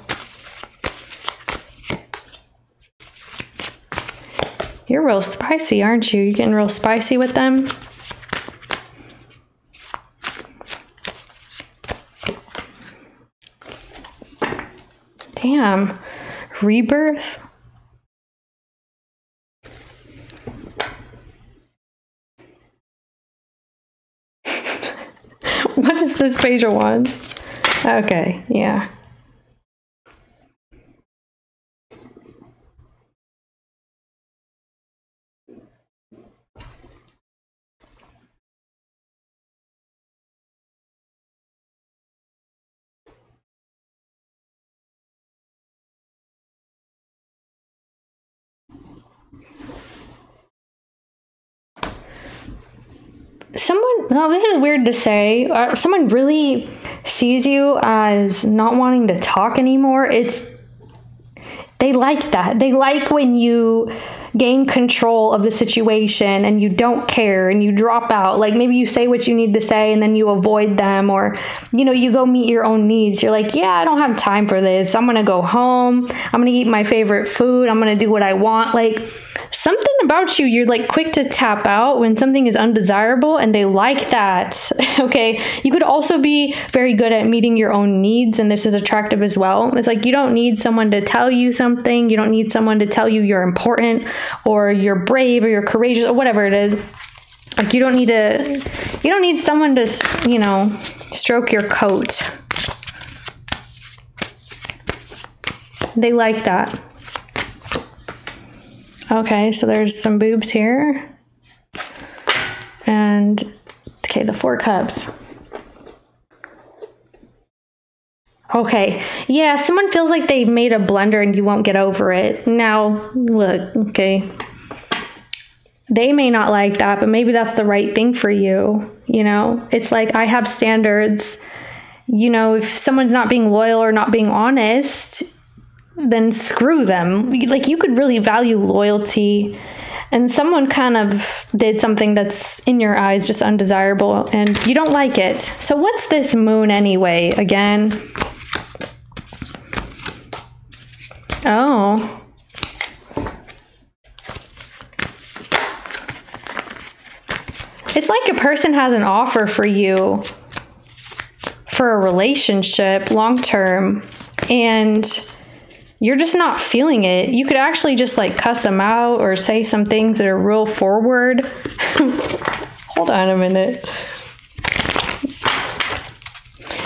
Speaker 1: You're real spicy, aren't you? You're getting real spicy with them. Damn. Rebirth? what is this page of wands? Okay, yeah. Someone no this is weird to say uh, someone really sees you as not wanting to talk anymore it's they like that. They like when you gain control of the situation and you don't care and you drop out. Like maybe you say what you need to say and then you avoid them, or you know, you go meet your own needs. You're like, yeah, I don't have time for this. I'm gonna go home. I'm gonna eat my favorite food. I'm gonna do what I want. Like something about you, you're like quick to tap out when something is undesirable and they like that. okay. You could also be very good at meeting your own needs, and this is attractive as well. It's like you don't need someone to tell you something, you don't need someone to tell you you're important or you're brave or you're courageous or whatever it is. Like you don't need to you don't need someone to, you know, stroke your coat. They like that. Okay, so there's some boobs here. And okay, the four cups. Okay. Yeah, someone feels like they made a blunder and you won't get over it. Now, look, okay. They may not like that, but maybe that's the right thing for you. You know, it's like I have standards. You know, if someone's not being loyal or not being honest, then screw them. Like, you could really value loyalty and someone kind of did something that's in your eyes just undesirable and you don't like it. So, what's this moon anyway? Again, Oh. It's like a person has an offer for you for a relationship long term and you're just not feeling it. You could actually just like cuss them out or say some things that are real forward. Hold on a minute.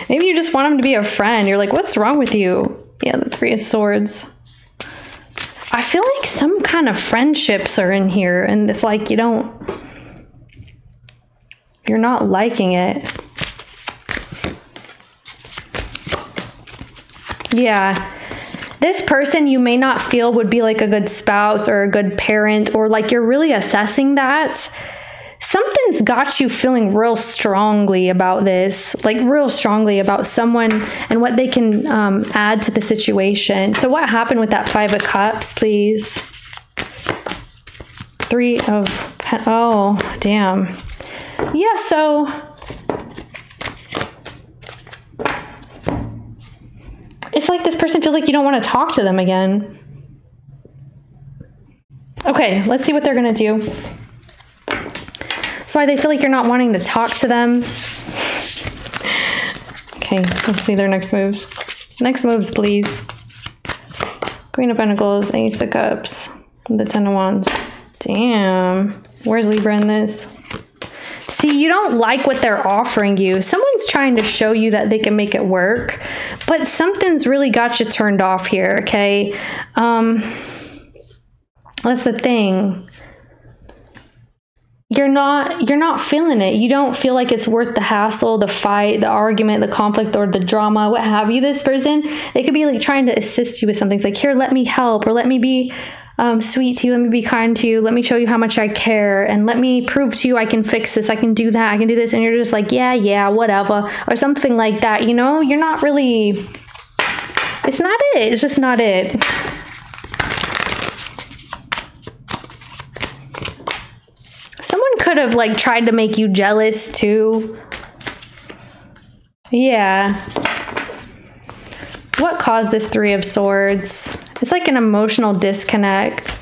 Speaker 1: Maybe you just want them to be a friend. You're like, what's wrong with you? Yeah, the Three of Swords. I feel like some kind of friendships are in here, and it's like you don't, you're not liking it. Yeah. This person you may not feel would be like a good spouse or a good parent, or like you're really assessing that something's got you feeling real strongly about this, like real strongly about someone and what they can um, add to the situation. So, what happened with that Five of Cups, please? Three of, oh, damn. Yeah, so. It's like this person feels like you don't want to talk to them again. Okay, let's see what they're going to do. That's why they feel like you're not wanting to talk to them. Okay, let's see their next moves. Next moves, please. Queen of Pentacles, Ace of Cups, the Ten of Wands. Damn. Where's Libra in this? See, you don't like what they're offering you. Someone's trying to show you that they can make it work, but something's really got you turned off here, okay? Um, that's the thing you're not you're not feeling it. You don't feel like it's worth the hassle the fight the argument the conflict or the drama what have you. This person they could be like trying to assist you with something. It's like here let me help or let me be um, sweet to you. Let me be kind to you. Let me show you how much i care and let me prove to you i can fix this. I can do that. I can do this. And you're just like yeah yeah whatever or something like that you know? You're not really it's not it. It's just not it could have like tried to make you jealous too. Yeah. What caused this Three of Swords? It's like an emotional disconnect.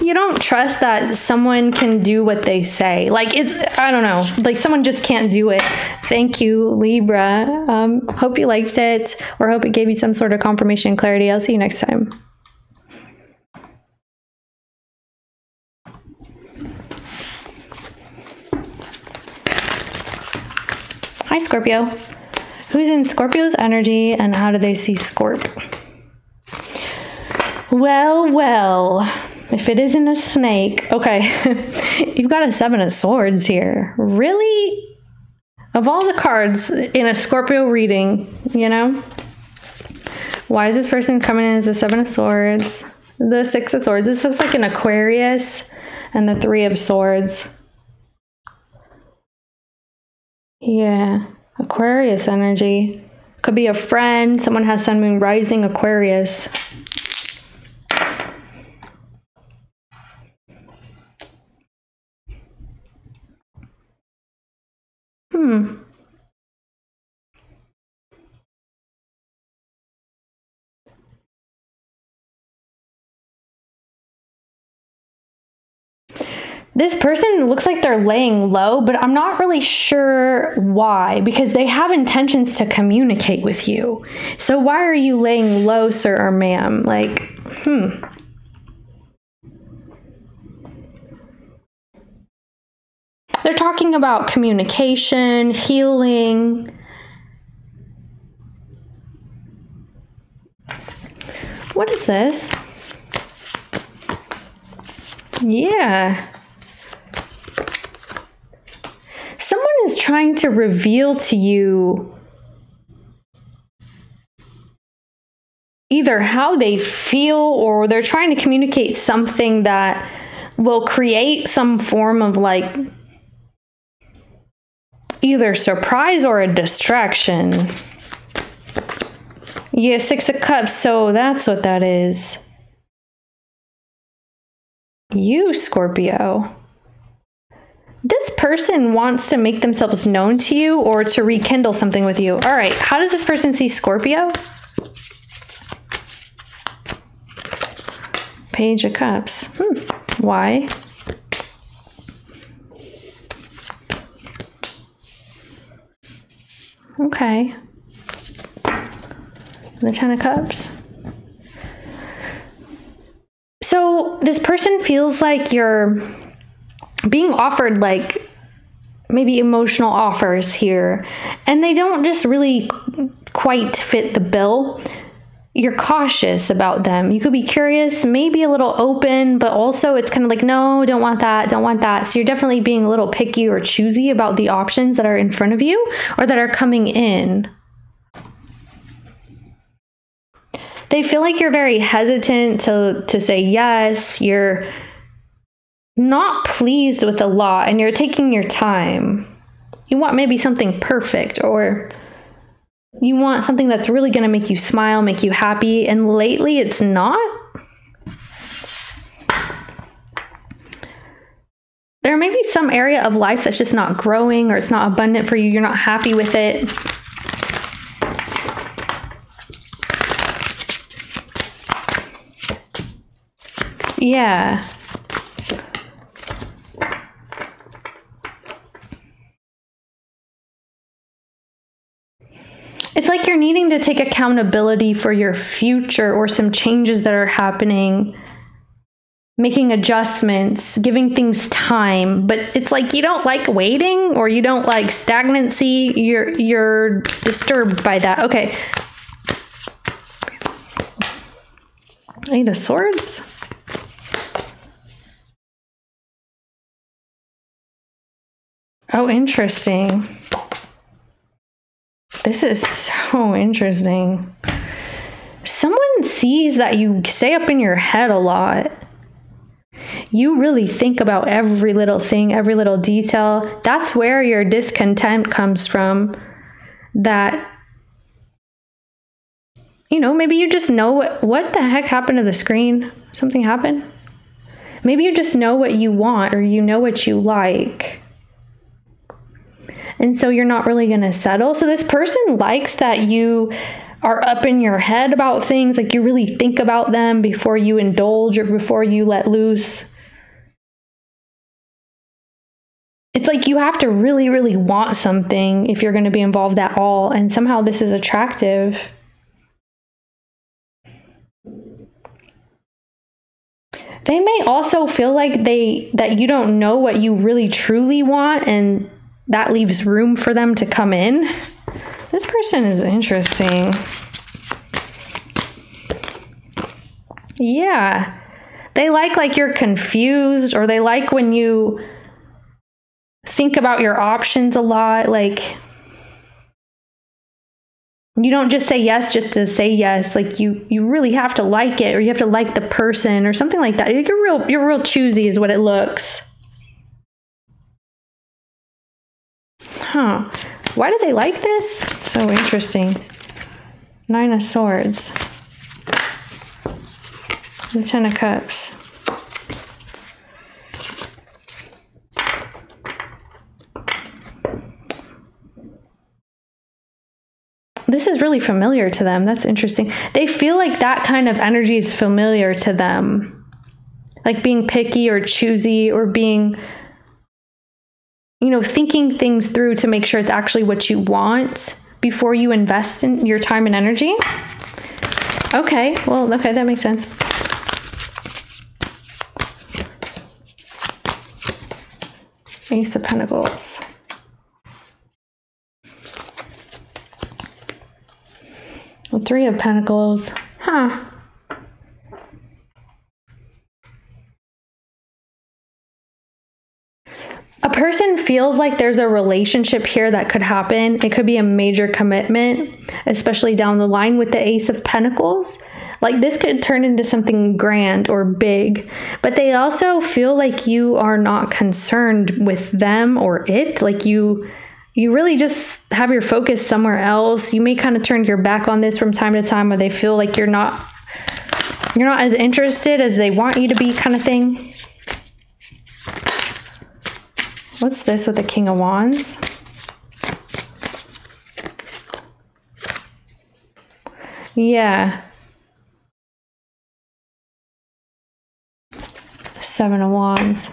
Speaker 1: You don't trust that someone can do what they say. Like it's, I don't know, like someone just can't do it. Thank you, Libra. Um, hope you liked it or hope it gave you some sort of confirmation clarity. I'll see you next time. Hi, Scorpio. Who's in Scorpio's energy and how do they see Scorp? Well, well, if it isn't a snake. Okay, you've got a Seven of Swords here. Really? Of all the cards in a Scorpio reading, you know? Why is this person coming in as a Seven of Swords? The Six of Swords. This looks like an Aquarius and the Three of Swords. Yeah, Aquarius energy. Could be a friend. Someone has Sun, Moon, Rising, Aquarius. Hmm. This person looks like they're laying low, but I'm not really sure why because they have intentions to communicate with you. So why are you laying low, sir or ma'am? Like, hmm. They're talking about communication, healing. What is this? Yeah. Someone is trying to reveal to you either how they feel or they're trying to communicate something that will create some form of like either surprise or a distraction. Yeah, Six of Cups, so that's what that is. You, Scorpio. This person wants to make themselves known to you or to rekindle something with you. All right, how does this person see Scorpio? Page of Cups. Hmm. Why? Okay. The Ten of Cups. So this person feels like you're being offered like maybe emotional offers here, and they don't just really quite fit the bill. You're cautious about them. You could be curious, maybe a little open, but also it's kind of like, no, don't want that, don't want that. So you're definitely being a little picky or choosy about the options that are in front of you or that are coming in. They feel like you're very hesitant to, to say yes. You're not pleased with a lot and you're taking your time. You want maybe something perfect or you want something that's really going to make you smile, make you happy, and lately it's not. There may be some area of life that's just not growing or it's not abundant for you, you're not happy with it. Yeah. It's like you're needing to take accountability for your future or some changes that are happening, making adjustments, giving things time, but it's like you don't like waiting or you don't like stagnancy. You're you're disturbed by that. Okay. Eight of Swords. Oh, interesting. This is so interesting. Someone sees that you stay up in your head a lot. You really think about every little thing, every little detail. That's where your discontent comes from. That, you know, maybe you just know what, what the heck happened to the screen. Something happened. Maybe you just know what you want or you know what you like. And so you're not really going to settle. So this person likes that you are up in your head about things, like you really think about them before you indulge or before you let loose. It's like you have to really, really want something if you're going to be involved at all. And somehow this is attractive. They may also feel like they that you don't know what you really truly want and that leaves room for them to come in. This person is interesting. Yeah. They like like you're confused or they like when you think about your options a lot like you don't just say yes just to say yes like you you really have to like it or you have to like the person or something like that you're real you're real choosy is what it looks Huh. Why do they like this? So interesting. Nine of Swords. The Ten of Cups. This is really familiar to them. That's interesting. They feel like that kind of energy is familiar to them. Like being picky or choosy or being, you know, thinking things through to make sure it's actually what you want before you invest in your time and energy. Okay, well, okay, that makes sense. Ace of Pentacles. Three of Pentacles. Huh. A person feels like there's a relationship here that could happen. It could be a major commitment, especially down the line with the Ace of Pentacles. Like this could turn into something grand or big, but they also feel like you are not concerned with them or it. Like you you really just have your focus somewhere else. You may kind of turn your back on this from time to time where they feel like you're not you're not as interested as they want you to be kind of thing. What's this with the King of Wands? Yeah. Seven of Wands.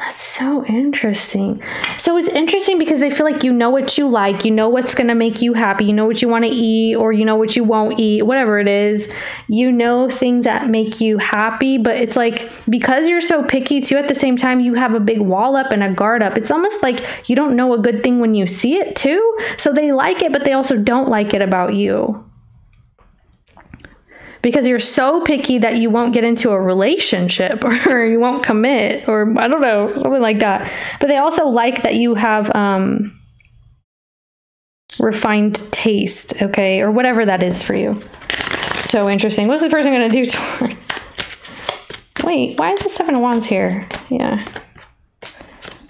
Speaker 1: That's so interesting. So it's interesting because they feel like you know what you like, you know what's going to make you happy, you know what you want to eat, or you know what you won't eat, whatever it is. You know things that make you happy, but it's like because you're so picky too, at the same time, you have a big wall up and a guard up. It's almost like you don't know a good thing when you see it too. So they like it, but they also don't like it about you because you're so picky that you won't get into a relationship or you won't commit or I don't know, something like that. But they also like that you have um, refined taste, okay, or whatever that is for you. So interesting. What's this person going to do to Wait, why is the Seven of Wands here? Yeah.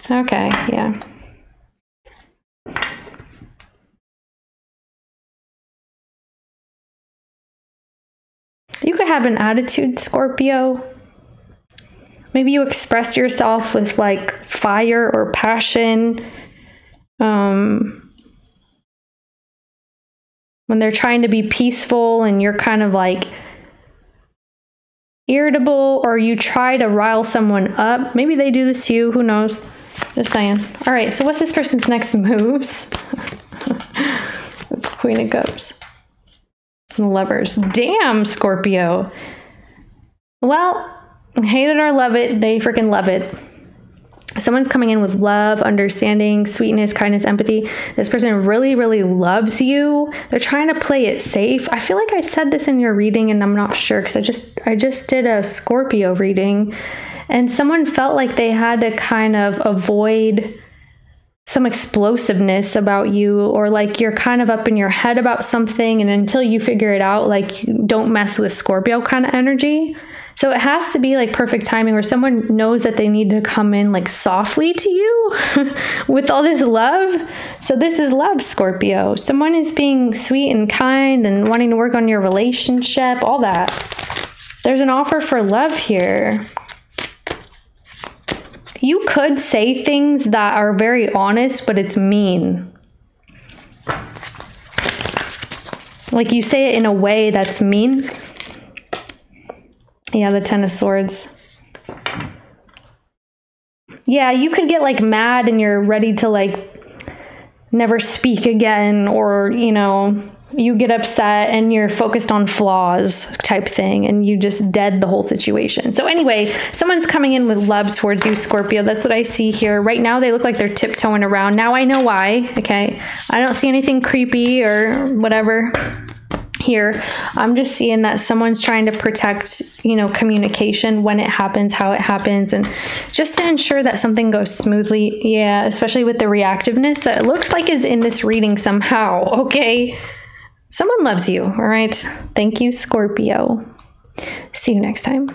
Speaker 1: Okay, yeah. You could have an attitude, Scorpio. Maybe you express yourself with like fire or passion. Um, when they're trying to be peaceful and you're kind of like irritable or you try to rile someone up. Maybe they do this to you. Who knows? Just saying. All right, so what's this person's next moves? Queen of Cups. Lovers. Damn, Scorpio. Well, hate it or love it, they freaking love it. Someone's coming in with love, understanding, sweetness, kindness, empathy. This person really, really loves you. They're trying to play it safe. I feel like I said this in your reading and I'm not sure because I just I just did a Scorpio reading and someone felt like they had to kind of avoid some explosiveness about you or like you're kind of up in your head about something and until you figure it out like don't mess with scorpio kind of energy. So it has to be like perfect timing where someone knows that they need to come in like softly to you with all this love. So this is love scorpio. Someone is being sweet and kind and wanting to work on your relationship all that. There's an offer for love here you could say things that are very honest, but it's mean. Like you say it in a way that's mean. Yeah, the Ten of Swords. Yeah, you could get like mad and you're ready to like never speak again or, you know, you get upset and you're focused on flaws type thing and you just dead the whole situation. So anyway, someone's coming in with love towards you, Scorpio. That's what I see here. Right now they look like they're tiptoeing around. Now I know why. Okay. I don't see anything creepy or whatever here. I'm just seeing that someone's trying to protect, you know, communication when it happens, how it happens, and just to ensure that something goes smoothly. Yeah, especially with the reactiveness that it looks like is in this reading somehow. Okay. Someone loves you, all right? Thank you, Scorpio. See you next time.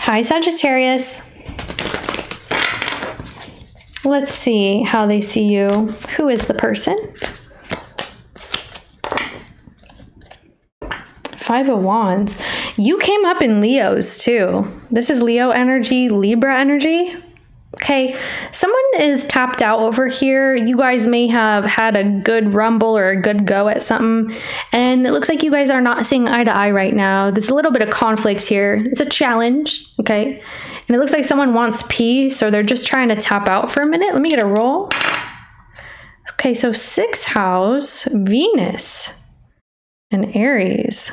Speaker 1: Hi, Sagittarius. Let's see how they see you. Who is the person? Five of Wands. You came up in Leo's too. This is Leo energy, Libra energy. Okay, someone is tapped out over here. You guys may have had a good rumble or a good go at something, and it looks like you guys are not seeing eye to eye right now. There's a little bit of conflict here. It's a challenge, okay? And it looks like someone wants peace or they're just trying to tap out for a minute. Let me get a roll. Okay, so sixth house, Venus, and Aries.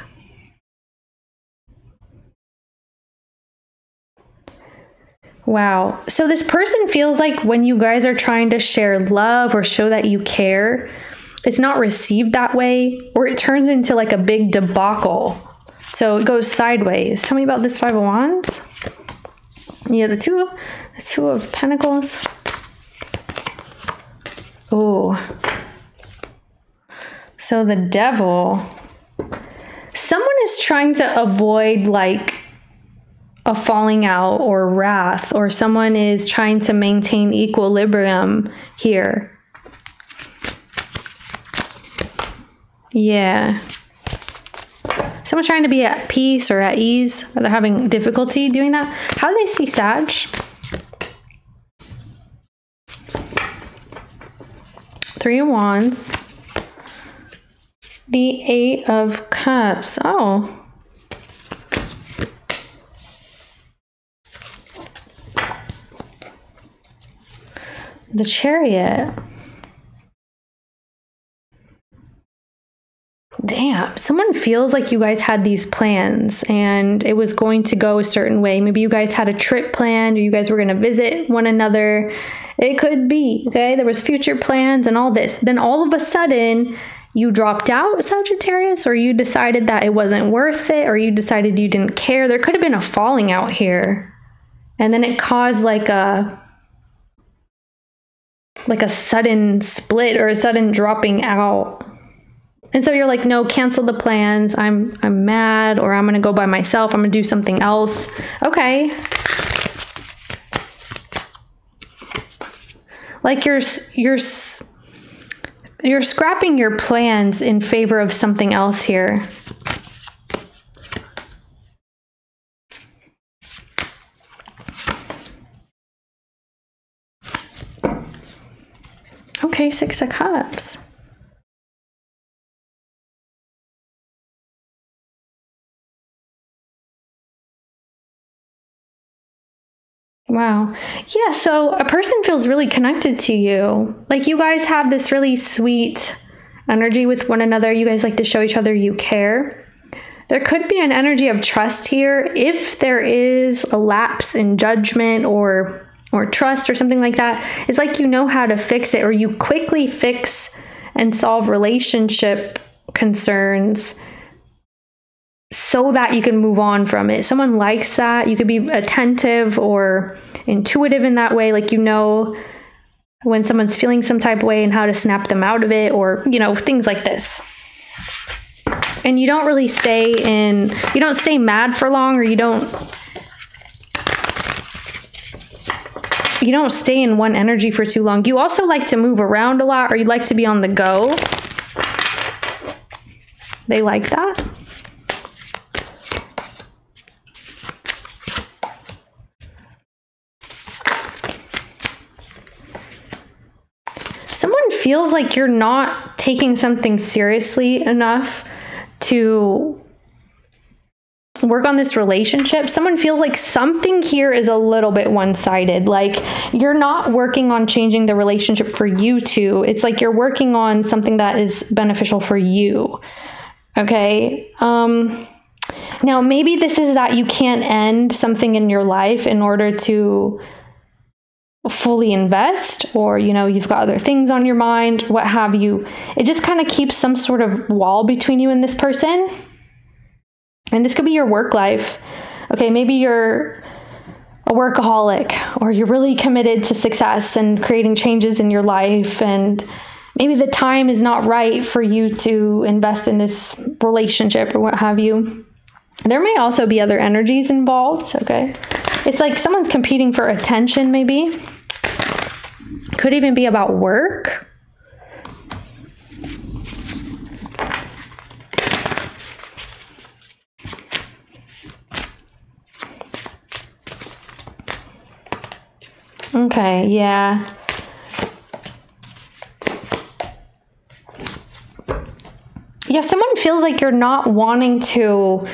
Speaker 1: Wow. So this person feels like when you guys are trying to share love or show that you care, it's not received that way, or it turns into like a big debacle. So it goes sideways. Tell me about this Five of Wands. Yeah, the two, the two of Pentacles. Oh. So the devil. Someone is trying to avoid like a falling out or wrath, or someone is trying to maintain equilibrium here. Yeah. Someone's trying to be at peace or at ease, or they're having difficulty doing that. How do they see Sag? Three of Wands. The Eight of Cups. Oh, the chariot. Damn, someone feels like you guys had these plans and it was going to go a certain way. Maybe you guys had a trip planned or you guys were going to visit one another. It could be, okay? There was future plans and all this. Then all of a sudden, you dropped out, Sagittarius, or you decided that it wasn't worth it, or you decided you didn't care. There could have been a falling out here. And then it caused like a like a sudden split or a sudden dropping out. And so you're like, no, cancel the plans. I'm I'm mad or I'm to go by myself. I'm to do something else. Okay. Like you're you're you're scrapping your plans in favor of something else here. Okay, Six of Cups. Wow. Yeah, so a person feels really connected to you. Like you guys have this really sweet energy with one another. You guys like to show each other you care. There could be an energy of trust here if there is a lapse in judgment or or trust or something like that, it's like you know how to fix it or you quickly fix and solve relationship concerns so that you can move on from it. Someone likes that. You could be attentive or intuitive in that way, like you know when someone's feeling some type of way and how to snap them out of it or, you know, things like this. And you don't really stay in you don't stay mad for long or you don't you don't stay in one energy for too long. You also like to move around a lot or you like to be on the go. They like that. Someone feels like you're not taking something seriously enough to work on this relationship, someone feels like something here is a little bit one sided. Like you're not working on changing the relationship for you two. It's like you're working on something that is beneficial for you. Okay. Um, now, maybe this is that you can't end something in your life in order to fully invest or you know you've got other things on your mind what have you it just kind of keeps some sort of wall between you and this person and this could be your work life. Okay, maybe you're a workaholic or you're really committed to success and creating changes in your life and maybe the time is not right for you to invest in this relationship or what have you. There may also be other energies involved, okay? It's like someone's competing for attention, maybe. Could even be about work. Okay, yeah. Yeah, someone feels like you're not wanting to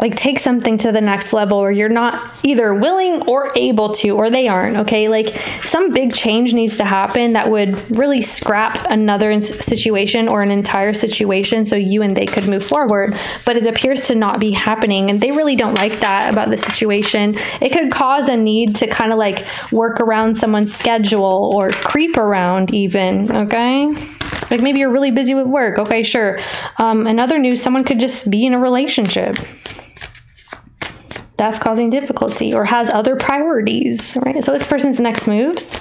Speaker 1: like take something to the next level or you're not either willing or able to or they aren't okay? Like some big change needs to happen that would really scrap another situation or an entire situation so you and they could move forward. But it appears to not be happening and they really don't like that about the situation. It could cause a need to kind of like work around someone's schedule or creep around even okay? Like maybe you're really busy with work okay sure. Um, in other news someone could just be in a relationship that's causing difficulty or has other priorities, right? So this person's next moves.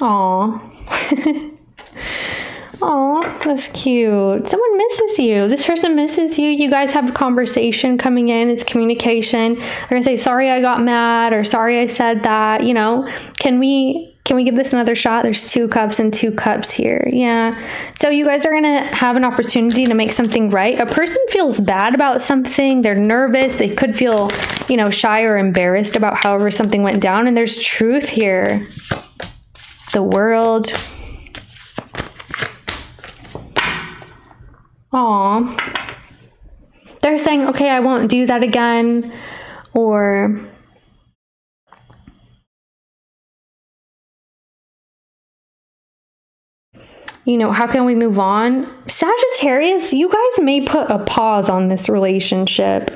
Speaker 1: Aw. Oh, that's cute. Someone misses you. This person misses you. You guys have a conversation coming in. It's communication. They're gonna say, "Sorry, I got mad," or "Sorry, I said that." You know, can we can we give this another shot? There's two cups and two cups here. Yeah. So you guys are going to have an opportunity to make something right. A person feels bad about something. They're nervous. They could feel, you know, shy or embarrassed about however something went down. And there's truth here. The world. Aw. They're saying, okay, I won't do that again. Or you know, how can we move on? Sagittarius, you guys may put a pause on this relationship.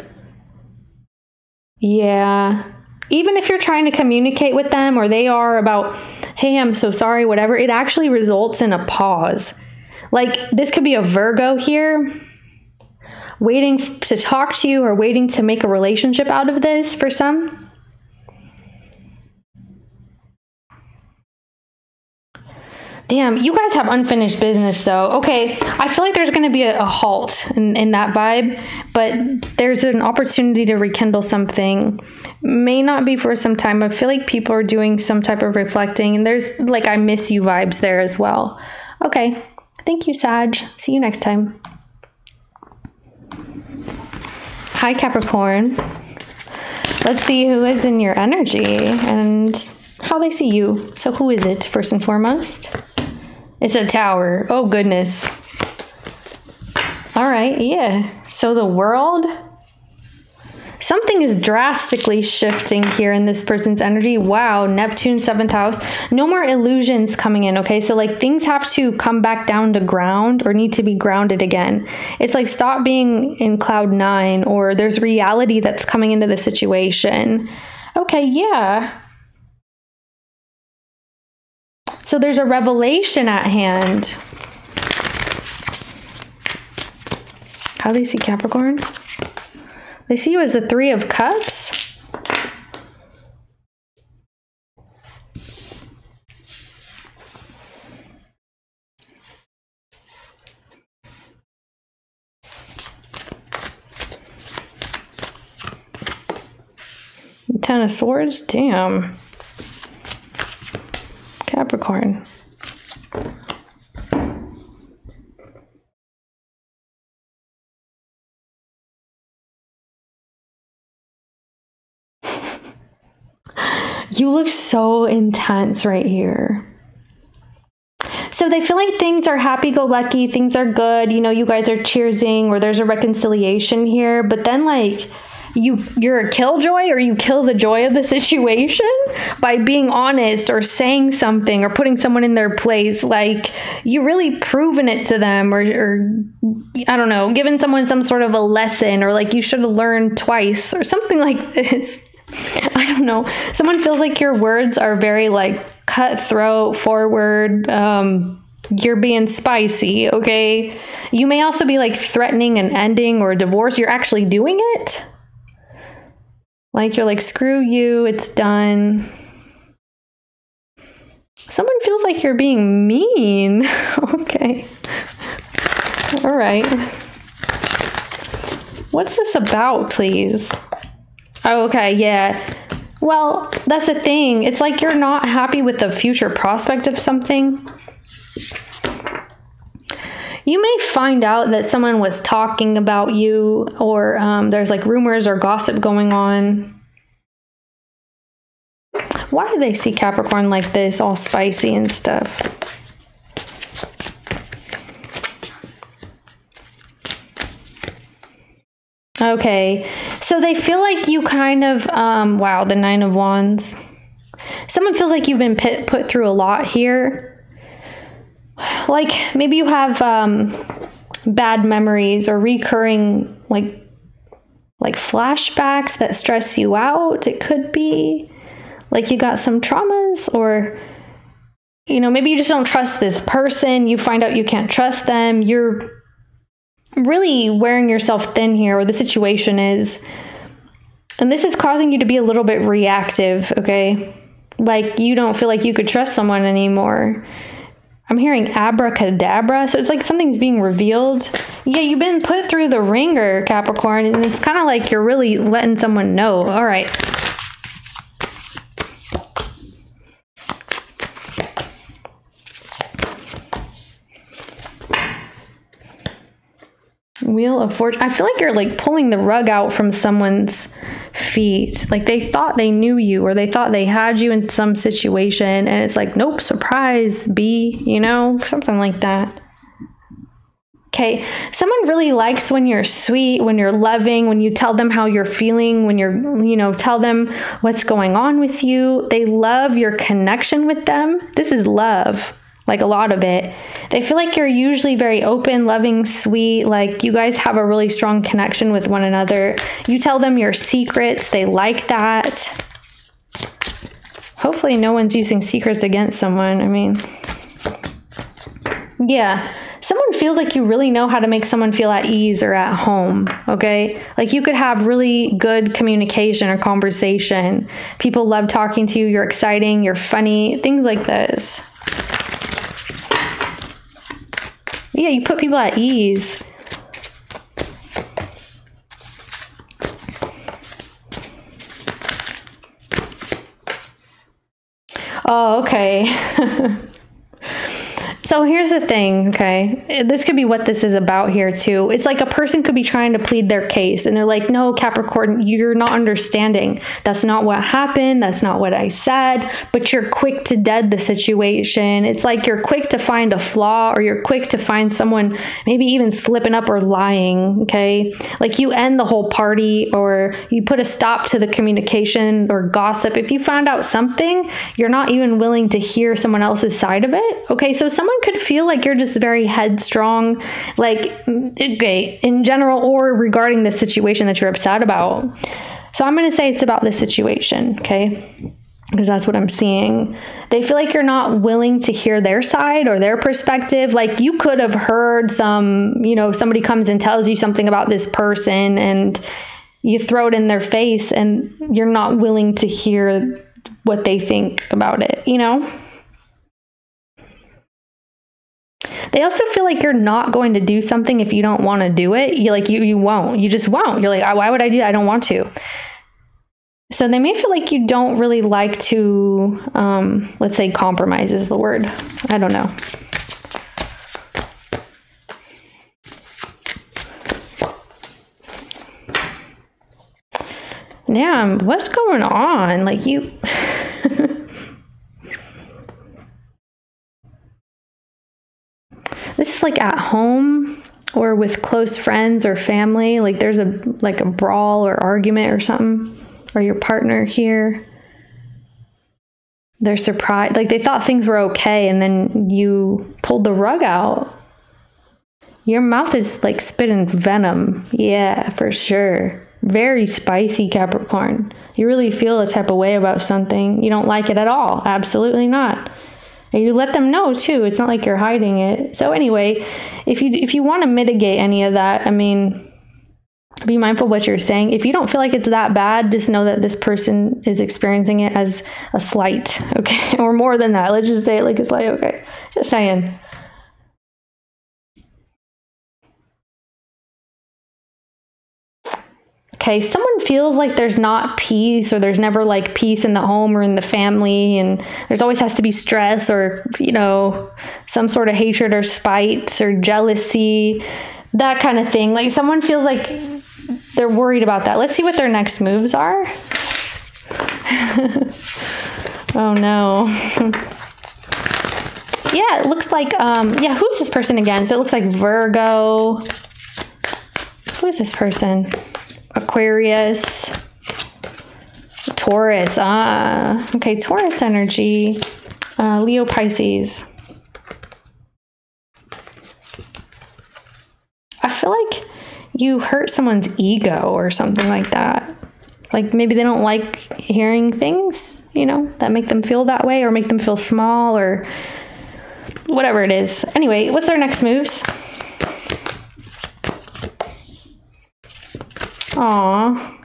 Speaker 1: Yeah. Even if you're trying to communicate with them or they are about, hey, I'm so sorry, whatever, it actually results in a pause. Like this could be a Virgo here waiting to talk to you or waiting to make a relationship out of this for some. Damn, you guys have unfinished business though. Okay, I feel like there's going to be a, a, halt in, in that vibe, but there's an opportunity to rekindle something. May not be for some time. I feel like people are doing some type of reflecting, and there's like I miss you vibes there as well. Okay, thank you, Sag. See you next time. Hi, Capricorn. Let's see who is in your energy and how they see you. So, who is it, first and foremost? It's a tower. Oh, goodness. All right, yeah. So the world, something is drastically shifting here in this person's energy. Wow, Neptune, seventh house. No more illusions coming in, okay? So, like, things have to come back down to ground or need to be grounded again. It's like stop being in cloud nine or there's reality that's coming into the situation. Okay, yeah. So there's a revelation at hand. How do they see Capricorn? They see you as the Three of Cups. Ten of Swords? Damn. Capricorn. You look so intense right here. So they feel like things are happy go lucky, things are good, you know, you guys are cheersing or there's a reconciliation here, but then like you you're a killjoy or you kill the joy of the situation by being honest or saying something or putting someone in their place like you really proven it to them or, or i don't know giving someone some sort of a lesson or like you should have learned twice or something like this i don't know someone feels like your words are very like cutthroat forward um you're being spicy, okay? You may also be like threatening an ending or a divorce. You're actually doing it. Like you're like, screw you, it's done. Someone feels like you're being mean. okay. All right. What's this about, please? Oh, okay, yeah. Well, that's the thing. It's like you're not happy with the future prospect of something. You may find out that someone was talking about you, or um, there's like rumors or gossip going on. Why do they see Capricorn like this, all spicy and stuff? Okay, so they feel like you kind of, um, wow, the Nine of Wands. Someone feels like you've been put, put through a lot here. Like maybe you have um, bad memories or recurring, like, like flashbacks that stress you out. It could be. Like you got some traumas or you know maybe you just don't trust this person you find out you can't trust them you're really wearing yourself thin here or the situation is. And this is causing you to be a little bit reactive okay? Like you don't feel like you could trust someone anymore i'm hearing abracadabra. So it's like something's being revealed. Yeah you've been put through the wringer capricorn and it's kind of like you're really letting someone know all right Wheel of Fortune. I feel like you're like pulling the rug out from someone's feet. Like they thought they knew you or they thought they had you in some situation and it's like, nope, surprise, B, you know, something like that. Okay, someone really likes when you're sweet, when you're loving, when you tell them how you're feeling, when you're, you know, tell them what's going on with you. They love your connection with them. This is love like a lot of it. They feel like you're usually very open, loving, sweet, like you guys have a really strong connection with one another. You tell them your secrets, they like that. Hopefully, no one's using secrets against someone. I mean, yeah. Someone feels like you really know how to make someone feel at ease or at home, okay? Like you could have really good communication or conversation. People love talking to you, you're exciting, you're funny, things like this. Yeah, you put people at ease. Oh, okay. So here's the thing, okay? This could be what this is about here too. It's like a person could be trying to plead their case and they're like, "No, Capricorn, you're not understanding. That's not what happened. That's not what I said." But you're quick to dead the situation. It's like you're quick to find a flaw or you're quick to find someone maybe even slipping up or lying, okay? Like you end the whole party or you put a stop to the communication or gossip. If you found out something, you're not even willing to hear someone else's side of it. Okay? So someone could feel like you're just very headstrong, like, okay, in general, or regarding the situation that you're upset about. So I'm going to say it's about this situation, okay? Because that's what I'm seeing. They feel like you're not willing to hear their side or their perspective. Like you could have heard some, you know, somebody comes and tells you something about this person and you throw it in their face and you're not willing to hear what they think about it, you know? They also feel like you're not going to do something if you don't want to do it. You like you you won't. You just won't. You're like, why would I do that? I don't want to. So they may feel like you don't really like to, um, let's say, compromise is the word. I don't know. Yeah, what's going on? Like you. this is like at home or with close friends or family. Like there's a like a brawl or argument or something or your partner here. They're surprised like they thought things were okay and then you pulled the rug out. Your mouth is like spitting venom. Yeah for sure. Very spicy capricorn. You really feel a type of way about something. You don't like it at all. Absolutely not and you let them know too. It's not like you're hiding it. So anyway, if you if you want to mitigate any of that, I mean, be mindful what you're saying. If you don't feel like it's that bad, just know that this person is experiencing it as a slight, okay, or more than that. Let's just say it like a slight, okay. Just saying. Okay, someone feels like there's not peace or there's never like peace in the home or in the family and there's always has to be stress or, you know, some sort of hatred or spite or jealousy, that kind of thing. Like someone feels like they're worried about that. Let's see what their next moves are. oh no. yeah, it looks like um yeah, who's this person again? So it looks like Virgo. Who is this person? Aquarius, Taurus. Ah, okay, Taurus energy. Uh, Leo, Pisces. I feel like you hurt someone's ego or something like that. Like maybe they don't like hearing things, you know, that make them feel that way or make them feel small or whatever it is. Anyway, what's their next moves? Aw.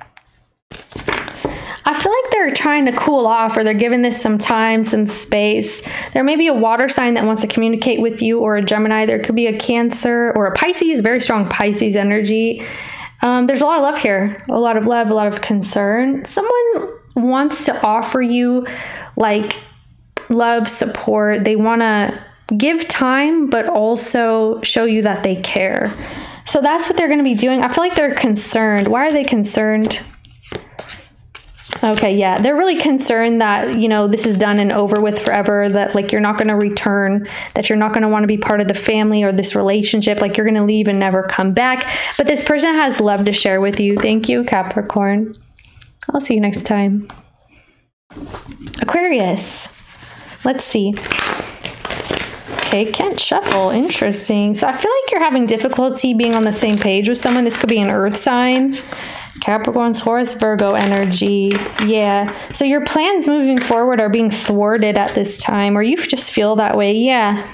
Speaker 1: I feel like they're trying to cool off or they're giving this some time, some space. There may be a water sign that wants to communicate with you or a Gemini. There could be a Cancer or a Pisces, very strong Pisces energy. Um, there's a lot of love here, a lot of love, a lot of concern. Someone wants to offer you like love, support. They want to give time, but also show you that they care. So that's what they're going to be doing. I feel like they're concerned. Why are they concerned? Okay, yeah. They're really concerned that, you know, this is done and over with forever, that like you're not going to return, that you're not going to want to be part of the family or this relationship, like you're going to leave and never come back. But this person has love to share with you. Thank you, Capricorn. I'll see you next time. Aquarius. Let's see. Okay, can't shuffle. Interesting. So I feel like you're having difficulty being on the same page with someone. This could be an earth sign. Capricorn, Taurus, Virgo energy. Yeah. So your plans moving forward are being thwarted at this time, or you just feel that way. Yeah.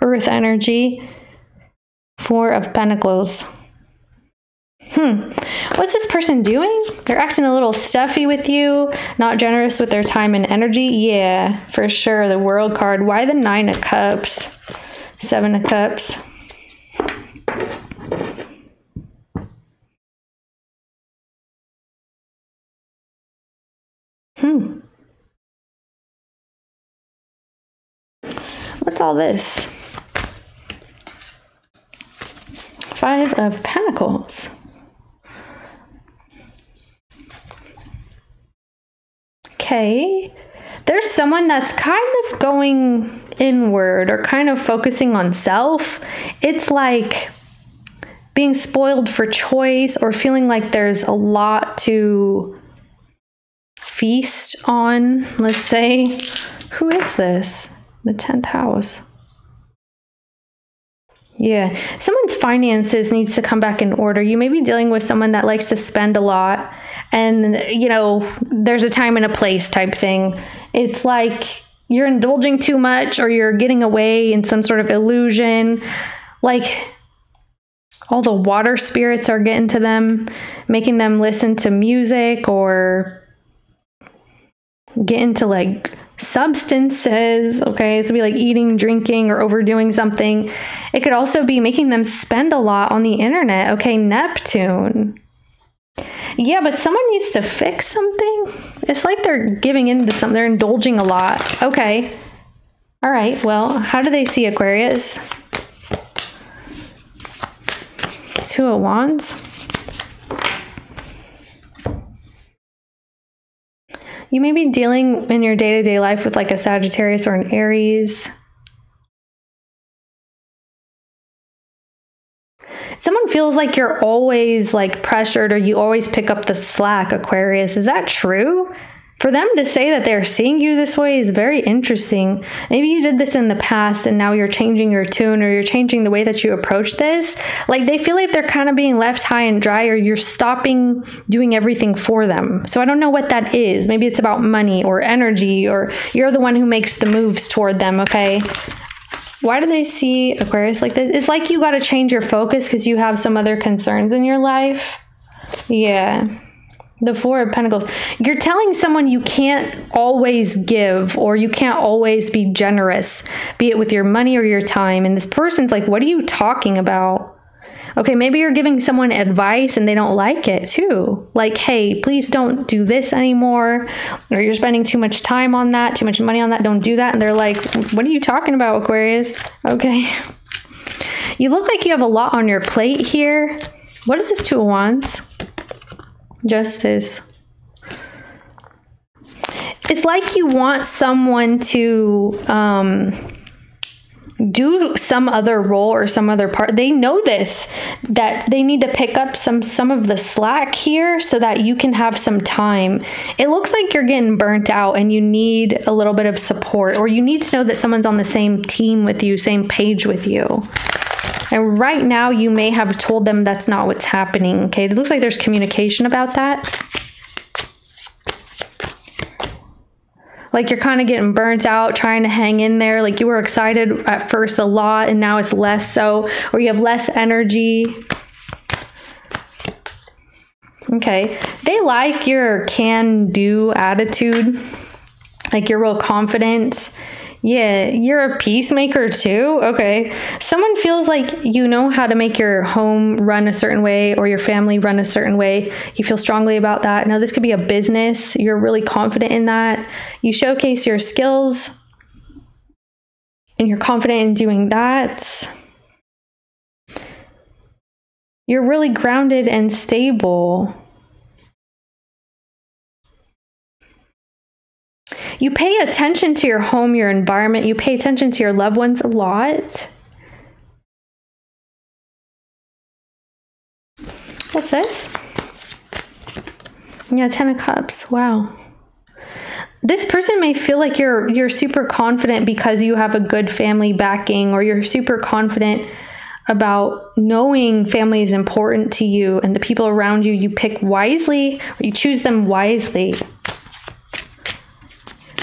Speaker 1: Earth energy. Four of Pentacles. Hmm. What's this person doing? They're acting a little stuffy with you, not generous with their time and energy. Yeah, for sure. The World card. Why the Nine of Cups? Seven of Cups. Hmm. What's all this? Five of Pentacles. Okay. There's someone that's kind of going inward or kind of focusing on self. It's like being spoiled for choice or feeling like there's a lot to feast on, let's say. Who is this? The 10th house. Yeah, someone's finances needs to come back in order. You may be dealing with someone that likes to spend a lot, and you know, there's a time and a place type thing. It's like you're indulging too much, or you're getting away in some sort of illusion. Like all the water spirits are getting to them, making them listen to music or get into like substances, okay? So be like eating, drinking, or overdoing something. It could also be making them spend a lot on the internet, okay? Neptune. Yeah, but someone needs to fix something. It's like they're giving into something, they're indulging a lot. Okay. All right, well, how do they see Aquarius? Two of Wands. You may be dealing in your day to day life with like a Sagittarius or an Aries. Someone feels like you're always like pressured or you always pick up the slack, Aquarius. Is that true? For them to say that they're seeing you this way is very interesting. Maybe you did this in the past and now you're changing your tune or you're changing the way that you approach this. Like they feel like they're kind of being left high and dry or you're stopping doing everything for them. So I don't know what that is. Maybe it's about money or energy or you're the one who makes the moves toward them, okay? Why do they see Aquarius like this? It's like you got to change your focus because you have some other concerns in your life. Yeah. The Four of Pentacles. You're telling someone you can't always give or you can't always be generous, be it with your money or your time. And this person's like, What are you talking about? Okay, maybe you're giving someone advice and they don't like it too. Like, hey, please don't do this anymore. Or you're spending too much time on that, too much money on that. Don't do that. And they're like, what are you talking about, Aquarius? Okay. You look like you have a lot on your plate here. What is this Two of Wands? Justice. It's like you want someone to um, do some other role or some other part. They know this that they need to pick up some some of the slack here so that you can have some time. It looks like you're getting burnt out and you need a little bit of support or you need to know that someone's on the same team with you same page with you and right now you may have told them that's not what's happening okay? It looks like there's communication about that. Like you're kind of getting burnt out trying to hang in there like you were excited at first a lot and now it's less so or you have less energy. Okay they like your can do attitude like you're real confident yeah, you're a peacemaker too? Okay. Someone feels like you know how to make your home run a certain way or your family run a certain way. You feel strongly about that. Now, this could be a business. You're really confident in that. You showcase your skills and you're confident in doing that. You're really grounded and stable. You pay attention to your home, your environment, you pay attention to your loved ones a lot. What's this? Yeah, 10 of cups. Wow. This person may feel like you're you're super confident because you have a good family backing or you're super confident about knowing family is important to you and the people around you you pick wisely or you choose them wisely.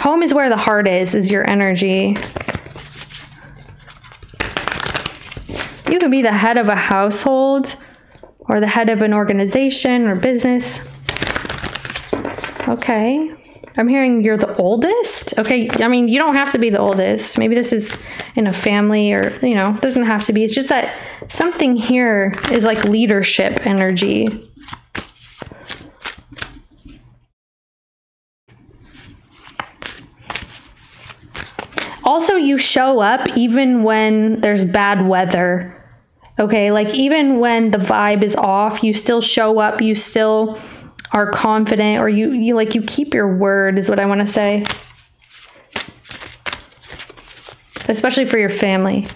Speaker 1: Home is where the heart is, is your energy. You could be the head of a household or the head of an organization or business. Okay. I'm hearing you're the oldest. Okay. I mean, you don't have to be the oldest. Maybe this is in a family or, you know, doesn't have to be. It's just that something here is like leadership energy. Also, you show up even when there's bad weather. Okay, like even when the vibe is off, you still show up, you still are confident or you you like you keep your word is what I want to say. Especially for your family.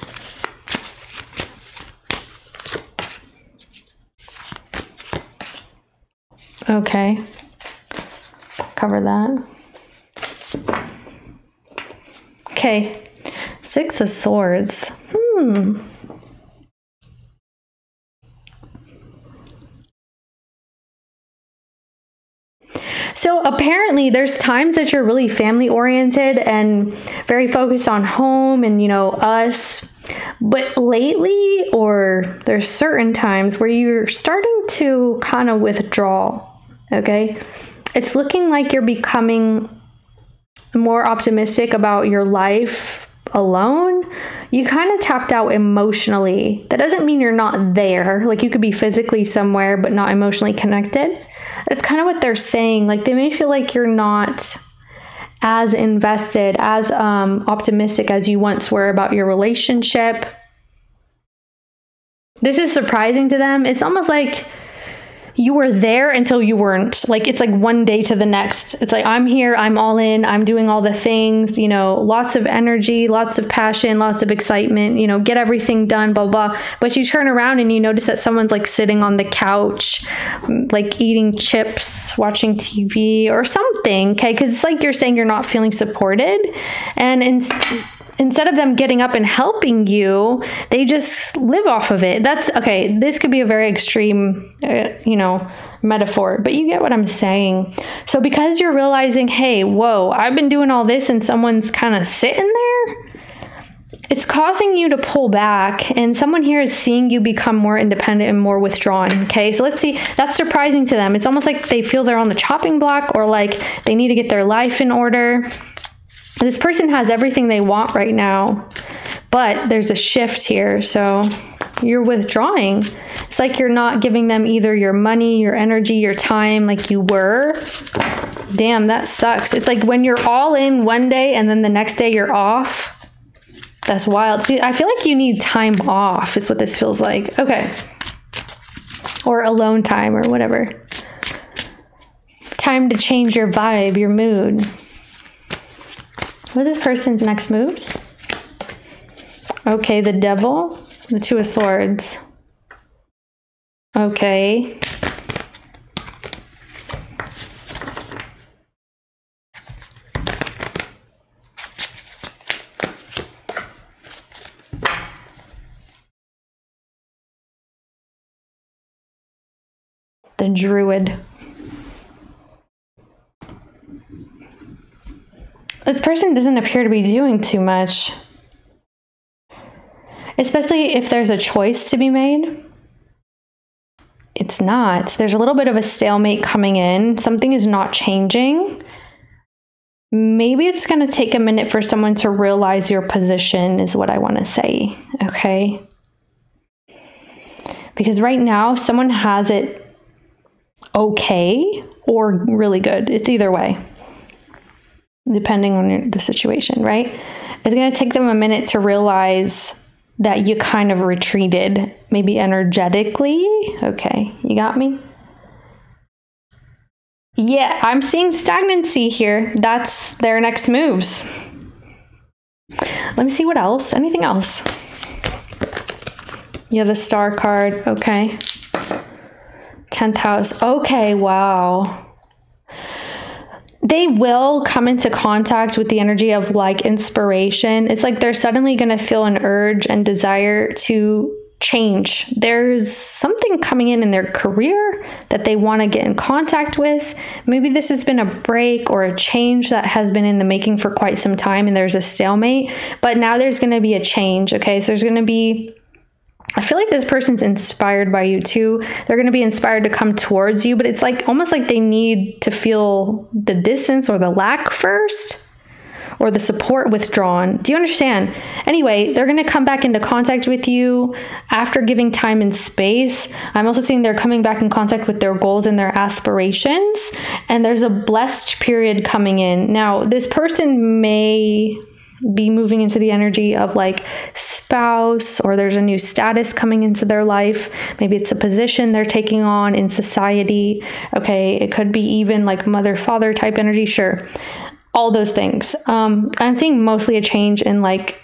Speaker 1: Okay. Cover that. Okay. Six of Swords. Hmm. So apparently there's times that you're really family oriented and very focused on home and you know us. But lately or there's certain times where you're starting to kind of withdraw, okay? It's looking like you're becoming more optimistic about your life alone, you kind of tapped out emotionally. That doesn't mean you're not there. Like you could be physically somewhere but not emotionally connected. That's kind of what they're saying. Like they may feel like you're not as invested, as um, optimistic as you once were about your relationship. This is surprising to them. It's almost like you were there until you weren't. Like it's like one day to the next. It's like I'm here, I'm all in, I'm doing all the things, you know, lots of energy, lots of passion, lots of excitement, you know, get everything done, blah blah. But you turn around and you notice that someone's like sitting on the couch, like eating chips, watching TV or something, okay? Cuz it's like you're saying you're not feeling supported. And in instead of them getting up and helping you, they just live off of it. That's okay. This could be a very extreme, uh, you know, metaphor, but you get what I'm saying. So because you're realizing, hey, whoa, I've been doing all this and someone's kind of sitting there, it's causing you to pull back and someone here is seeing you become more independent and more withdrawn okay so let's see that's surprising to them it's almost like they feel they're on the chopping block or like they need to get their life in order this person has everything they want right now, but there's a shift here. So you're withdrawing. It's like you're not giving them either your money, your energy, your time like you were. Damn, that sucks. It's like when you're all in one day and then the next day you're off. That's wild. See, I feel like you need time off, is what this feels like. Okay. Or alone time or whatever. Time to change your vibe, your mood. What's this person's next moves? Okay, the devil, the two of swords. Okay. The druid. This person doesn't appear to be doing too much. Especially if there's a choice to be made. It's not. There's a little bit of a stalemate coming in. Something is not changing. Maybe it's going to take a minute for someone to realize your position, is what I want to say. Okay. Because right now, someone has it okay or really good. It's either way, depending on the situation, right? It's going to take them a minute to realize that you kind of retreated, maybe energetically. Okay, you got me? Yeah, I'm seeing stagnancy here. That's their next moves. Let me see what else. Anything else? Yeah, the star card. Okay. 10th house. Okay, wow they will come into contact with the energy of like inspiration. It's like they're suddenly going to feel an urge and desire to change. There's something coming in in their career that they want to get in contact with. Maybe this has been a break or a change that has been in the making for quite some time and there's a stalemate, but now there's going to be a change, okay? So there's going to be I feel like this person's inspired by you too. They're going to be inspired to come towards you, but it's like almost like they need to feel the distance or the lack first or the support withdrawn. Do you understand? Anyway, they're going to come back into contact with you after giving time and space. I'm also seeing they're coming back in contact with their goals and their aspirations, and there's a blessed period coming in. Now, this person may be moving into the energy of like spouse or there's a new status coming into their life. Maybe it's a position they're taking on in society. Okay, it could be even like mother father type energy, sure. All those things. Um, I'm seeing mostly a change in like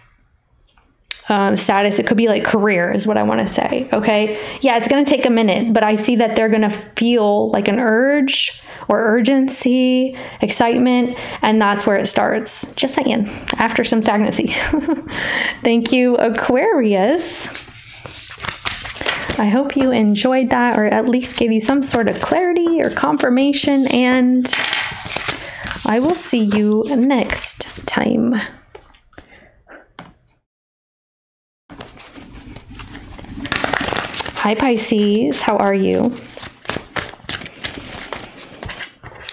Speaker 1: um, status. It could be like career, is what I want to say. Okay. Yeah, it's going to take a minute, but I see that they're going to feel like an urge or urgency, excitement, and that's where it starts. Just saying, after some stagnancy. Thank you, Aquarius. I hope you enjoyed that or at least gave you some sort of clarity or confirmation, and I will see you next time. Hi, Pisces. How are you?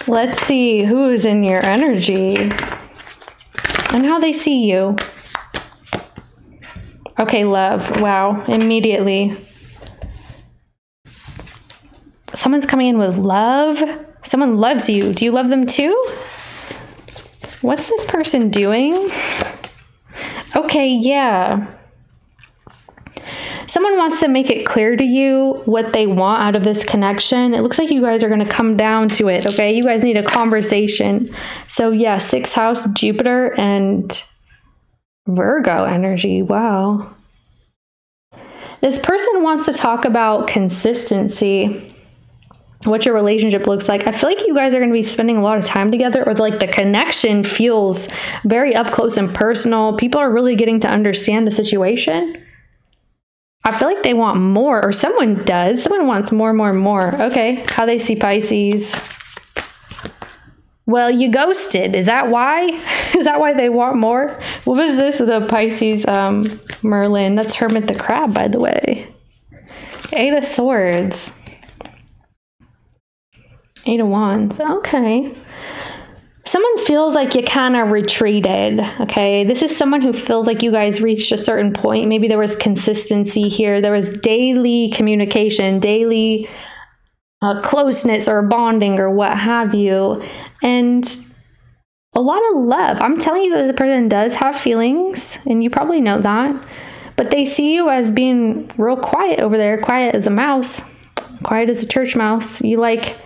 Speaker 1: Let's see who's in your energy and how they see you. Okay, love. Wow, immediately. Someone's coming in with love. Someone loves you. Do you love them too? What's this person doing? Okay, yeah someone wants to make it clear to you what they want out of this connection, it looks like you guys are going to come down to it, okay? You guys need a conversation. So, yeah, sixth house, Jupiter, and Virgo energy. Wow. This person wants to talk about consistency what your relationship looks like. I feel like you guys are going to be spending a lot of time together, or like the connection feels very up close and personal. People are really getting to understand the situation. I feel like they want more, or someone does. Someone wants more, more, more. Okay, how they see Pisces. Well, you ghosted. Is that why? Is that why they want more? What was this? The Pisces um, Merlin. That's Hermit the Crab, by the way. Eight of Swords. Eight of Wands. Okay. Someone feels like you kind of retreated. Okay. This is someone who feels like you guys reached a certain point. Maybe there was consistency here, there was daily communication, daily uh, closeness or bonding or what have you. And a lot of love. I'm telling you that the person does have feelings, and you probably know that. But they see you as being real quiet over there, quiet as a mouse, quiet as a church mouse. You like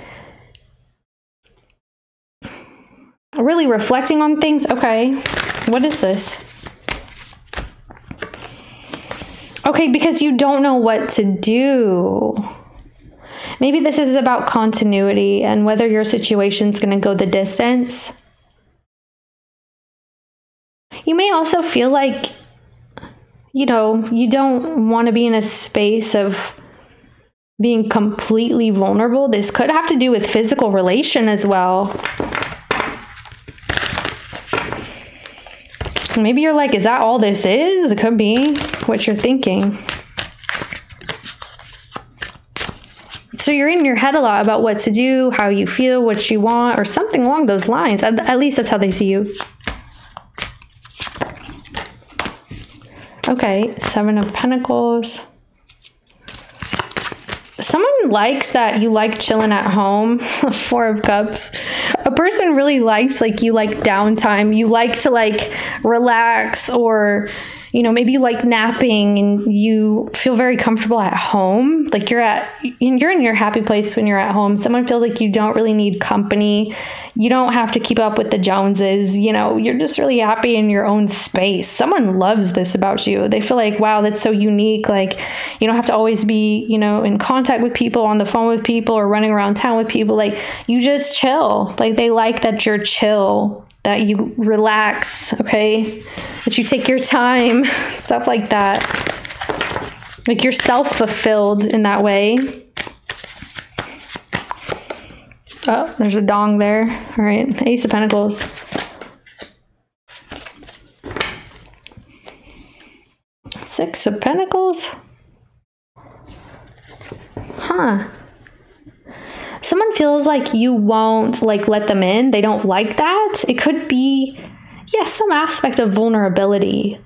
Speaker 1: really reflecting on things. Okay, what is this? Okay, because you don't know what to do. Maybe this is about continuity and whether your situation's going to go the distance. You may also feel like, you know, you don't want to be in a space of being completely vulnerable. This could have to do with physical relation as well. Maybe you're like, is that all this is? It could be what you're thinking. So you're in your head a lot about what to do, how you feel, what you want, or something along those lines. At, at least that's how they see you. Okay, Seven of Pentacles. Someone likes that you like chilling at home. Four of Cups. A person really likes like you like downtime. You like to like relax or you know, maybe you like napping and you feel very comfortable at home. Like you're at, you're in your happy place when you're at home. Someone feels like you don't really need company. You don't have to keep up with the Joneses. You know, you're just really happy in your own space. Someone loves this about you. They feel like, wow, that's so unique. Like you don't have to always be, you know, in contact with people, on the phone with people, or running around town with people. Like you just chill. Like they like that you're chill that you relax, okay? That you take your time, stuff like that. Like you're self fulfilled in that way. Oh, there's a dong there. All right, Ace of Pentacles. Six of Pentacles. Huh someone feels like you won't like let them in, they don't like that, it could be yes, yeah, some aspect of vulnerability.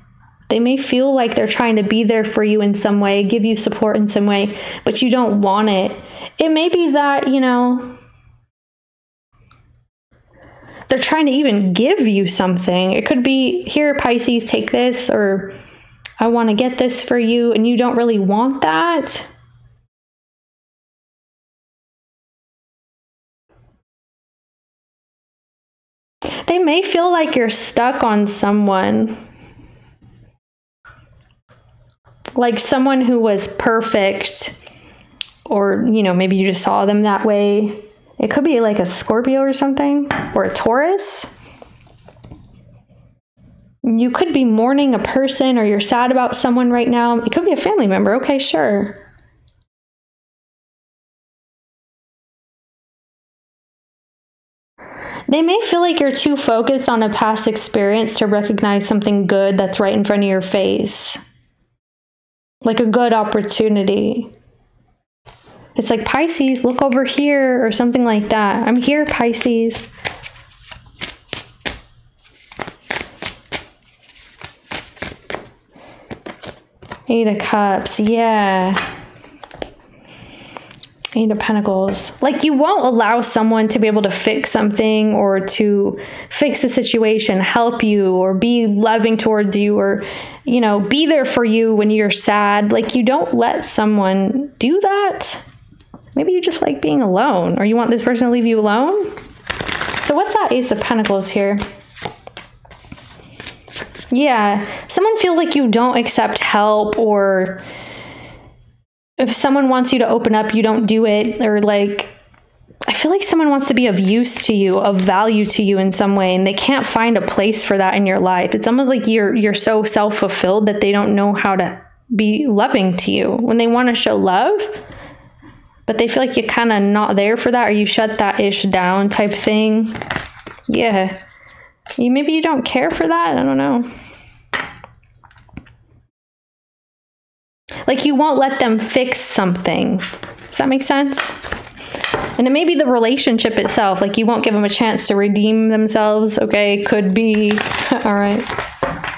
Speaker 1: They may feel like they're trying to be there for you in some way, give you support in some way, but you don't want it. It may be that, you know, they're trying to even give you something. It could be, here, Pisces, take this, or I want to get this for you, and you don't really want that. They may feel like you're stuck on someone. Like someone who was perfect, or, you know, maybe you just saw them that way. It could be like a Scorpio or something, or a Taurus. You could be mourning a person, or you're sad about someone right now. It could be a family member. Okay, sure. They may feel like you're too focused on a past experience to recognize something good that's right in front of your face. Like a good opportunity. It's like, Pisces, look over here, or something like that. I'm here, Pisces. Eight of Cups, yeah. Eight of Pentacles. Like you won't allow someone to be able to fix something or to fix the situation, help you, or be loving towards you, or, you know, be there for you when you're sad. Like you don't let someone do that. Maybe you just like being alone, or you want this person to leave you alone. So, what's that Ace of Pentacles here? Yeah, someone feels like you don't accept help or if someone wants you to open up, you don't do it, or like, I feel like someone wants to be of use to you, of value to you in some way, and they can't find a place for that in your life. It's almost like you're you're so self fulfilled that they don't know how to be loving to you when they want to show love, but they feel like you're kind of not there for that, or you shut that ish down type thing. Yeah, you maybe you don't care for that. I don't know. Like you won't let them fix something. Does that make sense? And it may be the relationship itself. Like you won't give them a chance to redeem themselves. Okay, could be. All right.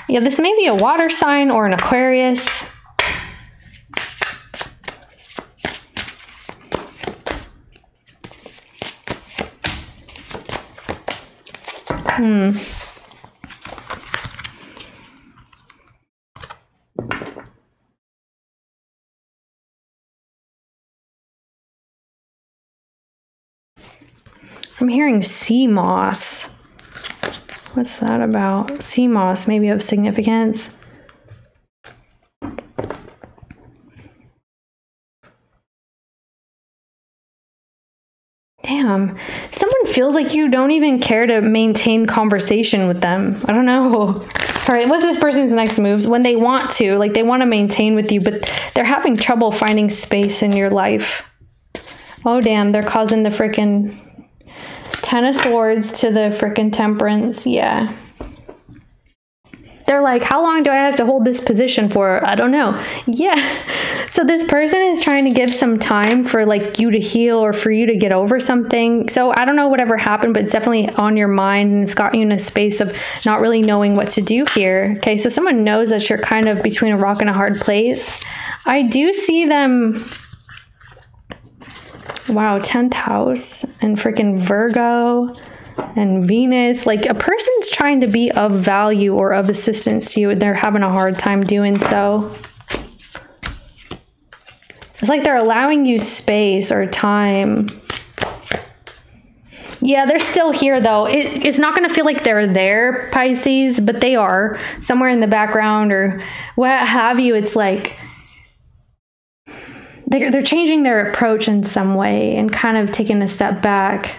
Speaker 1: Yeah, this may be a water sign or an Aquarius. Hmm. I'm hearing sea moss. What's that about? Sea moss, maybe of significance. Damn. Someone feels like you don't even care to maintain conversation with them. I don't know. All right, what's this person's next moves? When they want to, like they want to maintain with you, but they're having trouble finding space in your life. Oh, damn, they're causing the freaking Ten of Swords to the freaking Temperance. Yeah. They're like, how long do I have to hold this position for? I don't know. Yeah. So this person is trying to give some time for like you to heal or for you to get over something. So I don't know whatever happened, but it's definitely on your mind and it's got you in a space of not really knowing what to do here. Okay. So someone knows that you're kind of between a rock and a hard place. I do see them Wow, 10th house and freaking Virgo and Venus. Like a person's trying to be of value or of assistance to you, and they're having a hard time doing so. It's like they're allowing you space or time. Yeah, they're still here though. It, it's not going to feel like they're there, Pisces, but they are somewhere in the background or what have you. It's like they're, they're changing their approach in some way and kind of taking a step back.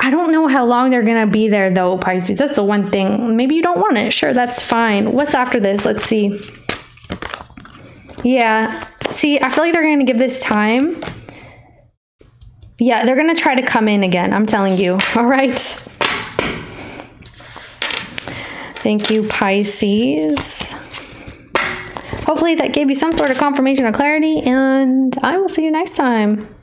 Speaker 1: I don't know how long they're going to be there, though, Pisces. That's the one thing. Maybe you don't want it. Sure, that's fine. What's after this? Let's see. Yeah. See, I feel like they're going to give this time. Yeah, they're going to try to come in again. I'm telling you. All right. Thank you, Pisces. Hopefully, that gave you some sort of confirmation or clarity, and I will see you next time.